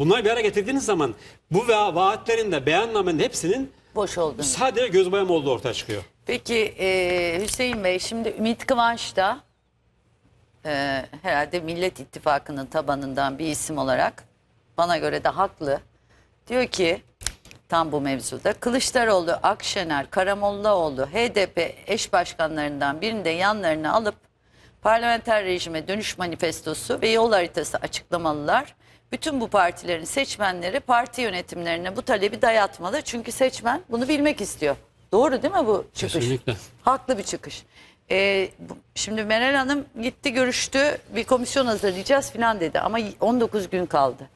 Bunları bir araya getirdiğiniz zaman bu va- vaatlerin de beyannamenin hepsinin Boş olduğunu. sadece göz boyama olduğu ortaya çıkıyor. Peki e, Hüseyin Bey şimdi Ümit Kıvanç da e, herhalde Millet İttifakı'nın tabanından bir isim olarak bana göre de haklı. Diyor ki tam bu mevzuda Kılıçdaroğlu, Akşener, Karamollaoğlu, HDP eş başkanlarından birini de yanlarına alıp parlamenter rejime dönüş manifestosu ve yol haritası açıklamalılar. Bütün bu partilerin seçmenleri parti yönetimlerine bu talebi dayatmalı. Çünkü seçmen bunu bilmek istiyor. Doğru değil mi bu çıkış? Kesinlikle. Haklı bir çıkış. Ee, şimdi Meral Hanım gitti görüştü bir komisyon hazırlayacağız falan dedi ama 19 gün kaldı.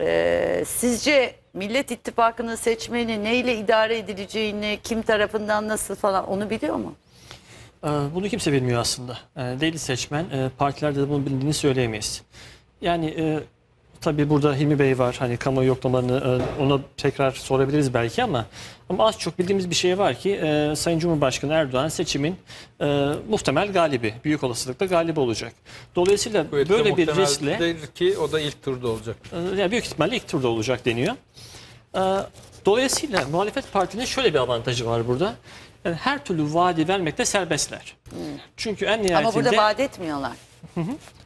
Ee, sizce Millet İttifakı'nın seçmeni neyle idare edileceğini, kim tarafından nasıl falan onu biliyor mu? Ee, Bunu kimse bilmiyor aslında. Ee, Değil seçmen. Ee, Partilerde de bunu bildiğini söyleyemeyiz. Yani e, tabii burada Hilmi Bey var. Hani kamuoyu yoklamalarını e, ona tekrar sorabiliriz belki ama ama az çok bildiğimiz bir şey var ki e, Sayın Cumhurbaşkanı Erdoğan seçimin e, muhtemel galibi. Büyük olasılıkla galibi olacak. Dolayısıyla Bu böyle bir riskle değil ki o da ilk turda olacak. ee, yani büyük ihtimalle ilk turda olacak deniyor. Ee, Dolayısıyla muhalefet partinin şöyle bir avantajı var burada. Yani her türlü vaadi vermekte serbestler. Çünkü en nihayetinde Ama burada vaat etmiyorlar.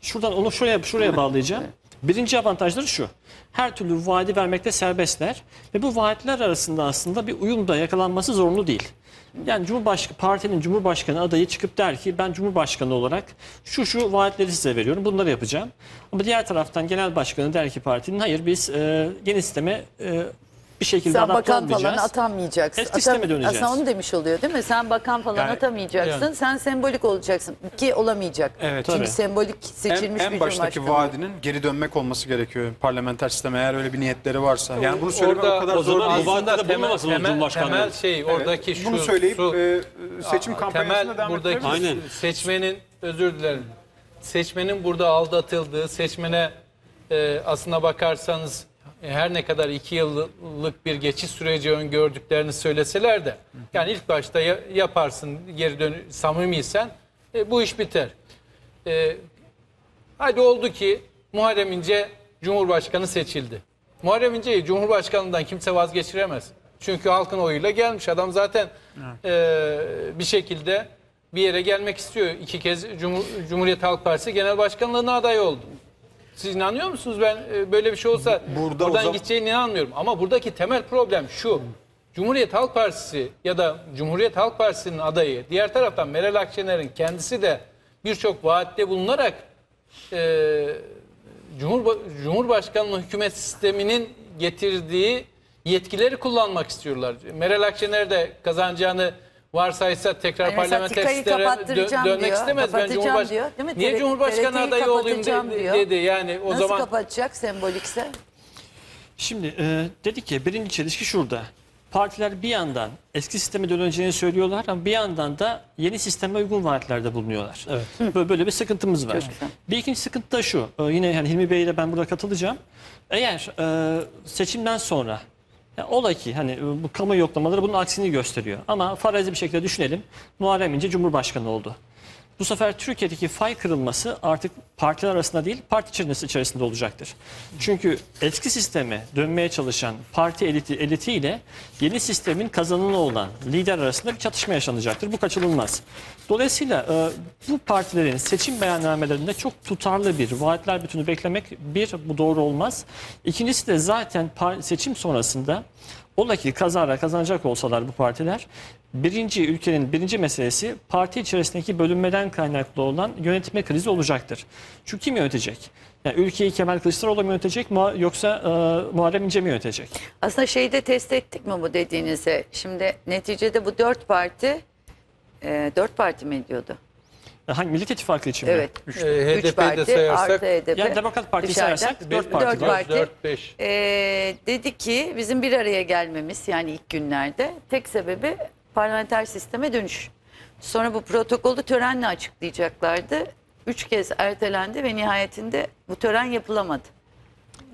şuradan onu şuraya şuraya bağlayacağım. Birinci avantajları şu. Her türlü vaadi vermekte serbestler ve bu vaatler arasında aslında bir uyum da yakalanması zorunlu değil. Yani Cumhurbaşkanı partinin Cumhurbaşkanı adayı çıkıp der ki ben Cumhurbaşkanı olarak şu şu vaatleri size veriyorum bunları yapacağım. Ama diğer taraftan genel başkanı der ki partinin hayır biz e, yeni sisteme e, bir şekilde Sen adapte bakan falan atamayacaksın. Eski sisteme döneceğiz. Aslında onu demiş oluyor değil mi? Sen bakan falan Yani- atamayacaksın. yani. Sen sembolik olacaksın. Ki olamayacak. Evet. Çünkü Tabii. sembolik En, seçilmiş en bir baştaki cumhurbaşkanı. vaadinin geri dönmek olması gerekiyor parlamenter sisteme eğer öyle bir niyetleri varsa. Yani bunu söylemek Orada- o kadar o zor zaman değil. bu vaatte temel, bulunmasın temel, Cumhurbaşkanlığı. temel şey Evet, oradaki şu. bunu söyleyip şu- e, seçim kampanyasına temel devam buradaki ettirebiliriz. Aynen. seçmenin özür dilerim. Seçmenin burada aldatıldığı, seçmene e, aslına bakarsanız her ne kadar iki yıllık bir geçiş süreci öngördüklerini söyleseler de yani ilk başta ya- yaparsın geri dön samimiysen e, bu iş biter. E, hadi oldu ki Muharrem İnce Cumhurbaşkanı seçildi. Muharrem İnce'yi Cumhurbaşkanlığından kimse vazgeçiremez. Çünkü halkın oyuyla gelmiş. Adam zaten e, bir şekilde bir yere gelmek istiyor. İki kez Cumhur, Cumhuriyet Halk Partisi Genel Başkanlığına aday oldu. Siz inanıyor musunuz? Ben e, böyle bir şey olsa Burada o buradan zaman- gideceğine inanmıyorum. Ama buradaki temel problem şu. Cumhuriyet Halk Partisi ya da Cumhuriyet Halk Partisi'nin adayı, diğer taraftan Meral Akşener'in kendisi de birçok vaatte bulunarak e, Cumhurba Cumhurbaşkanlığı hükümet sisteminin getirdiği yetkileri kullanmak istiyorlar. Meral Akşener de kazanacağını varsaysa tekrar Yani parlamenter sisteme dö- dönmek diyor, istemez. Ben Cumhurbaş... diyor, değil mi? Niye TRT Cumhurbaşkanı adayı olayım de- diyor. dedi. Yani o Nasıl zaman kapatacak sembolikse? Şimdi e, dedik ya birinci çelişki şurada. Partiler bir yandan eski sisteme döneceğini söylüyorlar ama bir yandan da yeni sisteme uygun vaatlerde bulunuyorlar. Evet. Böyle, böyle bir sıkıntımız var. Çok güzel. Bir ikinci sıkıntı da şu. e, yine yani Hilmi Bey ile ben burada katılacağım. Eğer e, seçimden sonra ola ki hani e, bu kamu yoklamaları bunun aksini gösteriyor. Ama farazi bir şekilde düşünelim. Muharrem İnce Cumhurbaşkanı oldu. Bu sefer Türkiye'deki fay kırılması artık partiler arasında değil, parti içerisinde, içerisinde olacaktır. Çünkü eski sisteme dönmeye çalışan parti eliti, elitiyle yeni sistemin kazananı olan lider arasında bir çatışma yaşanacaktır. Bu kaçınılmaz. Dolayısıyla e, bu partilerin seçim beyannamelerinde çok tutarlı bir vaatler bütünü beklemek bir, bu doğru olmaz. İkincisi de zaten seçim sonrasında Ola ki kazara kazanacak olsalar bu partiler birinci ülkenin birinci meselesi parti içerisindeki bölünmeden kaynaklı olan yönetme krizi olacaktır. Çünkü kim yönetecek? Yani ülkeyi Kemal Kılıçdaroğlu mu yönetecek yoksa e, Muharrem İnce mi yönetecek? Aslında şeyde test ettik mi bu dediğinize? Şimdi neticede bu dört parti, e, dört parti mi diyordu? E, Hangi Millet İttifakı için mi? Evet. e, Üç HDP'yi de parti sayarsak artı HDP. Yani Demokrat Parti'yi dışarıda. sayarsak dört parti Dört var. parti. 4 5 E, dedi ki bizim bir araya gelmemiz yani ilk günlerde tek sebebi parlamenter sisteme dönüş. Sonra bu protokolü törenle açıklayacaklardı. Üç kez ertelendi ve nihayetinde bu tören yapılamadı.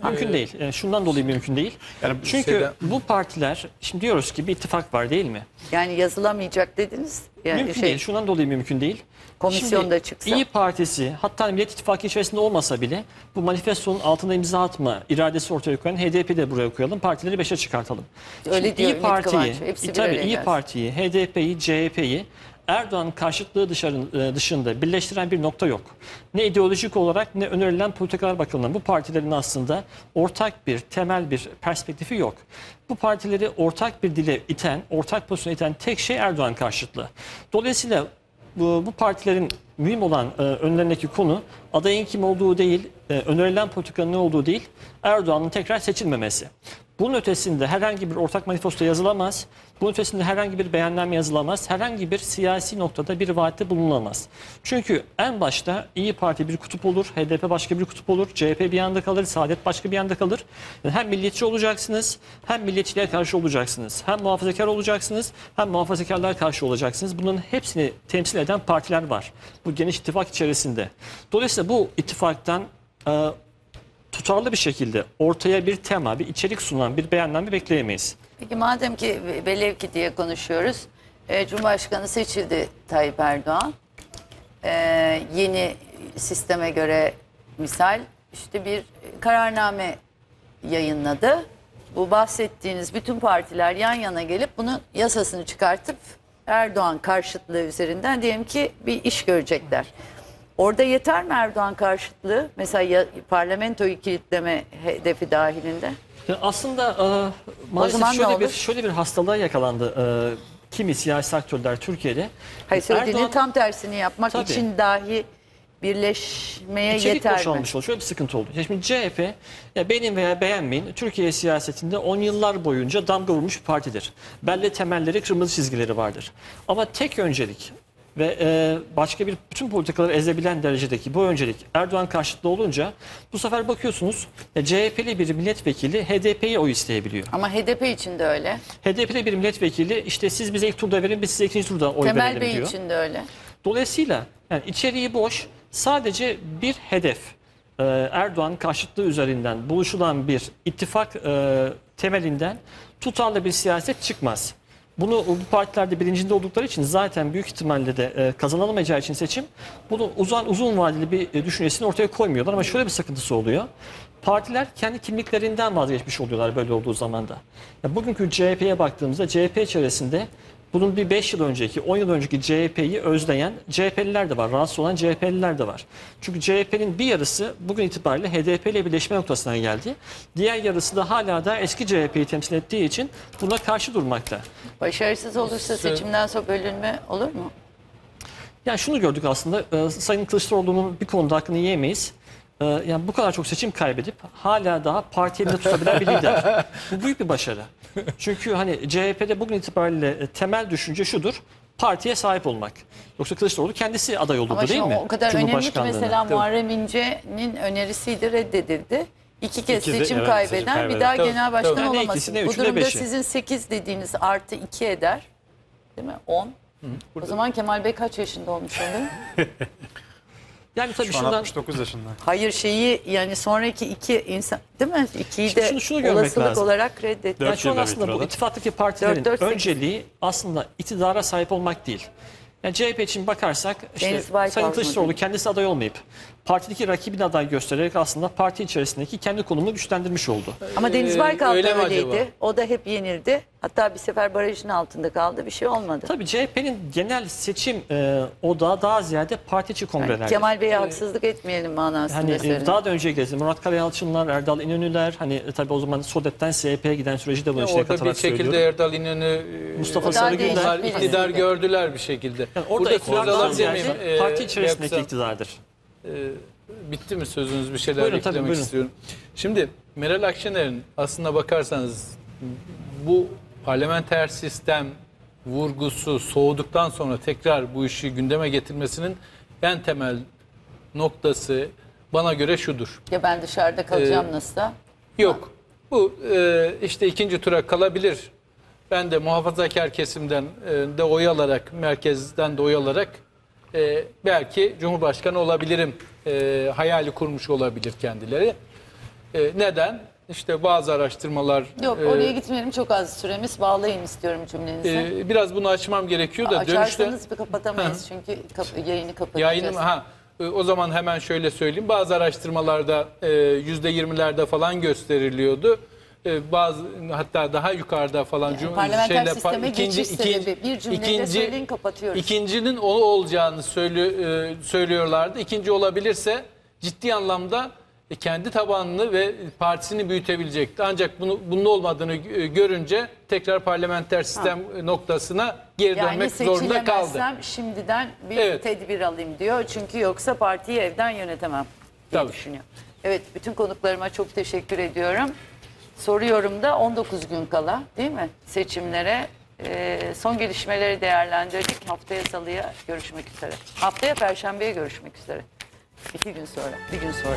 Mümkün değil. Yani şundan dolayı mümkün değil. Yani Çünkü şeyden- bu partiler, şimdi diyoruz ki bir ittifak var değil mi? Yani yazılamayacak dediniz. Yani mümkün şey, değil. Şundan dolayı mümkün değil. Komisyonda Şimdi çıksa. İyi Partisi hatta Millet İttifakı içerisinde olmasa bile bu manifestonun altında imza atma iradesi ortaya koyan HDP'yi de buraya koyalım. Partileri beşe çıkartalım. Öyle Şimdi diyor İyi Parti'yi, Kıvanç. Hepsi bir tabii İyi. Parti'yi, HDP'yi, CHP'yi Erdoğan karşıtlığı e, dışında birleştiren bir nokta yok. Ne ideolojik olarak ne önerilen politikalar bakımından bu partilerin aslında ortak bir, temel bir perspektifi yok. Bu partileri ortak bir dile iten, ortak pozisyona iten tek şey Erdoğan karşıtlığı. Dolayısıyla bu, bu partilerin mühim olan e, önlerindeki konu adayın kim olduğu değil, e, önerilen politikanın ne olduğu değil, Erdoğan'ın tekrar seçilmemesi. Bunun ötesinde herhangi bir ortak manifesto yazılamaz. Bunun ötesinde herhangi bir beyanname yazılamaz. Herhangi bir siyasi noktada bir vaatte bulunamaz. Çünkü en başta İyi Parti bir kutup olur, HDP başka bir kutup olur, CHP bir yanda kalır, Saadet başka bir yanda kalır. Yani hem milliyetçi olacaksınız, hem milliyetçiliğe karşı olacaksınız. Hem muhafazakar olacaksınız, hem muhafazakarlar karşı olacaksınız. Bunların hepsini temsil eden partiler var. Bu geniş ittifak içerisinde. Dolayısıyla bu ittifaktan e, tutarlı bir şekilde ortaya bir tema, bir içerik sunan bir beyanname bekleyemeyiz. Peki madem ki velev ki diye konuşuyoruz. E, Cumhurbaşkanı seçildi Tayyip Erdoğan. E, yeni sisteme göre misal işte bir kararname yayınladı. Bu bahsettiğiniz bütün partiler yan yana gelip bunun yasasını çıkartıp Erdoğan karşıtlığı üzerinden diyelim ki bir iş görecekler. Orada yeter mi Erdoğan karşıtlığı? Mesela ya, parlamentoyu kilitleme hedefi dahilinde. Ya aslında e, maalesef şöyle bir şöyle bir hastalığa yakalandı e, kimi siyasi aktörler Türkiye'de. Hayır söylediğinin Erdoğan tam tersini yapmak Tabii. için dahi birleşmeye içerik yeter mi? boşalmış oldu. Şöyle bir sıkıntı oldu. Şimdi CHP ya benim veya beğenmeyin Türkiye siyasetinde 10 yıllar boyunca damga vurmuş bir partidir. Belli temelleri, kırmızı çizgileri vardır. Ama tek öncelik ve e, başka bir bütün politikaları ezebilen derecedeki bu öncelik Erdoğan karşıtlı olunca bu sefer bakıyorsunuz ya CHP'li bir milletvekili HDP'ye oy isteyebiliyor. Ama HDP için de öyle. HDP'li bir milletvekili işte siz bize ilk turda verin biz size ikinci turda oy Temel verelim Bey diyor. için de öyle. Dolayısıyla yani içeriği boş sadece bir hedef e, Erdoğan karşıtlığı üzerinden buluşulan bir ittifak e, temelinden tutarlı bir siyaset çıkmaz. Bunu bu partilerde bilincinde oldukları için zaten büyük ihtimalle de e, kazanılamayacağı için seçim bunu uzun uzun vadeli bir e, düşüncesini ortaya koymuyorlar ama şöyle bir sıkıntısı oluyor. Partiler kendi kimliklerinden vazgeçmiş oluyorlar böyle olduğu zamanda. Ya bugünkü CHP'ye baktığımızda CHP içerisinde bunun bir 5 yıl önceki, 10 yıl önceki CHP'yi özleyen CHP'liler de var. Rahatsız olan CHP'liler de var. Çünkü CHP'nin bir yarısı bugün itibariyle HDP ile birleşme noktasına geldi. Diğer yarısı da hala da eski CHP'yi temsil ettiği için buna karşı durmakta. Başarısız olursa seçimden sonra bölünme olur mu? Yani şunu gördük aslında, e, Sayın Kılıçdaroğlu'nun bir konuda hakkını yiyemeyiz. E, yani bu kadar çok seçim kaybedip hala daha parti elinde tutabilen bir lider. (laughs) Bu büyük bir başarı. Çünkü hani CHP'de bugün itibariyle e, temel düşünce şudur. Partiye sahip olmak. Yoksa Kılıçdaroğlu kendisi aday olurdu Ama değil şimdi mi? o kadar önemli ki mesela Muharrem İnce'nin önerisiydi reddedildi. İki kez İkisi- seçim evet, kaybeden seçim bir kaybeden. daha Tabii, genel başkan tabii. Yani olamazsın. ikisi Bu üçü durumda beşi. sizin 8 dediğiniz artı 2 eder. Değil mi? 10. O zaman Kemal Bey kaç yaşında olmuş oluyor? (laughs) Yani tabii Şu an şundan 69 yaşında. Hayır şeyi yani sonraki iki insan değil mi? İkiyi Şimdi de şunu- şunu görmek olasılık lazım. olarak reddetti. Dört Yani şu an yılda aslında bu bitiriyorlar. ittifaktaki partilerin Dört, dört, sekiz. önceliği aslında iktidara sahip olmak değil. Yani CHP için bakarsak işte Deniz Baykal Sayın mı Kılıçdaroğlu kendisi aday olmayıp partideki rakibini aday göstererek aslında parti içerisindeki kendi konumunu güçlendirmiş oldu. Ama Deniz Ee, Baykal da öyle mi öyleydi. acaba? O da hep yenildi. Hatta bir sefer barajın altında kaldı. Bir şey olmadı. Tabii CHP'nin genel seçim e, odağı daha ziyade parti içi Yani kongreler. Kemal Bey'e haksızlık etmeyelim manasında Hani e, söylüyorum. daha da önceye gelsin. Murat Karayalçınlar, Erdal İnönüler, hani e, tabii o zaman Sodet'ten CHP'ye giden süreci de bunun içine Orada bir katarak şekilde söylüyorum. Erdal İnönü, e, Mustafa daha Sarıgül değişik iktidar gördüler bir şekilde. Yani orada Burada Ee, parti içerisindeki Beyazıt- iktidardır. Ee, bitti mi sözünüz bir şeyler Buyurun, tabii, eklemek buyurun. istiyorum. Şimdi Meral Akşener'in aslına bakarsanız bu parlamenter sistem vurgusu soğuduktan sonra tekrar bu işi gündeme getirmesinin en temel noktası bana göre şudur. Ya ben dışarıda kalacağım Ee, nasılsa. Yok. Bu e, işte ikinci tura kalabilir. Ben de muhafazakar kesimden e, de oy alarak, merkezden de oy alarak e, belki Cumhurbaşkanı olabilirim. E, hayali kurmuş olabilir kendileri. E, neden? İşte bazı araştırmalar Yok oraya gitmeyelim çok az süremiz. Bağlayın istiyorum cümlenizi. e, biraz bunu açmam gerekiyor da dönüşte Açarsanız bir kapatamayız çünkü kap- yayını kapatacağız. Yayınım ha e, o zaman hemen şöyle söyleyeyim. Bazı araştırmalarda e, yüzde yirmilerde falan gösteriliyordu. E, bazı hatta daha yukarıda falan cum- parlamenter pa- sisteme geçiş sebebi. Bir cümleyle söyleyin, kapatıyoruz. İkincinin o olacağını söylü- e, söylüyorlardı. İkinci olabilirse ciddi anlamda e, kendi tabanını ve partisini büyütebilecekti. Ancak bunu bunun olmadığını e, görünce tekrar parlamenter sistem noktasına geri Yani dönmek zorunda kaldı. seçilemezsem şimdiden bir Evet. tedbir alayım diyor. Çünkü yoksa partiyi evden yönetemem diye Tabii. düşünüyor. Evet bütün konuklarıma çok teşekkür ediyorum. Soruyorum da 19 gün kala değil mi seçimlere? Ee, son gelişmeleri değerlendirdik. Haftaya salıya görüşmek üzere. Haftaya perşembeye görüşmek üzere. İki gün sonra, bir gün sonra.